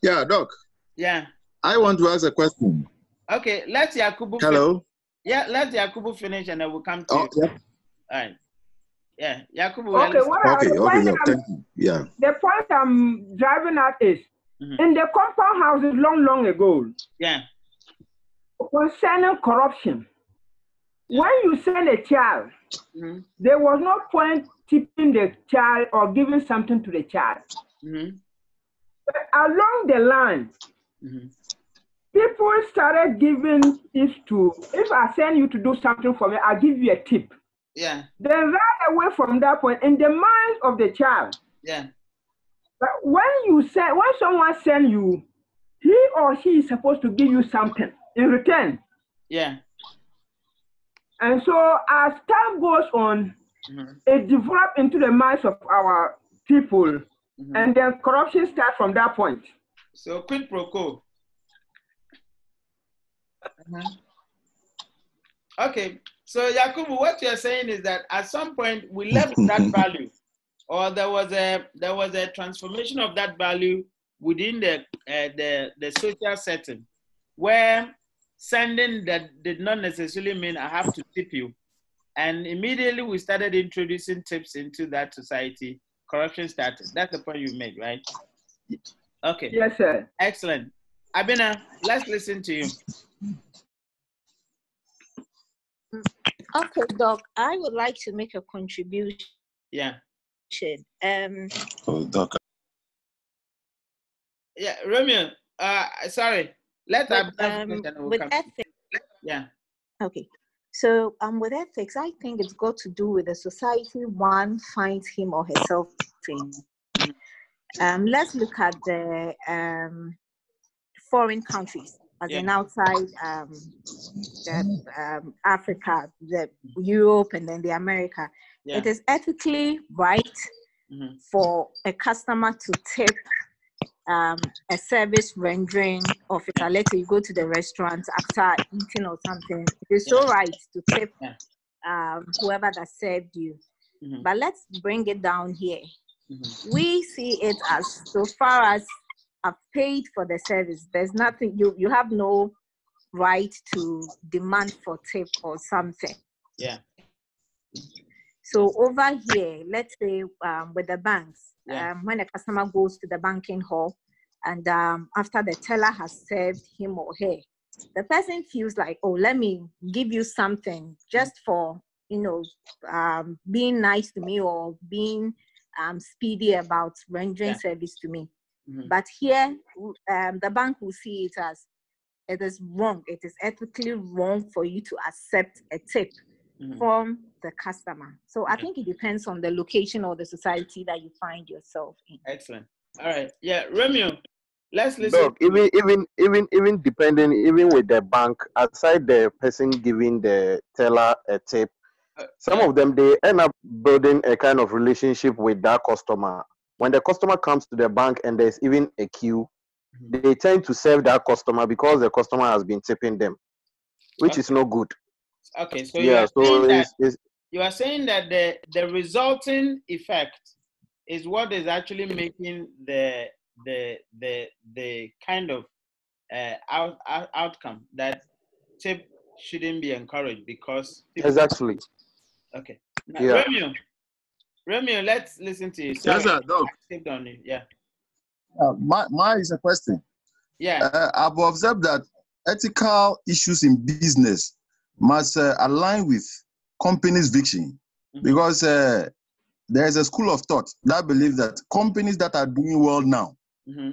Yeah, Doc. Yeah. I want to ask a question. Okay, let Yakubu Hello. Finish. Yeah, let Yakubu finish and then we'll come to oh, you. Yeah. All right. Yeah, Yakubu. Okay, what okay, okay, yeah, thank you. Yeah. The point I'm driving at is mm-hmm. in the compound houses long, long ago. Yeah. Concerning corruption, when you send a child, mm-hmm. there was no point tipping the child or giving something to the child. Mm-hmm. But along the line, mm-hmm. people started giving tips to, if I send you to do something for me, I'll give you a tip. Yeah. Then right away from that point, in the mind of the child, yeah, But when you send, when someone send you, he or she is supposed to give you something in return. Yeah. And so as time goes on, mm-hmm. it develops into the minds of our people, mm-hmm. and then corruption starts from that point. So quid pro quo. Mm-hmm. Okay, so Yakubu, what you're saying is that at some point we left that <laughs> value, or there was a there was a transformation of that value within the uh, the the social setting, where sending that did not necessarily mean I have to tip you, and immediately we started introducing tips into that society. Corruption started. That's the point you made, right? Okay. Yes, sir. Excellent. Abina, let's listen to you. Okay, Doc, I would like to make a contribution. Yeah. Um, oh, Doc. Yeah, Romeo, uh, sorry. Let but, um, with ethics. Yeah. Okay. So um, with ethics, I think it's got to do with the society one finds him or herself in. Um, let's look at the um, foreign countries as yeah. in outside um, the, um, Africa, the Europe, and then the America. Yeah. It is ethically right mm-hmm. for a customer to tip um, a service rendering of it. Let's say you go to the restaurant after eating or something. It is yeah. so right to tip um, whoever that served you. Mm-hmm. But let's bring it down here. Mm-hmm. We see it as so far as have paid for the service. There's nothing you you have no right to demand for tip or something. Yeah. So over here, let's say um, with the banks, yeah. um, when a customer goes to the banking hall, and um, after the teller has served him or her, the person feels like, oh, let me give you something just for you know um, being nice to me or being um, speedy about rendering yeah. service to me. Mm-hmm. But here, um, the bank will see it as it is wrong. It is ethically wrong for you to accept a tip mm-hmm. from the customer. So I think it depends on the location or the society that you find yourself in. Excellent. All right. Yeah, Romeo. Let's listen. Look, even even even even depending even with the bank, outside the person giving the teller a tip, uh, some of them they end up building a kind of relationship with that customer when the customer comes to the bank and there's even a queue, mm-hmm. they tend to serve that customer because the customer has been tipping them, which okay. is no good. Okay, so yeah, so it's, it's, you are saying that the the resulting effect is what is actually making the the the the kind of uh, out, out, outcome that tip shouldn't be encouraged because exactly. Okay. Now, yeah. Romeo, Romeo, let's listen to you. Sorry, yes, sir. No. on you. Yeah. Uh, my, my is a question. Yeah. Uh, I've observed that ethical issues in business must uh, align with companies' vision mm-hmm. because uh, there is a school of thought that believes that companies that are doing well now, mm-hmm.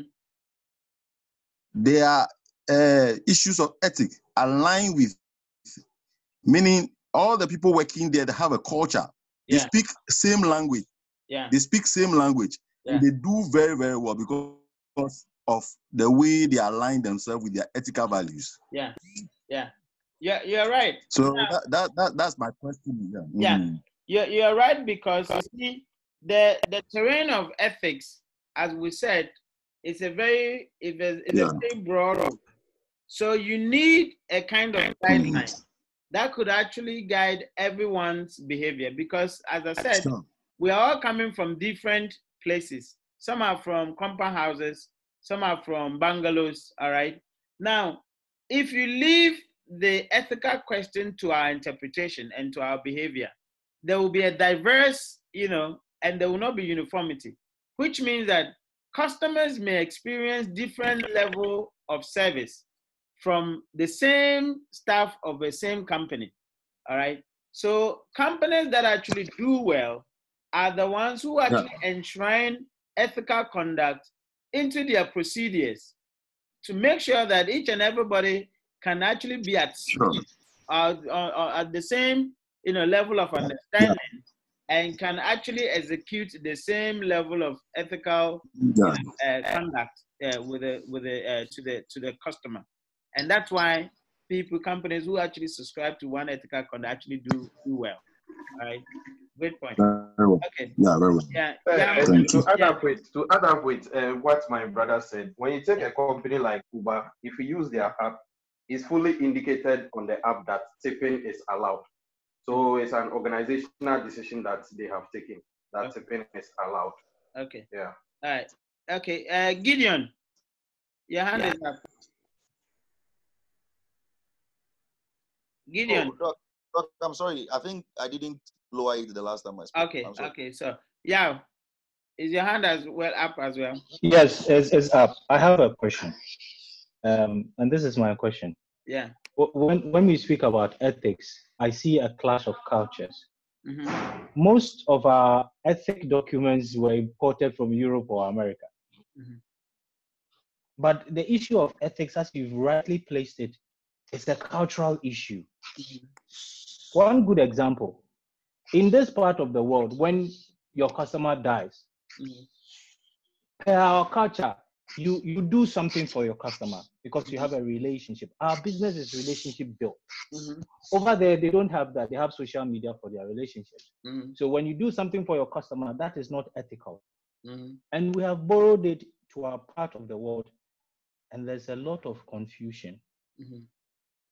their uh, issues of ethics align with, meaning all the people working there they have a culture they speak same language. Yeah. They speak same language. Yeah. they do very, very well because of the way they align themselves with their ethical values. Yeah. Yeah. Yeah, you're right. So yeah. that, that, that that's my question. Yeah. Yeah. Mm. You're, you're right because you see the the terrain of ethics, as we said, it's a very it's a, it's yeah. a very broad. So you need a kind of guideline. Mm that could actually guide everyone's behavior because as i said we are all coming from different places. Some are from compound houses some are from bungalows all right? Now if you leave the ethical question to our interpretation and to our behavior there will be a diverse you know and there will not be uniformity which means that customers may experience different level of service from the same staff of the same company. All right. So companies that actually do well are the ones who actually yeah. enshrine ethical conduct into their procedures to make sure that each and everybody can actually be at sure. uh, uh, uh, at the same you know level of understanding and can actually execute the same level of ethical yeah. uh, conduct uh, with the with the uh, to the to the customer, and that's why people companies who actually subscribe to one ethical conduct actually do do well. All right, great point. Okay. Yeah, very well. Yeah. Uh, yeah. to add up with to add up with uh, what my brother said, when you take a company like Uber, if you use their app, it's fully indicated on the app that tipping is allowed. So it's an organizational decision that they have taken that okay. tipping is allowed. Okay. Yeah. All right. Okay. Uh, Gideon, your hand yeah. is up. Gideon. Oh, doc, doc, I'm sorry. I think I didn't lower it the last time I spoke. Okay. Okay. So, yeah. Is your hand as well up as well? Yes, it's, it's up. I have a question. Um, and this is my question. Yeah. When, when we speak about ethics, I see a clash of cultures. Mm-hmm. Most of our ethic documents were imported from Europe or America. Mm-hmm. But the issue of ethics, as you've rightly placed it, is a cultural issue. Mm-hmm. One good example in this part of the world, when your customer dies, per our culture, you you do something for your customer because you have a relationship. Our business is relationship built. Mm-hmm. Over there, they don't have that. They have social media for their relationship. Mm-hmm. So when you do something for your customer, that is not ethical. Mm-hmm. And we have borrowed it to our part of the world, and there's a lot of confusion.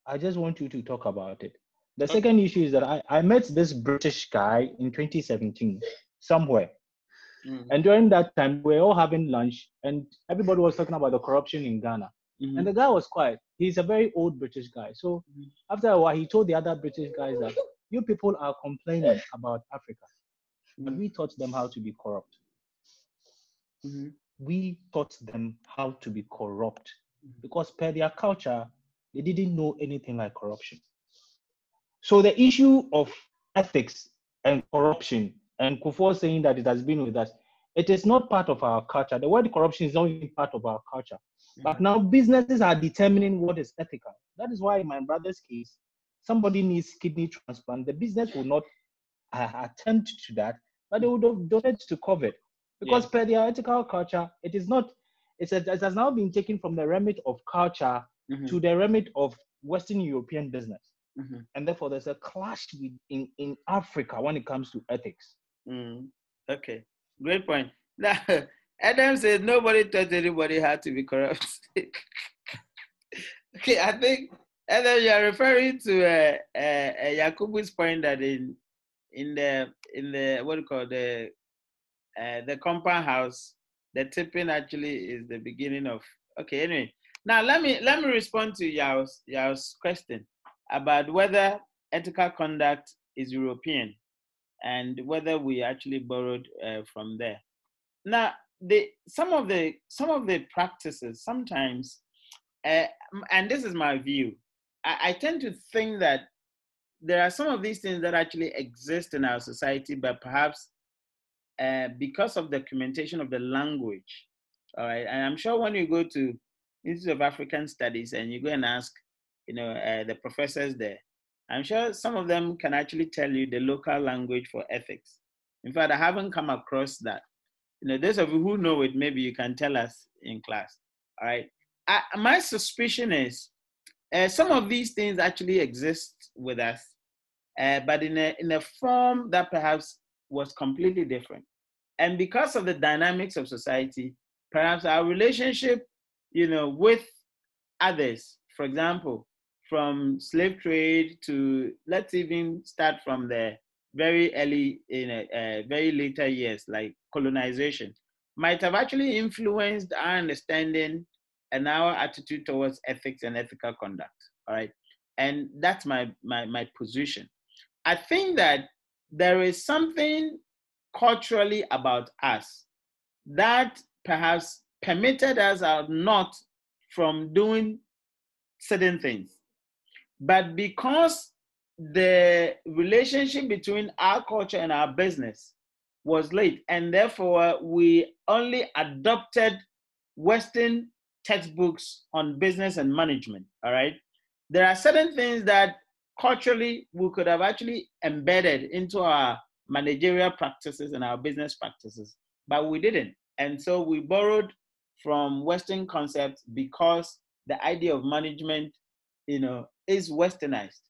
Mm-hmm. I just want you to talk about it. The second issue is that I, I met this British guy in 2017 somewhere. Mm-hmm. And during that time, we were all having lunch, and everybody was talking about the corruption in Ghana. Mm-hmm. And the guy was quiet. He's a very old British guy. So Mm-hmm. after a while, he told the other British guys that you people are complaining about Africa, but we taught them how to be corrupt. Mm-hmm. We taught them how to be corrupt because per their culture, they didn't know anything like corruption. So the issue of ethics and corruption and Kufuor saying that it has been with us, it is not part of our culture. The word corruption is not even part of our culture. But now businesses are determining what is ethical. That is why in my brother's case, somebody needs kidney transplant. The business will not uh, attempt to that, but they would have donate to COVID. Because Yes. per their ethical culture, it is not, it's a, it has now been taken from the remit of culture Mhm. to the remit of Western European business. Mhm. And therefore, there's a clash with, in, in Africa when it comes to ethics. Mm, okay, great point. Now, <laughs> Adam says nobody taught anybody how to be corrupt. <laughs> okay, I think Adam, you are referring to uh, uh, uh, Yakubu's point that in in the in the what do you call the uh, the compound house, the tipping actually is the beginning of. Okay, anyway, now let me let me respond to Yao's Yao's question about whether ethical conduct is European and whether we actually borrowed uh, from there. Now, the some of the some of the practices sometimes, uh, and this is my view, I, I tend to think that there are some of these things that actually exist in our society, but perhaps uh, because of the documentation of the language, all right. And I'm sure when you go to Institute of African Studies and you go and ask, you know, uh, the professors there, I'm sure some of them can actually tell you the local language for ethics. In fact, I haven't come across that. You know, those of you who know it, maybe you can tell us in class. All right. I, my suspicion is uh, some of these things actually exist with us, uh, but in a in a form that perhaps was completely different. And because of the dynamics of society, perhaps our relationship, you know, with others, for example, from slave trade to let's even start from the very early in a, very later years like colonization might have actually influenced our understanding and our attitude towards ethics and ethical conduct all right? And that's my my, my position. I think that there is something culturally about us that perhaps permitted us or not from doing certain things but because the relationship between our culture and our business was late, and therefore we only adopted Western textbooks on business and management. All right. There are certain things that culturally we could have actually embedded into our managerial practices and our business practices, but we didn't. And so we borrowed from Western concepts because the idea of management, you know, is westernized.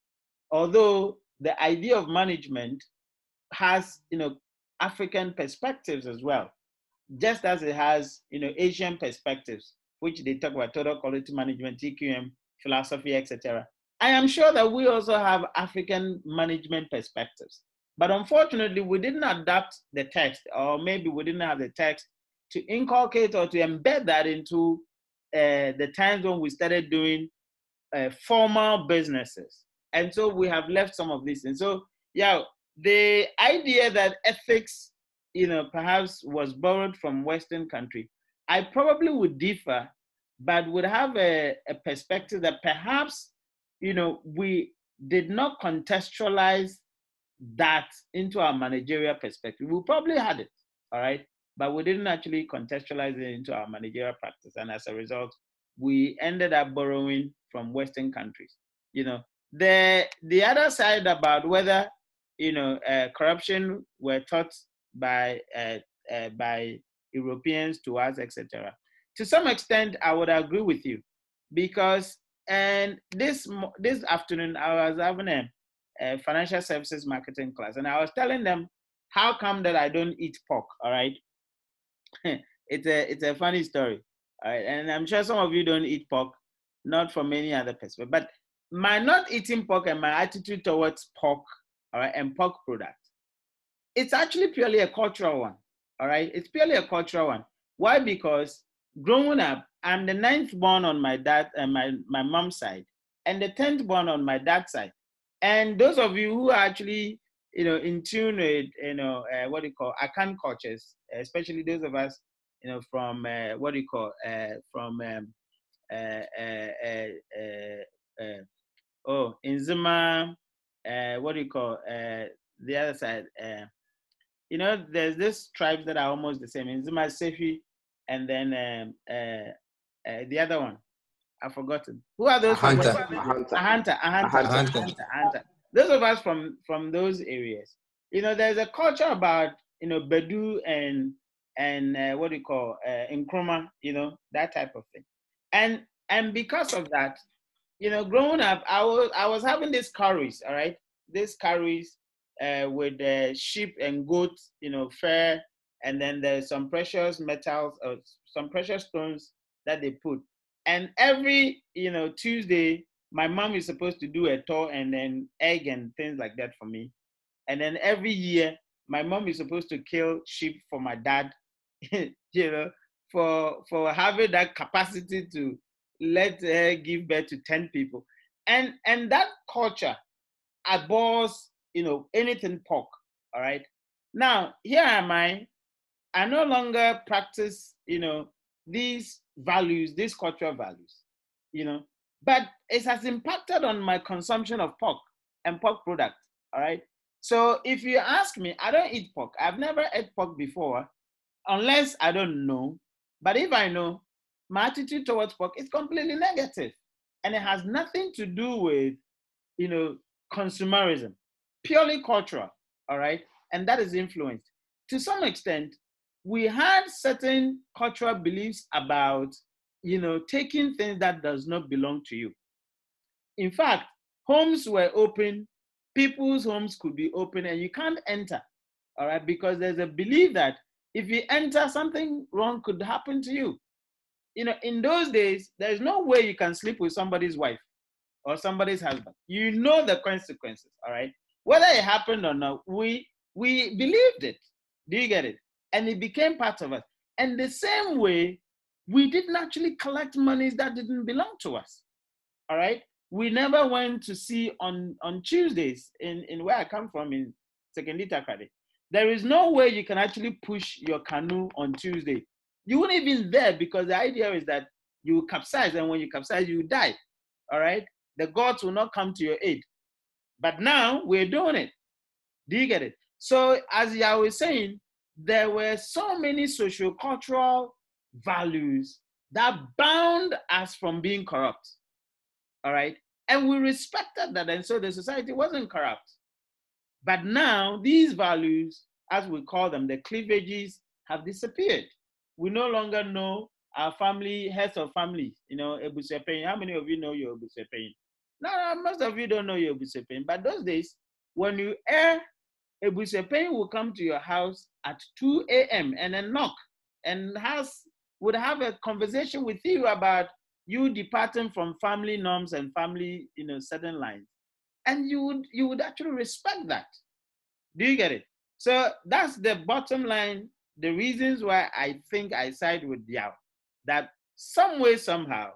Although the idea of management has, you know, African perspectives as well, just as it has, you know, Asian perspectives, which they talk about total quality management, TQM, philosophy, etc. I am sure that we also have African management perspectives. But unfortunately, we didn't adapt the text, or maybe we didn't have the text to inculcate or to embed that into uh, the times when we started doing uh, formal businesses. And so we have left some of these. And so, yeah, the idea that ethics, you know, perhaps was borrowed from Western country, I probably would differ, but would have a, a perspective that perhaps, you know, we did not contextualize that into our managerial perspective. We probably had it, all right, but we didn't actually contextualize it into our managerial practice. And as a result, we ended up borrowing from Western countries. You know, the the other side about whether you know uh, corruption were taught by uh, uh, by Europeans to us, etc. To some extent, I would agree with you, because and this this afternoon I was having a, a financial services marketing class, and I was telling them how come that I don't eat pork. All right, <laughs> it's a it's a funny story. All right, and I'm sure some of you don't eat pork, not from any other perspective. But my not eating pork and my attitude towards pork, all right, and pork products, it's actually purely a cultural one. All right, it's purely a cultural one. Why? Because growing up, I'm the ninth born on my dad and uh, my my mom's side, and the tenth born on my dad's side. And those of you who are actually you know in tune with you know uh, what do you call Akan cultures, especially those of us you know from uh, what do you call uh, from um, uh, uh, uh, oh Nzima, what do you call the other side? you know, there's this tribes that are almost the same. Nzima Sefi, and then um, uh, uh, the other one. I've forgotten. Who are those? Ahanta. A hunter. Ahanta. A hunter. Ahanta. Those of us from from those areas. You know, there's a culture about you know Badu and and uh, what do you call uh, Nkrumah. You know that type of thing. And and because of that, you know, growing up, I was I was having these curries. All right, these curries uh, with uh, sheep and goats, you know, fur, and then there's some precious metals or uh, some precious stones that they put. And every, you know, Tuesday, my mom is supposed to do a tour and then egg and things like that for me. And then every year, my mom is supposed to kill sheep for my dad, <laughs> you know, for for having that capacity to let her give birth to 10 people. And and that culture abhors you know, anything pork. All right. Now, here am I. I no longer practice, you know, these values, these cultural values, you know, but it has impacted on my consumption of pork and pork products. All right. So if you ask me, I don't eat pork. I've never ate pork before, unless I don't know. But if I know, my attitude towards pork is completely negative, and it has nothing to do with, you know, consumerism purely cultural, all right? And that is influenced. To some extent, we had certain cultural beliefs about, you know, taking things that does not belong to you. In fact, homes were open, people's homes could be open, and you can't enter, all right? Because there's a belief that if you enter, something wrong could happen to you. You know, in those days, there's no way you can sleep with somebody's wife or somebody's husband. You know the consequences, all right? Whether it happened or not, we we believed it. Do you get it? And it became part of us. And the same way, we didn't actually collect monies that didn't belong to us. All right. We never went to see on, on Tuesdays in, in where I come from in Sekondi Takoradi. There is no way you can actually push your canoe on Tuesday. You wouldn't even there because the idea is that you capsize, and when you capsize, you die. All right. The gods will not come to your aid. But now we're doing it. Do you get it? So, as I was saying, there were so many social cultural values that bound us from being corrupt. All right. And we respected that. And so the society wasn't corrupt. But now these values, as we call them, the cleavages, have disappeared. We no longer know our family, heads of families, you know, Ebusepen. How many of you know your Ebusepen? No, most of you don't know your Ebusepen. But those days, when you air, Ebusepen will come to your house at 2 a.m. and then knock and has would have a conversation with you about you departing from family norms and family, you know, certain lines. And you would you would actually respect that. Do you get it? So that's the bottom line. The reasons why I think I side with Yao, that some way, somehow,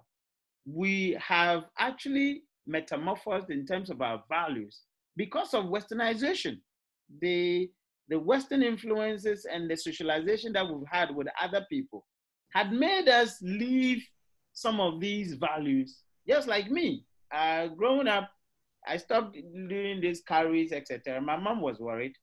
we have actually metamorphosed in terms of our values because of westernization. The, the Western influences and the socialization that we've had with other people had made us leave some of these values, just like me. Uh, growing up, I stopped doing these carries, etc. My mom was worried,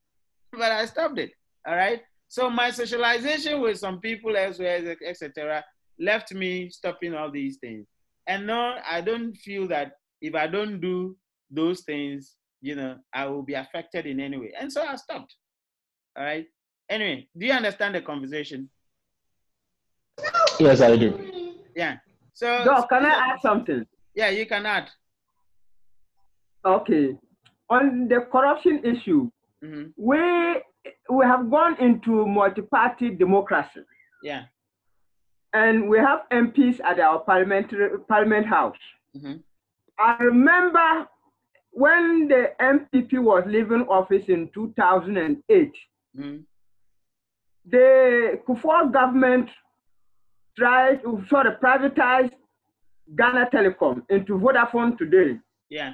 but I stopped it. All right. So my socialization with some people elsewhere, etc., left me stopping all these things. And no, I don't feel that if I don't do those things, you know, I will be affected in any way. And so I stopped. All right. Anyway, do you understand the conversation? Yes, I do. Yeah. So, Doc, can I add something? Yeah, you can add. Okay. On the corruption issue, mm-hmm. we we have gone into multi-party democracy. Yeah. And we have MPs at our parliamentary parliament house. Mm-hmm. I remember when the NPP was leaving office in 2008, mm-hmm. the Kufuor government tried to sort of privatize Ghana Telecom into Vodafone today. Yeah.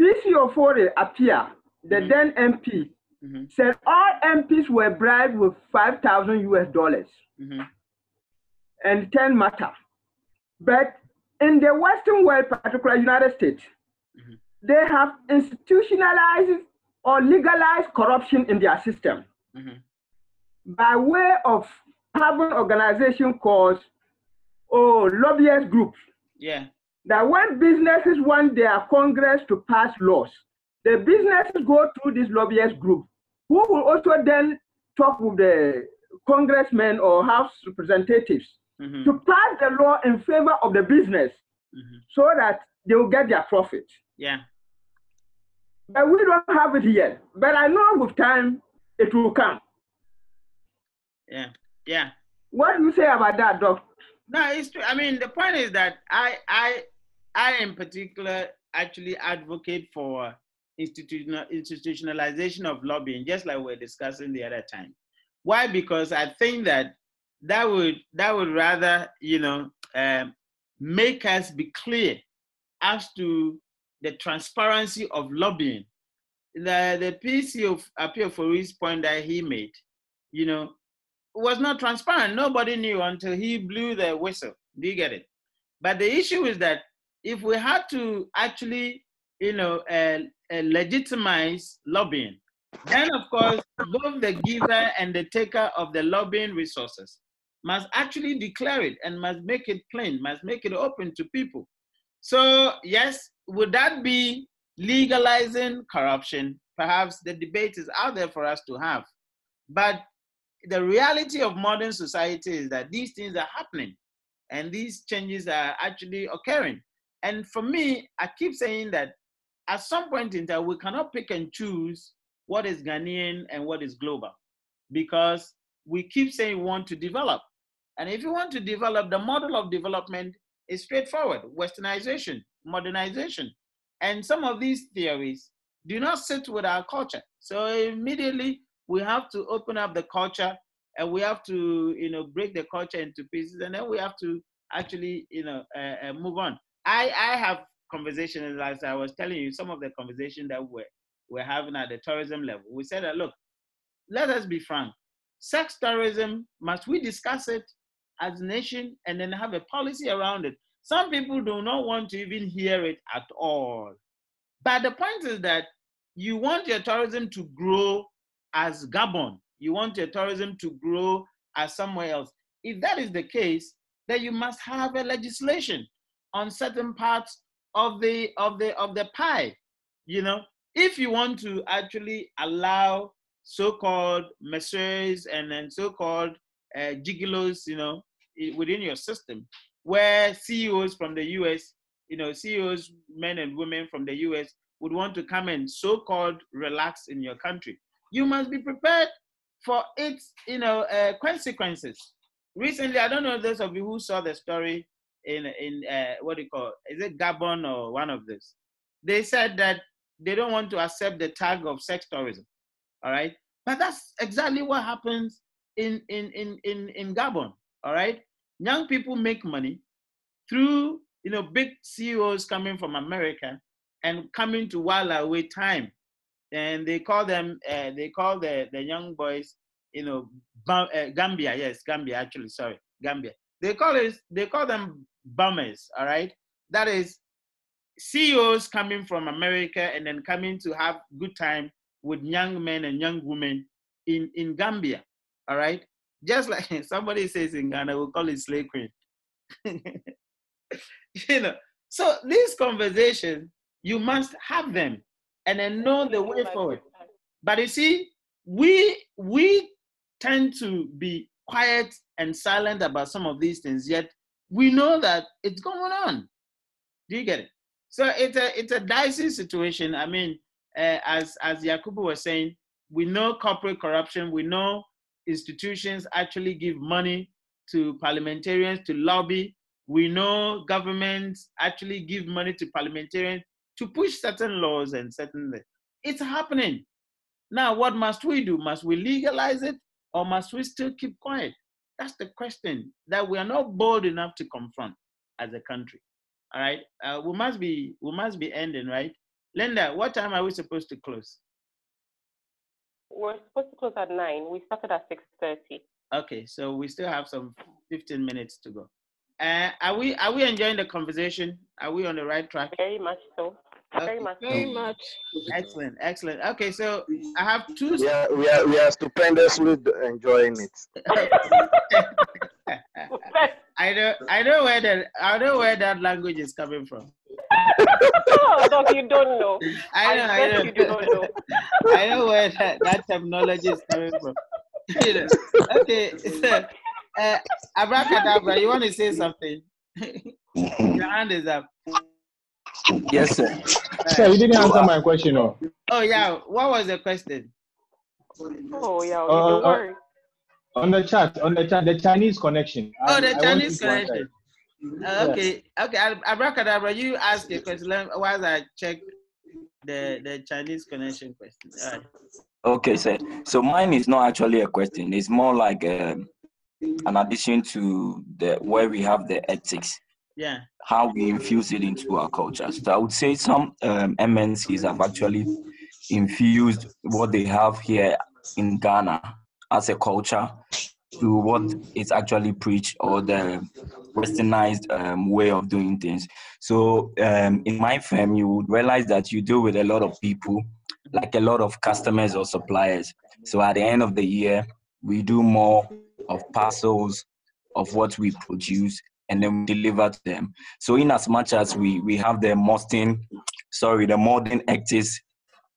PC Ofori Appiah, the mm-hmm. then MP, mm-hmm. said all MPs were bribed with 5,000 US dollars mm-hmm. and 10 matter. But in the Western world, particularly United States, mm-hmm. they have institutionalized or legalized corruption in their system mm-hmm. by way of having organization called oh, lobbyist groups. Yeah that when businesses want their Congress to pass laws, the businesses go through this lobbyist group, who will also then talk with the congressmen or house representatives mm-hmm. to pass the law in favor of the business mm-hmm. so that they will get their profit. Yeah. But we don't have it yet. But I know with time it will come. Yeah. Yeah. What do you say about that, Doc? No, it's true. I mean, the point is that I I I, in particular, actually advocate for institutional institutionalization of lobbying, just like we are discussing the other time. Why? Because I think that that would that would rather you know um, make us be clear as to the transparency of lobbying. The the PC of appeal for his point that he made, you know, was not transparent. Nobody knew until he blew the whistle. Do you get it? But the issue is that if we had to actually, you know, uh, uh, legitimize lobbying, then of course both the giver and the taker of the lobbying resources must actually declare it and must make it plain, must make it open to people. So yes, would that be legalizing corruption? Perhaps the debate is out there for us to have. But the reality of modern society is that these things are happening and these changes are actually occurring. And for me, I keep saying that at some point in time, we cannot pick and choose what is Ghanaian and what is global because we keep saying we want to develop. And if you want to develop, the model of development is straightforward westernization, modernization. And some of these theories do not sit with our culture. So immediately we have to open up the culture and we have to, you know, break the culture into pieces and then we have to actually, you know, uh, uh, move on. I, I have conversations, as I was telling you, some of the conversation that we're, we're having at the tourism level. We said that, look, let us be frank. Sex tourism, must we discuss it as a nation and then have a policy around it? Some people do not want to even hear it at all. But the point is that you want your tourism to grow as Gabon. You want your tourism to grow as somewhere else. If that is the case, then you must have a legislation on certain parts of the of the of the pie. You know, if you want to actually allow so-called messieurs and then so-called uh, gigolos, you know, within your system, where CEOs from the US, you know, CEOs, men and women from the US would want to come and so-called relax in your country. You must be prepared for its, you know, uh, consequences. Recently, I don't know those of you who saw the story in in uh, what do you call is it Gabon or one of this? They said that they don't want to accept the tag of sex tourism. All right, but that's exactly what happens in in in in, in Gabon. All right, young people make money through you know big CEOs coming from America and coming to while away time, and they call them uh, they call the the young boys you know uh, Gambia yes Gambia actually sorry Gambia they call it they call them bummers all right that is CEOs coming from America and then coming to have good time with young men and young women in, in Gambia. All right. Just like <laughs> somebody says in Ghana, we'll call it slave queen. <laughs> you know, so these conversations, you must have them and then know the way forward. But you see, we we tend to be quiet and silent about some of these things, yet we know that it's going on. Do you get it? So it's a it's a dicey situation. I mean, uh, as as Yakubu was saying, we know corporate corruption. We know institutions actually give money to parliamentarians to lobby. We know governments actually give money to parliamentarians to push certain laws and certain. It's happening. Now, what must we do? Must we legalize it or must we still keep quiet? That's the question that we are not bold enough to confront as a country. All right. Uh, we must be we must be ending, right? Linda, what time are we supposed to close? We're supposed to close at nine. We started at six thirty. Okay, so we still have some fifteen minutes to go. Uh, are we are we enjoying the conversation? Are we on the right track? Very much so. Okay. Very much. Very much. Excellent, excellent. Okay, so I have two. Yeah, we are we are stupendously enjoying it. <laughs> I know I know where that I know where that language is coming from. oh, dog, you don't know. I know, I, I know. You do not know. <laughs> I know where that, that terminology is coming from. <laughs> you know. Okay, so, uh, abracadabra, you want to say something? Your hand is up. Yes, sir. Sir, you didn't answer my question, no. Oh yeah, what was the question? Oh yeah, uh, uh, on the chat, on the chat, the Chinese connection. Oh, the I Chinese connection. Uh, okay, yes. okay. Abracadabra, you ask a question while I check the the Chinese connection question. Right. Okay, sir. So mine is not actually a question. It's more like um, an addition to the where we have the ethics. Yeah. How we infuse it into our culture. So I would say some um, MNCs have actually infused what they have here in Ghana as a culture to what is actually preached or the westernized um, way of doing things. So um, in my firm, you would realize that you deal with a lot of people, like a lot of customers or suppliers. So at the end of the year, we do more of parcels of what we produce and then we deliver to them. So in as much as we we have the modern, sorry, the modern actors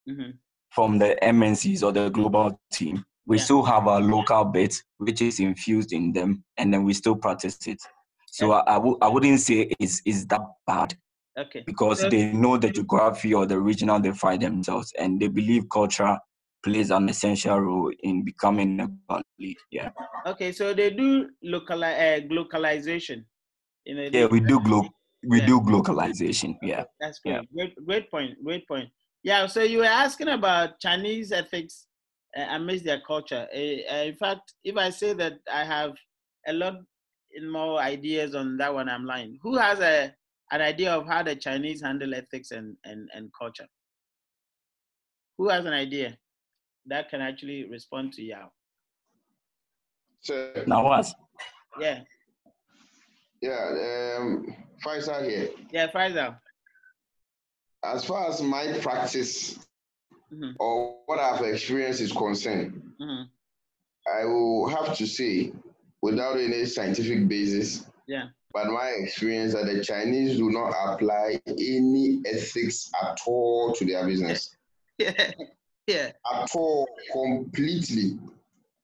mm-hmm. from the MNCs or the global team, we yeah. still have our local bit which is infused in them and then we still practice it so I I, w- I wouldn't say it's, it's that bad okay because they know the geography or the regional they find themselves and they believe culture plays an essential role in becoming a lead yeah okay so they do local uh, localization you know, yeah we do glo- we yeah. do localization yeah that's great yeah. great great point great point yeah so you were asking about chinese ethics eh, amidst their culture. Eh, eh, in fact, if I say that I have a lot more ideas on that one, I'm lying. Who has a an idea of how the Chinese handle ethics and, and, and culture? Who has an idea that can actually respond to Yao? So, now what? Yeah. Yeah, um, Faisal here. Yeah, Faisal. As far as my practice mm-hmm. or what I've experienced is concerned, mm-hmm. I will have to say, without any scientific basis, yeah. but my experience that the Chinese do not apply any ethics at all to their business. yeah. <laughs> yeah. At all, completely.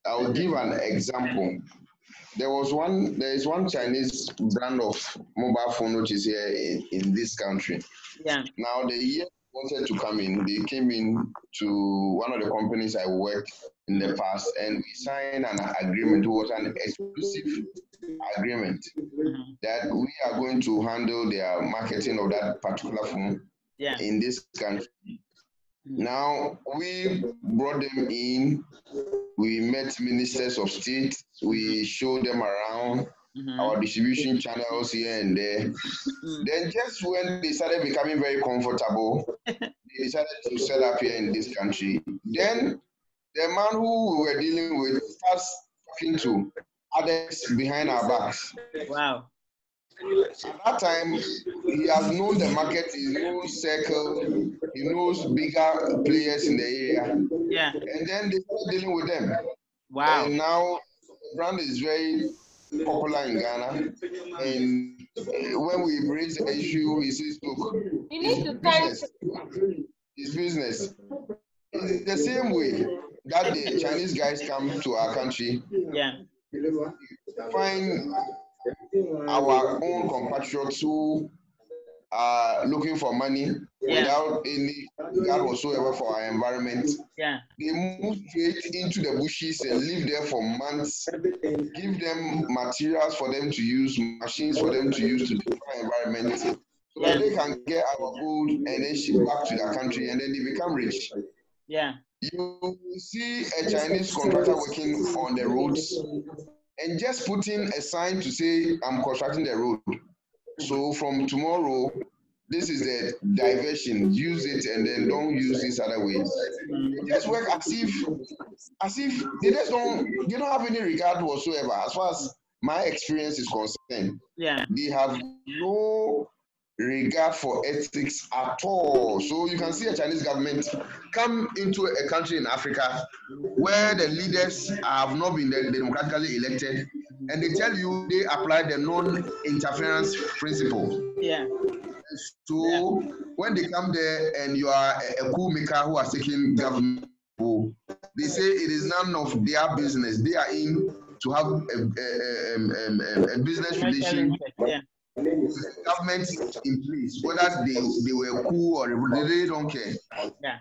I'll give an example. There was one, there is one Chinese brand of mobile phone which is here in, in this country. Yeah. Now, the year wanted to come in, they came in to one of the companies I worked in the past and we signed an agreement. It was an exclusive agreement mm-hmm. that we are going to handle their marketing of that particular phone yeah. in this country. Now we brought them in. We met ministers of state. We showed them around mm-hmm. our distribution channels here and there. Mm-hmm. Then just when they started becoming very comfortable, <laughs> they decided to set up here in this country. Then the man who we were dealing with starts talking to others behind our backs. Wow. At that time, he has known the market, he knows circle, he knows bigger players in the area. Yeah. And then they started dealing with them. Wow. And now brand is very popular in Ghana. And uh, when we raise the issue, he says, look, you need to business. It's business. It's the same way that the Chinese guys come to our country. Yeah. Find our own compatriots who are looking for money yeah. without any regard whatsoever for our environment. Yeah. They move straight into the bushes and live there for months. Give them materials for them to use, machines for them to use to destroy environment. So that they can get our gold and then ship back to their country and then they become rich. Yeah. You see a Chinese contractor working on the roads and just putting a sign to say I'm constructing the road. So from tomorrow, this is the diversion. Use it and then don't use this other ways. They just work as if, as if they just don't, they don't have any regard whatsoever. As far as my experience is concerned, yeah, they have no regard for ethics at all. So you can see a Chinese government come into a country in Africa where the leaders have not been democratically elected, and they tell you they apply the non-interference principle. Yeah. So yeah. when they come there and you are a, a coup maker who has taken government, they say it is none of their business. They are in to have a, a, a, a business relation. Yeah government in place, whether they, they were cool or they really don't care. Yeah.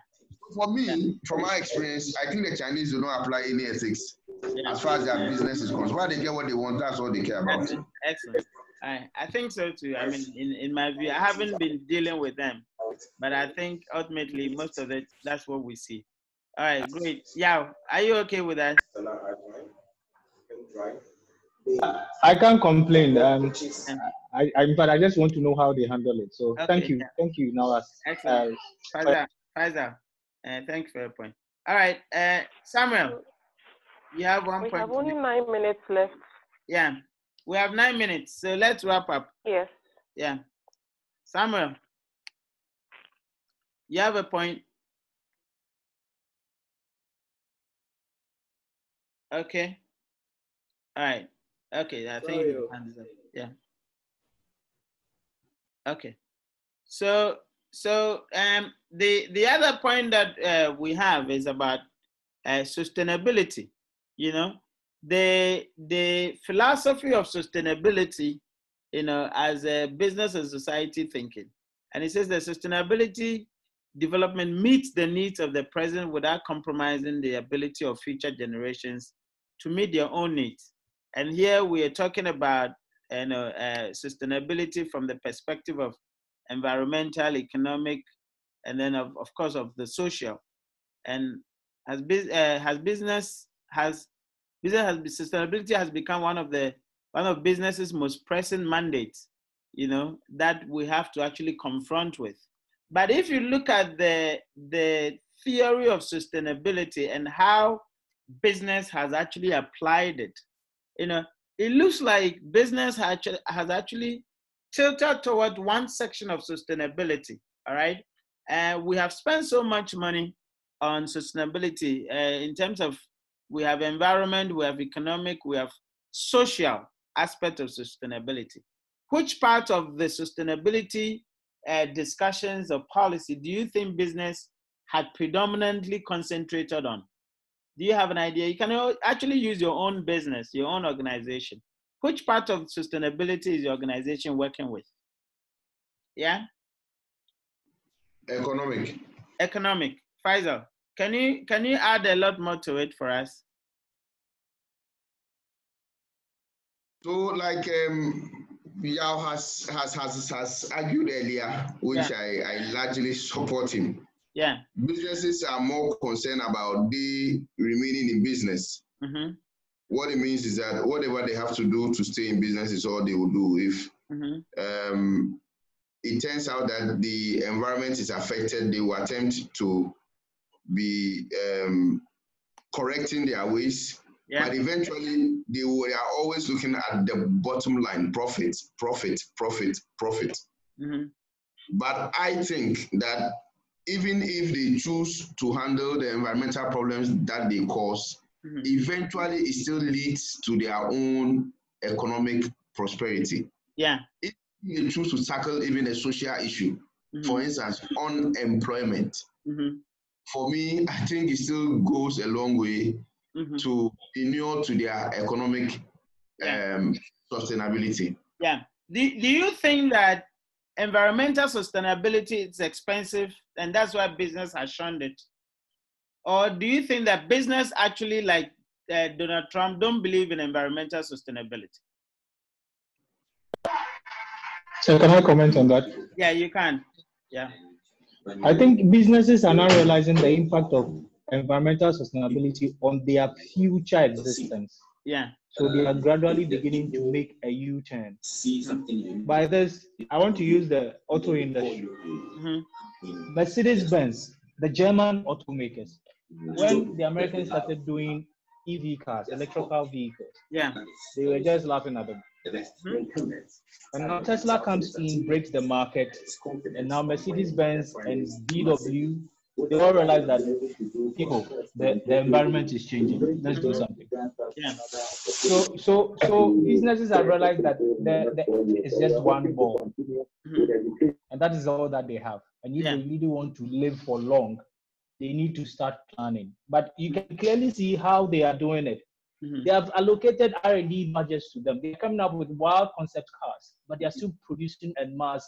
For me, from my experience, I think the Chinese do not apply any ethics yeah. as far as their business is concerned. Why they get what they want, that's all they care about. Excellent. Excellent. I, I think so too. I mean, in, in my view, I haven't been dealing with them, but I think ultimately most of it, that's what we see. All right, great. Yeah, are you okay with that? I can't complain. Um, I, I, but I just want to know how they handle it. So Okay, thank you, yeah. thank you, Nawaz. Excellent. Uh, Faisal, Faisal, uh, thanks for your point. All right, uh, Samuel, you have one We point. have only make. nine minutes left. Yeah, we have nine minutes, so let's wrap up. Yes. Yeah, Samuel, you have a point. Okay. All right. Okay, I think your hand is up. yeah. Okay. So so um the the other point that uh, we have is about uh, sustainability. You know, the the philosophy of sustainability, you know, as a business and society thinking, and it says that sustainability development meets the needs of the present without compromising the ability of future generations to meet their own needs. And here we are talking about you know, uh, sustainability from the perspective of environmental, economic, and then of, of course of the social. And has, uh, has business has business has sustainability has become one of the one of business's most pressing mandates, you know, that we have to actually confront with. But if you look at the the theory of sustainability and how business has actually applied it, you know, it looks like business has actually, tilted toward one section of sustainability. All right, and we have spent so much money on sustainability uh, in terms of we have environment, we have economic, we have social aspect of sustainability. Which part of the sustainability uh, discussions or policy do you think business had predominantly concentrated on? Do you have an idea? You can actually use your own business, your own organization. Which part of sustainability is your organization working with? Yeah? Economic. Economic. Faisal, can you can you add a lot more to it for us? So, like um, Yao has has has has argued earlier, which yeah. I, I largely support him. Yeah. Businesses are more concerned about the remaining in business. Mm-hmm. What it means is that whatever they have to do to stay in business is all they will do. If mm-hmm. um, it turns out that the environment is affected, they will attempt to be um, correcting their ways. Yeah. But eventually, they are always looking at the bottom line profit, profit, profit, profit. Mm-hmm. But I think that even if they choose to handle the environmental problems that they cause, mm-hmm. eventually it still leads to their own economic prosperity. Yeah. If they choose to tackle even a social issue, mm-hmm. for instance, unemployment, mm-hmm for me, I think it still goes a long way mm-hmm. to inure to their economic yeah. um, sustainability. Yeah. Do, do you think that environmental sustainability is expensive and that's why business has shunned it? Or do you think that business actually, like uh, Donald Trump, don't believe in environmental sustainability? So, can I comment on that? Yeah, you can. Yeah. I think businesses are now realizing the impact of environmental sustainability on their future existence. Yeah. So they are gradually beginning to make a U-turn. See something By this, I want to use the auto industry. Mm-hmm. Mercedes-Benz, the German automakers, when the Americans started doing EV cars, electrical vehicles, yeah, they were just laughing at them. Mm-hmm. And now Tesla comes in, breaks the market, and now Mercedes Benz and VW, they all realize that people, the, the environment is changing. Let's do something. Yeah. So, so, so businesses have realized that the, the, it's just one ball, mm-hmm. and that is all that they have. And if yeah. they really want to live for long, they need to start planning. But you can clearly see how they are doing it. Mm-hmm. They have allocated R&D budgets to them. They're coming up with wild concept cars, but they are still producing and mass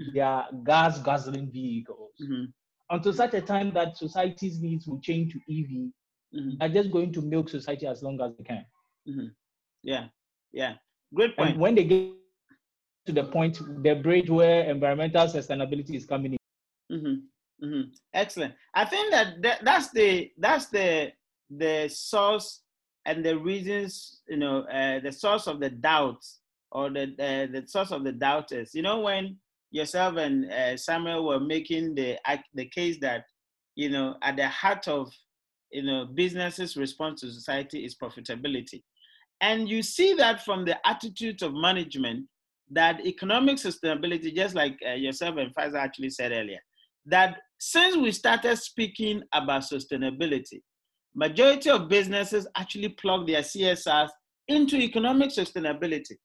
mm-hmm. their gas guzzling vehicles. Mm-hmm. Until such a time that society's needs will change to EV, mm-hmm. are just going to milk society as long as they can. Mm-hmm. Yeah, yeah, great point. And when they get to the point, the bridge where environmental sustainability is coming in. Mm-hmm. Mm-hmm. Excellent. I think that, that that's the that's the the source and the reasons, you know, uh, the source of the doubts or the, uh, the source of the doubters. You know, when yourself and uh, Samuel were making the, the case that, you know, at the heart of, you know, businesses' response to society is profitability. And you see that from the attitudes of management that economic sustainability, just like uh, yourself and Faisal actually said earlier, that since we started speaking about sustainability, majority of businesses actually plug their CSRs into economic sustainability.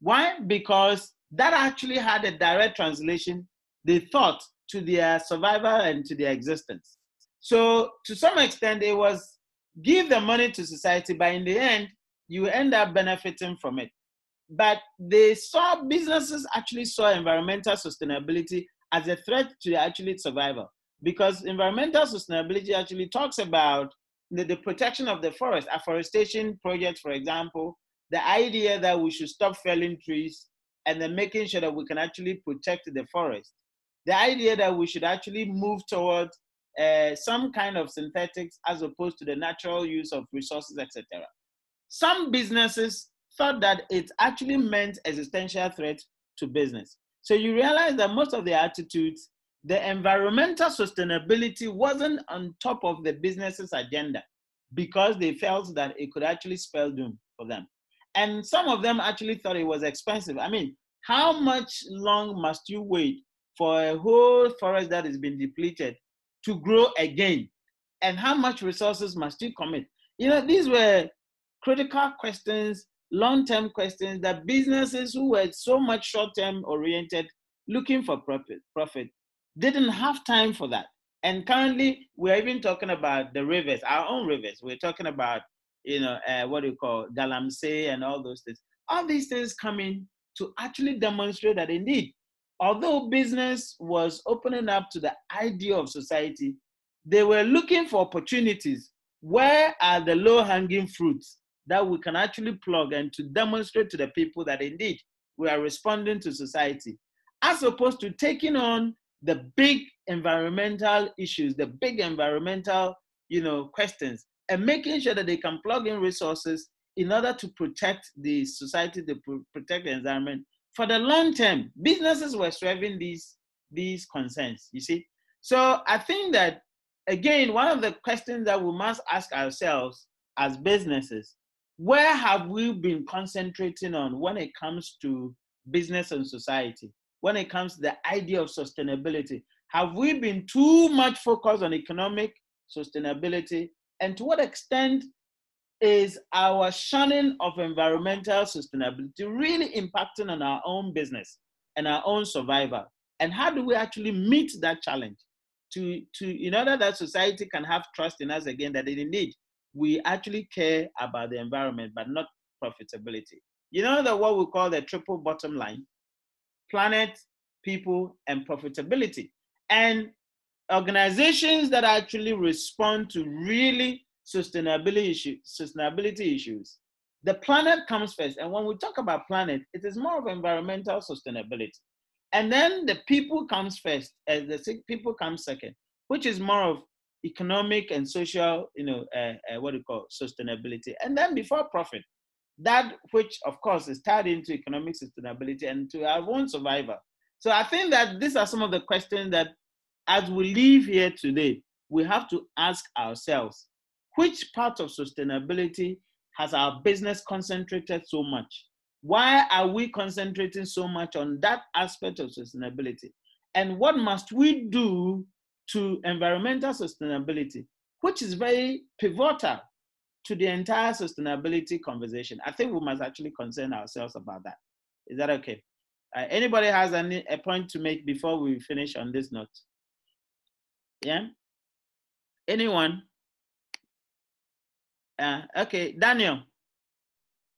Why? Because that actually had a direct translation, they thought, to their survival and to their existence. So to some extent, it was give the money to society, but in the end, you end up benefiting from it. But they saw businesses actually saw environmental sustainability as a threat to actually survival because environmental sustainability actually talks about the, the protection of the forest, afforestation projects, for example, the idea that we should stop felling trees and then making sure that we can actually protect the forest. The idea that we should actually move towards uh, some kind of synthetics as opposed to the natural use of resources, etc. Some businesses thought that it actually meant existential threat to business. So you realize that most of the attitudes the environmental sustainability wasn't on top of the business's agenda because they felt that it could actually spell doom for them. And some of them actually thought it was expensive. I mean, how much long must you wait for a whole forest that has been depleted to grow again? And how much resources must you commit? You know, these were critical questions, long term questions that businesses who were so much short term oriented, looking for profit, profit, didn't have time for that. And currently, we're even talking about the rivers, our own rivers. We're talking about, you know, uh, what do you call Galamsey and all those things. All these things coming to actually demonstrate that indeed, although business was opening up to the idea of society, they were looking for opportunities. Where are the low hanging fruits that we can actually plug and to demonstrate to the people that indeed we are responding to society, as opposed to taking on the big environmental issues, the big environmental, you know, questions, and making sure that they can plug in resources in order to protect the society, to protect the environment. For the long term, businesses were serving these, these concerns, you see. So I think that, again, one of the questions that we must ask ourselves as businesses, where have we been concentrating on when it comes to business and society? When it comes to the idea of sustainability, have we been too much focused on economic sustainability? And to what extent is our shunning of environmental sustainability really impacting on our own business and our own survival? And how do we actually meet that challenge to, to in order that society can have trust in us again that indeed we actually care about the environment but not profitability. You know that what we call the triple bottom line, planet, people, and profitability. And organizations that actually respond to really sustainability issues, sustainability issues, the planet comes first. And when we talk about planet, it is more of environmental sustainability. And then the people comes first, as the people come second, which is more of economic and social, you know, uh, uh, what do you call sustainability. And then before profit, that which of course is tied into economic sustainability and to our own survival. So I think that these are some of the questions that as we leave here today, we have to ask ourselves, which part of sustainability has our business concentrated so much? Why are we concentrating so much on that aspect of sustainability? And what must we do to environmental sustainability, which is very pivotal to the entire sustainability conversation? I think we must actually concern ourselves about that. Is that okay? Uh, anybody has any, a point to make before we finish on this note? Yeah? Anyone? Uh, okay, Daniel,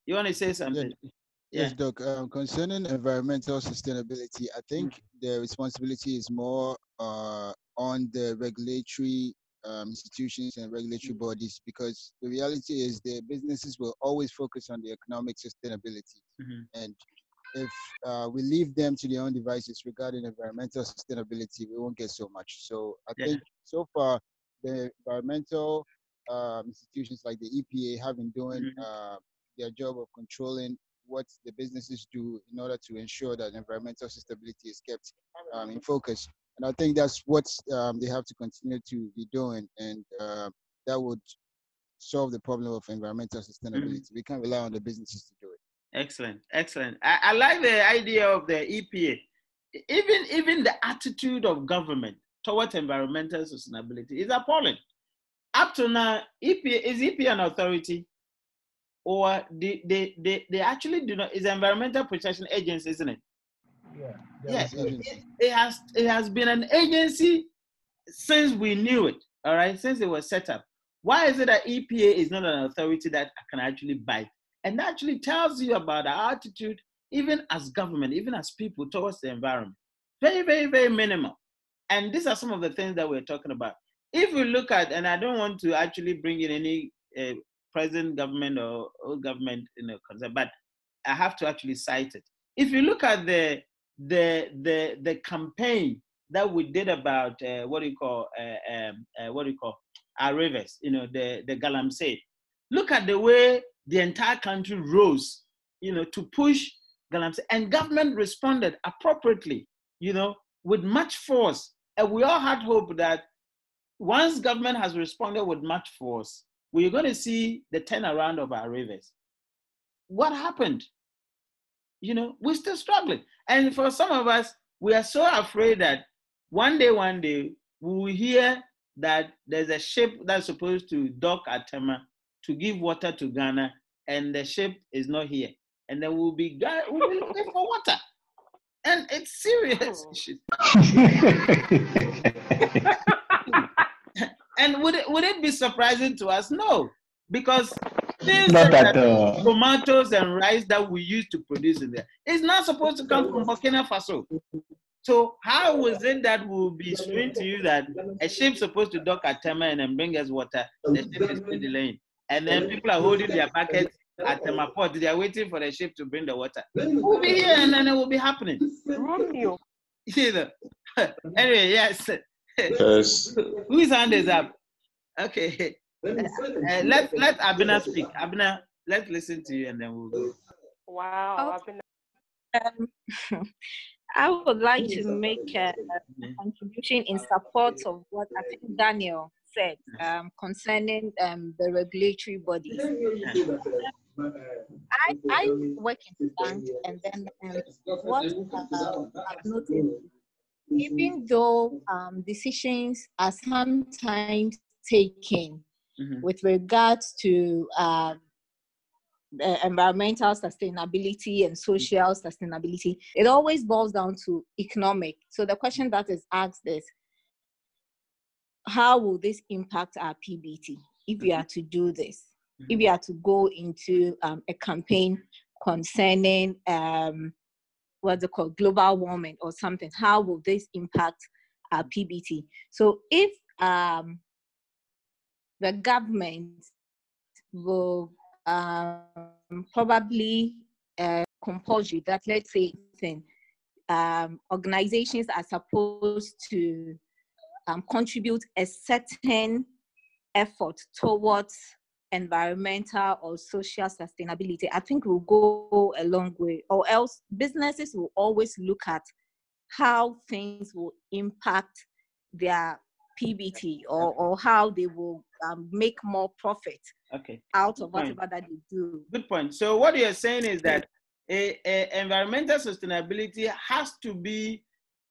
you want to say something? Yeah. Yes, Doc. Um, concerning environmental sustainability, I think mm-hmm. the responsibility is more uh, on the regulatory um, institutions and regulatory mm-hmm. bodies because the reality is the businesses will always focus on the economic sustainability. Mm-hmm. And if uh, we leave them to their own devices regarding environmental sustainability, we won't get so much. So I yeah. think so far the environmental um, institutions like the EPA have been doing mm-hmm. uh, their job of controlling what the businesses do in order to ensure that environmental sustainability is kept um, in focus. And I think that's what um, they have to continue to be doing, and uh, that would solve the problem of environmental sustainability. Mm-hmm. We can't rely on the businesses to do it. Excellent, excellent. I, I like the idea of the EPA. Even even the attitude of government towards environmental sustainability is appalling. Up to now, EPA is EPA an authority, or they they they, they actually do not is environmental protection agency, isn't it? Yeah. Yes, yeah, it, it has it has been an agency since we knew it. All right, since it was set up. Why is it that EPA is not an authority that can actually bite? And actually tells you about our attitude, even as government, even as people towards the environment. Very, very, very minimal. And these are some of the things that we're talking about. If we look at, and I don't want to actually bring in any uh, present government or old government you know, concern, but I have to actually cite it. If you look at the the the the campaign that we did about uh, what do you call uh, um, uh, what do you call our rivers, you know, the the Galamsey. Look at the way the entire country rose, you know, to push Galamsey, and government responded appropriately, you know, with much force. And we all had hope that once government has responded with much force, we're going to see the turnaround of our rivers. What happened? You know, we're still struggling. And for some of us, we are so afraid that one day, one day, we will hear that there's a ship that's supposed to dock at Tema to give water to Ghana, and the ship is not here. And then we'll be, we'll be looking for water. And it's serious. <laughs> And would it, would it be surprising to us? No, because things Not that uh, tomatoes and rice that we used to produce in there is not supposed to come from Burkina Faso. So how was it that we'll be strange to you that a ship supposed to dock at Tema and then bring us water, the ship is still delaying, and then people are holding their buckets at the port, they are waiting for the ship to bring the water. We'll be here and then it will be happening. you. <laughs> You know. <laughs> anyway, yes. Yes. Whose hand is up? Okay. Uh, let let Abina speak. Abina, let's listen to you and then we'll go. Wow. Um, <laughs> I would like to make a, a contribution in support of what I think Daniel said um, concerning um, the regulatory bodies. I, I work in the bank, and then um, what uh, I've noticed, even though um, decisions are sometimes taken Mhm. with regards to um, uh, environmental sustainability and social sustainability, it always boils down to economic. So the question that is asked is, how will this impact our PBT if we are to do this? If we are to go into um, a campaign concerning um, what's it called, global warming or something, how will this impact our PBT? So if um, the government will um, probably uh, you that let's say thing, um, organizations are supposed to um, contribute a certain effort towards environmental or social sustainability, I think will go a long way. Or else businesses will always look at how things will impact their PBT or, or how they will um, make more profit Okay. out of whatever that they do. Good point. So what you're saying is that a, a environmental sustainability has to be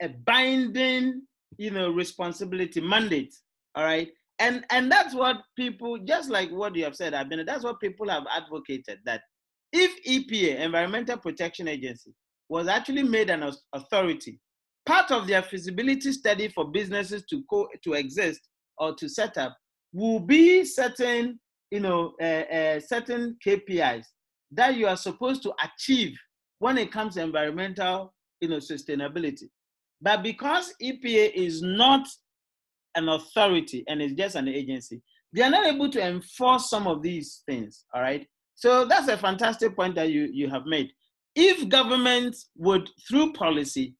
a binding, you know, responsibility mandate. All right. And and that's what people, just like what you have said, Abina, that's what people have advocated that if EPA, Environmental Protection Agency, was actually made an authority, part of their feasibility study for businesses to co- to exist or to set up will be certain, you know, uh, uh, certain KPIs that you are supposed to achieve when it comes to environmental, you know, sustainability. But because EPA is not an authority and it's just an agency, they are not able to enforce some of these things. All right. So that's a fantastic point that you, you have made. If governments would, through policy,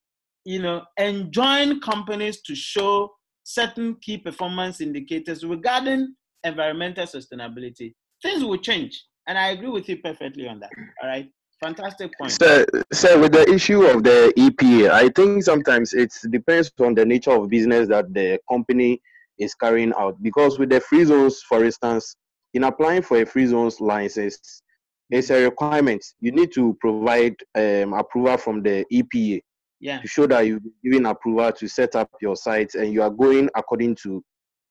you know, enjoin companies to show certain key performance indicators regarding environmental sustainability, things will change. And I agree with you perfectly on that. All right. Fantastic point. So, so with the issue of the EPA, I think sometimes it depends on the nature of business that the company is carrying out. Because with the free zones, for instance, in applying for a free zones license, it's a requirement. You need to provide um, approval from the EPA Yeah. to show that you've given approval to set up your site and you are going according to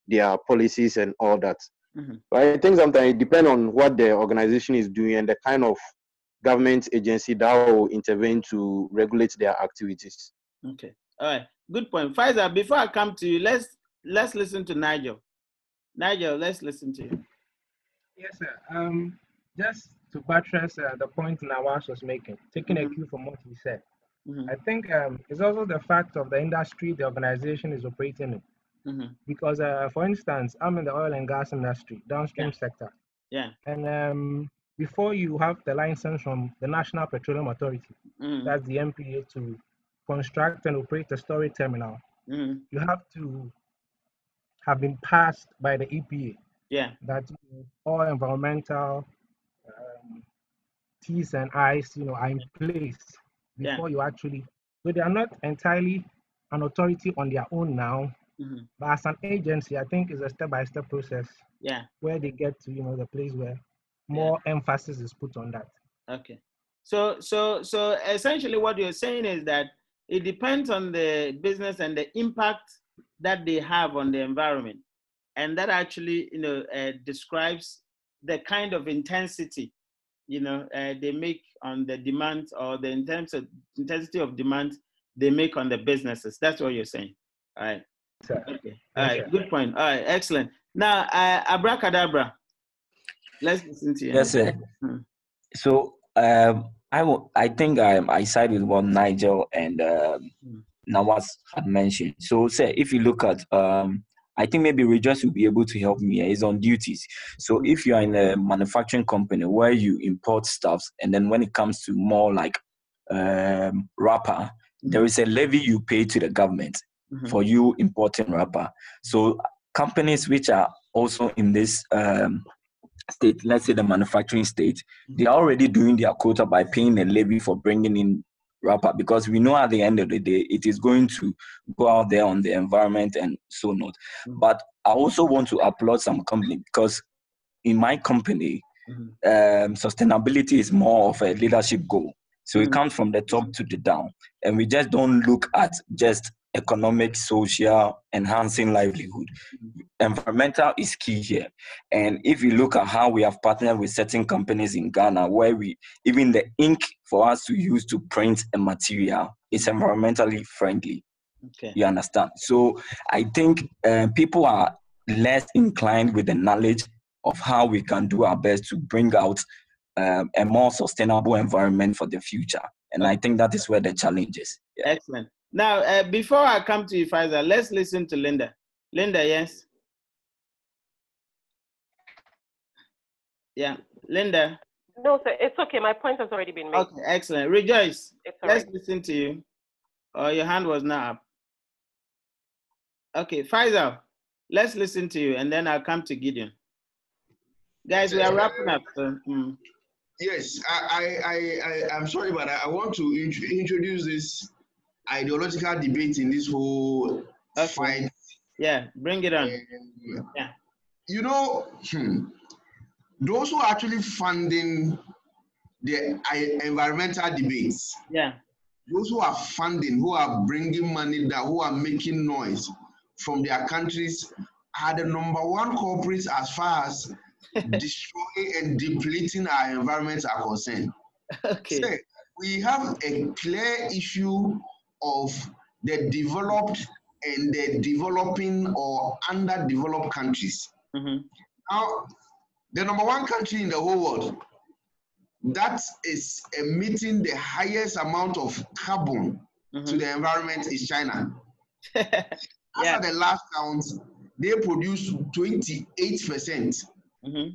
their policies and all that. Mhm. But I think sometimes it depends on what the organization is doing and the kind of government agency that will intervene to regulate their activities. Okay. All right. Good point. Faisal, before I come to you, let's let's listen to Nigel. Nigel, let's listen to you. Yes, sir. Um, just to buttress uh, the point Nawaz was making, taking a cue from what he said, Mhm. I think um, it's also the fact of the industry the organization is operating in. Mhm. Because, uh, for instance, I'm in the oil and gas industry, downstream sector, Yeah. and um, before you have the license from the National Petroleum Authority, Mhm. that's the NPA, to construct and operate a storage terminal, Mhm. you have to have been passed by the EPA Yeah. that all environmental um, T's and I's, you know, are in place Yeah. before you actually. So they are not entirely an authority on their own now, Mhm. but as an agency, I think it's a step-by-step process Yeah. where they get to, you know, the place where more emphasis is put on that. Okay. So so so essentially what you're saying is that it depends on the business and the impact that they have on the environment. And that actually, you know, uh, describes the kind of intensity, you know, uh, they make on the demand or the intense intensity of demand they make on the businesses. That's what you're saying. All right. Sir. Okay. All right. Good point. All right. Excellent. Now, uh, abracadabra. Let's listen to you. Yes, sir. Hmm. So um, I, w- I think I, I side with what Nigel and um, hmm. Nawaz had mentioned. So, say, if you look at, um, I think maybe Rejoice will be able to help me. Is on duties. So, if you are in a manufacturing company where you import stuffs, and then when it comes to more like um, wrapper, mm-hmm. there is a levy you pay to the government mm-hmm. for you importing wrapper. So, companies which are also in this um, state, let's say the manufacturing state, they are already doing their quota by paying a levy for bringing in wrapper because we know at the end of the day it is going to go out there on the environment and so not. Mm-hmm. But I also want to applaud some company because in my company, mm-hmm. um, sustainability is more of a leadership goal. So mm-hmm. it comes from the top to the down, and we just don't look at just economic, social, enhancing livelihood. Environmental is key here. And if you look at how we have partnered with certain companies in Ghana, where we even the ink for us to use to print a material is environmentally friendly. Okay. You understand? So I think uh, people are less inclined with the knowledge of how we can do our best to bring out um, a more sustainable environment for the future. And I think that is where the challenge is. Yeah. Excellent. Now, uh, before I come to you, Faisal, let's listen to Linda. Linda, yes? Yeah, Linda. No, sir, it's okay. My point has already been made. Okay, excellent. Rejoice. Let's listen to you. Oh, your hand was not up. Okay, Faisal, let's listen to you, and then I'll come to Gideon. Guys, we are wrapping up. So, mm. Yes, I, I, I, I'm sorry, but I want to introduce this ideological debate in this whole okay. fight. Yeah, bring it on. Um, yeah. You know, hmm, those who are actually funding the environmental debates. Yeah. Those who are funding, who are bringing money down, who are making noise from their countries are the number one culprits as far as <laughs> destroying and depleting our environments are concerned. Okay. So we have a clear issue of the developed and the developing or underdeveloped countries. Mm-hmm. Now, the number one country in the whole world that is emitting the highest amount of carbon mm-hmm. to the environment is China. <laughs> yeah. After the last count, they produce 28%. percent mm-hmm.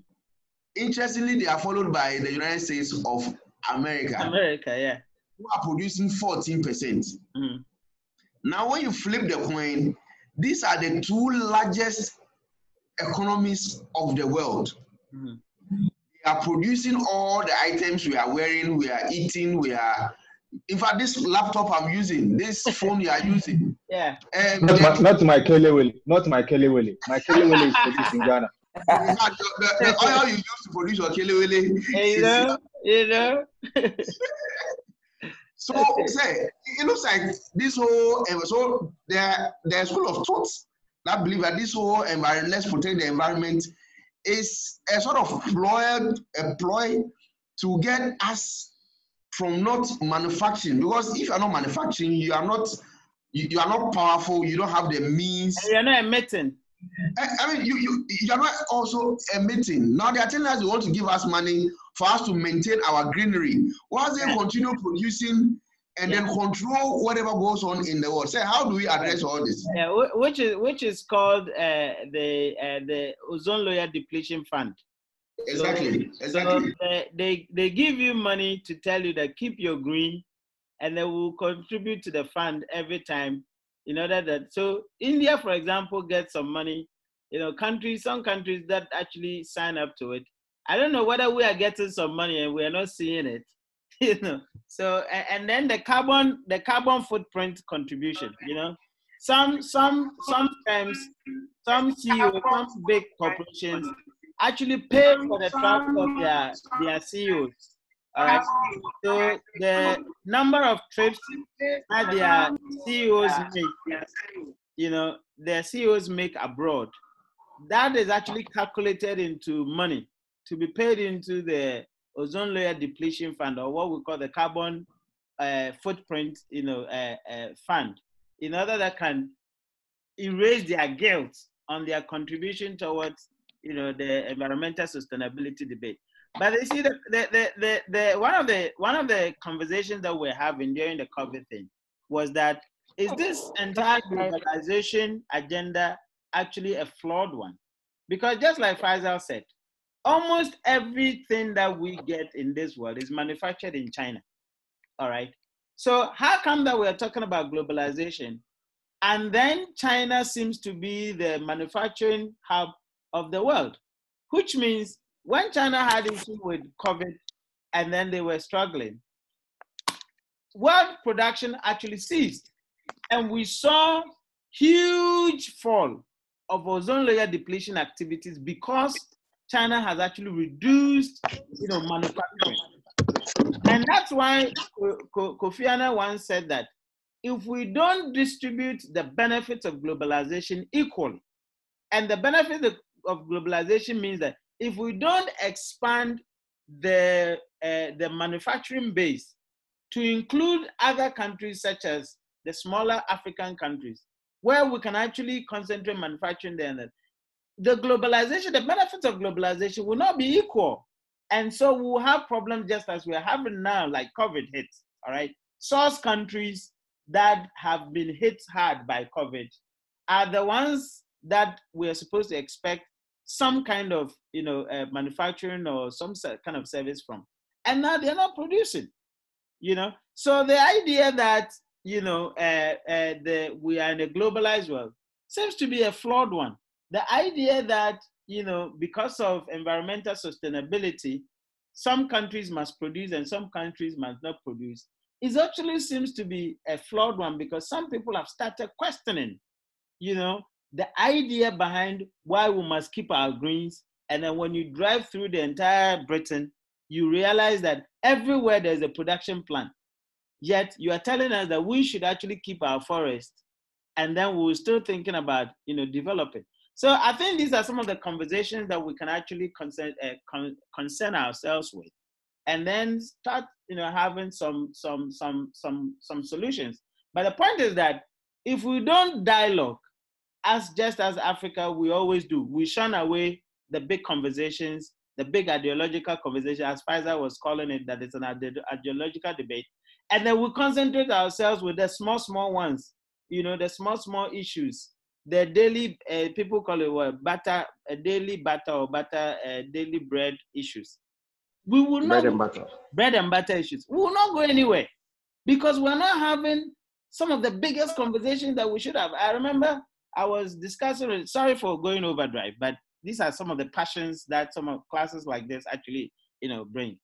Interestingly, they are followed by the United States of America. America, yeah who are producing 14%. mm Now, when you flip the coin, these are the two largest economies of the world. Mm-hmm. They are producing all the items we are wearing, we are eating, we are. In fact, this laptop I'm using, this <laughs> phone you are using. Yeah. Um, not, my, not my Kelly not my kelewele. My kelewele is produced in Ghana. <laughs> the, the, the oil you use to produce your kelewele. You know, you <laughs> know. So say it looks like this whole so there there's school of thought that believe that this whole environment let's protect the environment is a sort of ploy a ploy to get us from not manufacturing. Because if you are not manufacturing you are not you, you are not powerful you don't have the means. You are not emitting I, I mean you, you you are not also emitting now they are telling us they want to give us money for us to maintain our greenery. Once they continue producing and then control whatever goes on in the world. Say, how do we address all this? Yeah, which is which is called uh, the uh, the ozone layer depletion fund. Exactly. So, exactly. So they, they they give you money to tell you that keep your green, and they will contribute to the fund every time in order that so India, for example, gets some money. You know, countries, some countries that actually sign up to it I don't know whether we are getting some money and we are not seeing it. <laughs> you know. So and, then the carbon the carbon footprint contribution, you know. Some some sometimes some CEOs, some big corporations actually pay for the travel of their their CEOs. So the number of trips that their CEOs make, you know, their CEOs make abroad, that is actually calculated into money to be paid into the ozone layer depletion fund or what we call the carbon uh, footprint, you know, uh, uh, fund, in order that can erase their guilt on their contribution towards, you know, the environmental sustainability debate. But you see, the, the, the, the, the, one, of the, one of the conversations that we're having during the COVID thing was that is this entire globalization agenda actually a flawed one? Because just like Faisal said, almost everything that we get in this world is manufactured in China. All right. So how come that we're talking about globalization and then China seems to be the manufacturing hub of the world, which means when China had issue with COVID and then they were struggling, world production actually ceased. And we saw huge fall of ozone layer depletion activities because China has actually reduced, you know, manufacturing. And that's why Kofi Annan once said that if we don't distribute the benefits of globalization equally, and the benefit of globalization means that if we don't expand the, uh, the manufacturing base to include other countries such as the smaller African countries, where we can actually concentrate manufacturing there, the globalization, the benefits of globalization will not be equal. And so we'll have problems just as we're having now, like COVID hits, all right? Source countries that have been hit hard by COVID are the ones that we're supposed to expect some kind of, you know, uh, manufacturing or some kind of service from. And now they're not producing, you know? So the idea that, you know, uh, uh, the, we are in a globalized world seems to be a flawed one. The idea that, you know, because of environmental sustainability, some countries must produce and some countries must not produce it actually seems to be a flawed one because some people have started questioning, you know, the idea behind why we must keep our greens. And then when you drive through the entire Britain, you realize that everywhere there's a production plant. Yet you are telling us that we should actually keep our forest, and then we're still thinking about, you know, developing. So I think these are some of the conversations that we can actually concern, uh, con- concern ourselves with and then start you know having some some some some some solutions but the point is that if we don't dialogue as just as africa we always do we shun away the big conversations the big ideological conversation as Faisal was calling it that it's an ideological debate and then we concentrate ourselves with the small small ones you know the small small issues the daily uh, people call it what butter a daily butter or butter uh, daily bread issues we will not bread and butter. bread and butter issues. We will not go anywhere because we're not having some of the biggest conversations that we should have. I remember I was discussing. Sorry for going overdrive, but these are some of the passions that some of classes like this actually, you know, bring.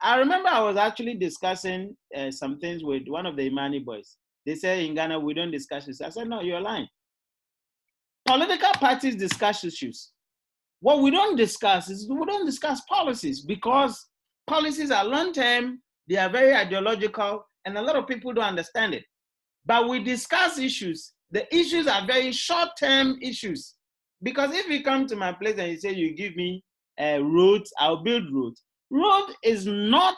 I remember I was actually discussing uh, some things with one of the Imani boys. They say in Ghana we don't discuss this. I said no, you're lying. Political parties discuss issues. What we don't discuss is we don't discuss policies because policies are long term, they are very ideological, and a lot of people don't understand it. But we discuss issues. The issues are very short term issues. Because if you come to my place and you say you give me eh, a road, I'll build roads. Road is not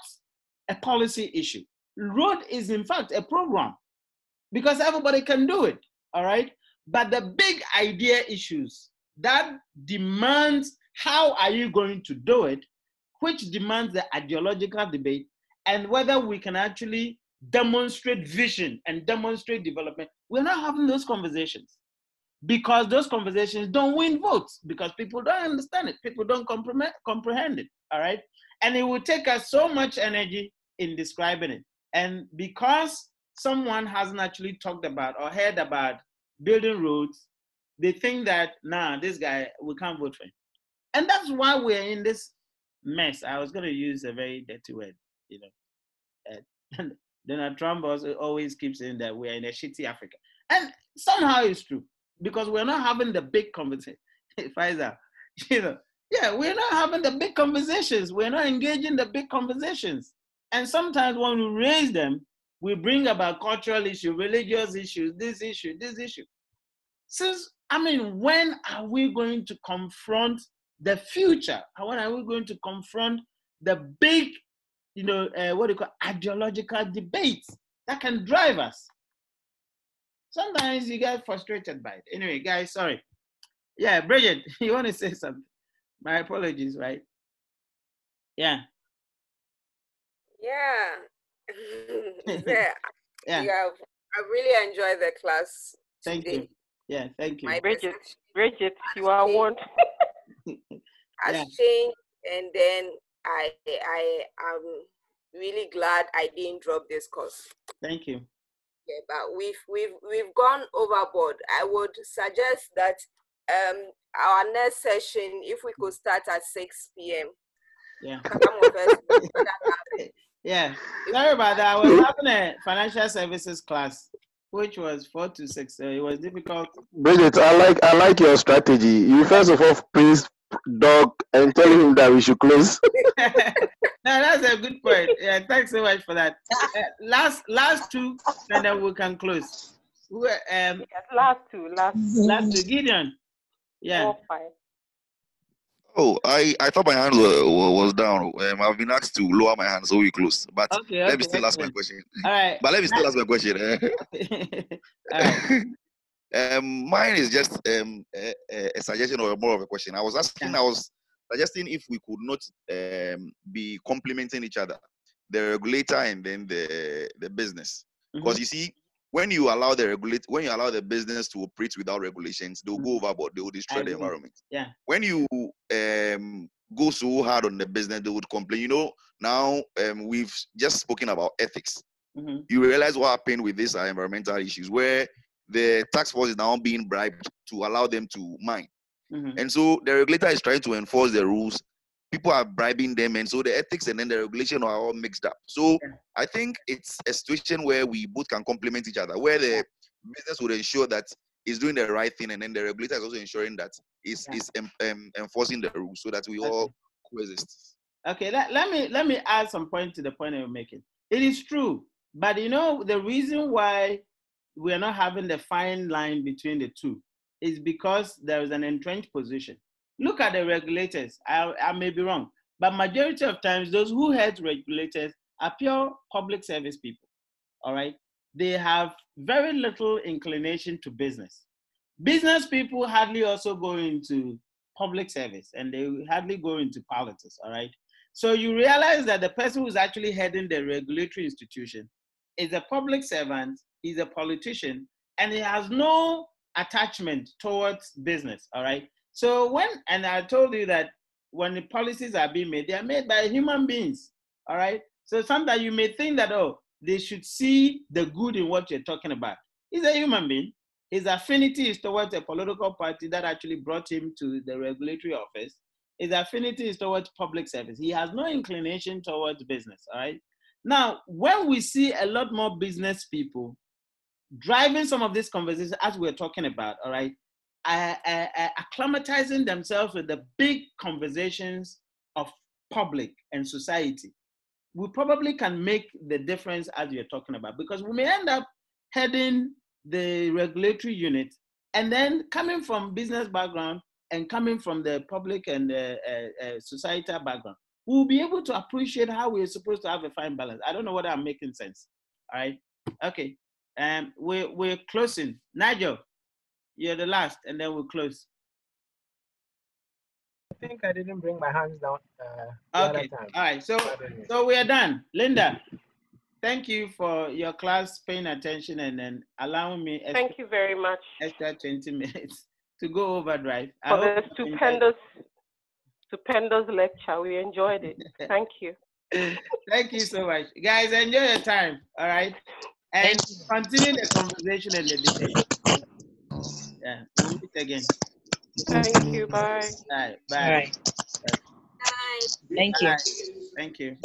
a policy issue. Road is in fact a program because everybody can do it. All right. But the big idea issues, that demands how are you going to do it, which demands the ideological debate and whether we can actually demonstrate vision and demonstrate development. We're not having those conversations because those conversations don't win votes because people don't understand it, people don't comprehend it. All right. And it will take us so much energy in describing it. And because someone hasn't actually talked about or heard about building roads they think that nah, this guy we can't vote for him, and that's why we're in this mess. I was going to use a very dirty word, you know. Uh, <laughs> Donald Trump also uh, always keeps saying that we're in a shitty Africa, and somehow it's true because we're not having the big conversation. <laughs> Faisal, <laughs> you know, yeah, we're not having the big conversations. We're not engaging the big conversations, and sometimes when we raise them, we bring about cultural issue, religious issues, this issue, this issue. Since I mean, when are we going to confront the future? When are we going to confront the big, you know, uh, what do you call ideological debates that can drive us? Sometimes you get frustrated by it. Anyway, guys, sorry. Yeah, Bridget, <laughs> you want to say something? My apologies, right? Yeah. Yeah. <laughs> yeah. yeah. You have, I really enjoyed the class. Thank today. you. Yeah, thank you. My Bridget, Bridget, you are one. <laughs> has yeah. changed, and then I I am really glad I didn't drop this course. Thank you. Yeah, but we've we've we've gone overboard. I would suggest that um our next session, if we could start at 6 p.m. Yeah. <laughs> yeah. Sorry about that. I was having a financial services class, which was four to six. So it was difficult. Bridget, I like I like your strategy. You first of all please dog and telling him that we should close. <laughs> no, that's a good point. Yeah, thanks so much for that. Uh, last last two, and then we can close. Um, yes, last two, last last two. Gideon. Yeah. Four, five. Oh, I, I thought my hand was, was down. Um, I've been asked to lower my hand, so we close. But okay, let okay, me still okay. ask my question. All right. but let me still ask my question. <laughs> All right. <laughs> Um, mine is just um, a, a, suggestion or more of a question. I was asking, I was suggesting if we could not um, be complementing each other, the regulator and then the the business, because mm-hmm. you see, when you allow the regulate, when you allow the business to operate without regulations, they'll mm-hmm. go overboard. They will destroy the environment. Yeah. When you um, go so hard on the business, they would complain. You know, now um, we've just spoken about ethics. Mm-hmm. You realize what happened with these environmental issues, where the tax force is now being bribed to allow them to mine. Mm-hmm. And so the regulator is trying to enforce the rules. People are bribing them, and so the ethics and then the regulation are all mixed up. So yeah. I think it's a situation where we both can complement each other, where the business would ensure that it's doing the right thing, and then the regulator is also ensuring that it's, yeah. it's um, um, enforcing the rules so that we okay. all coexist. Okay, let, let me let me add some point to the point you're making. It is true, but you know the reason why we are not having the fine line between the two is because there is an entrenched position. Look at the regulators. I, I may be wrong, but majority of times those who head regulators are pure public service people. All right, they have very little inclination to business. Business people hardly also go into public service, and they hardly go into politics. All right, so you realize that the person who's actually heading the regulatory institution is a public servant he's a politician, and he has no attachment towards business. All right. So when and I told you that when the policies are being made, they are made by human beings. All right. So sometimes you may think that oh, they should see the good in what you're talking about. He's a human being. His affinity is towards a political party that actually brought him to the regulatory office. His affinity is towards public service. He has no inclination towards business. All right. Now, when we see a lot more business people driving some of these conversations as we're talking about, all right, uh, uh, uh, acclimatizing themselves with the big conversations of public and society, we probably can make the difference as you're talking about because we may end up heading the regulatory unit and then coming from business background and coming from the public and uh, uh, societal background, we'll be able to appreciate how we're supposed to have a fine balance. I don't know whether I'm making sense. All right. Okay. Um, we're, we're closing. Nigel, you're the last, and then we'll close. I think I didn't bring my hands down. Uh, okay. All right. So, so we are done. Linda, thank you for your class, paying attention, and then allowing me. Extra, thank you very much. Extra 20 <laughs> minutes to go overdrive. For the stupendous, stupendous lecture. We enjoyed it. <laughs> Thank you. Thank you so much. Guys, enjoy your time. All right and continue the conversation and the debate. Oh. Yeah, we'll meet again. Thank you. Bye. Bye. Bye. Bye. Bye. Thank you. Thank you.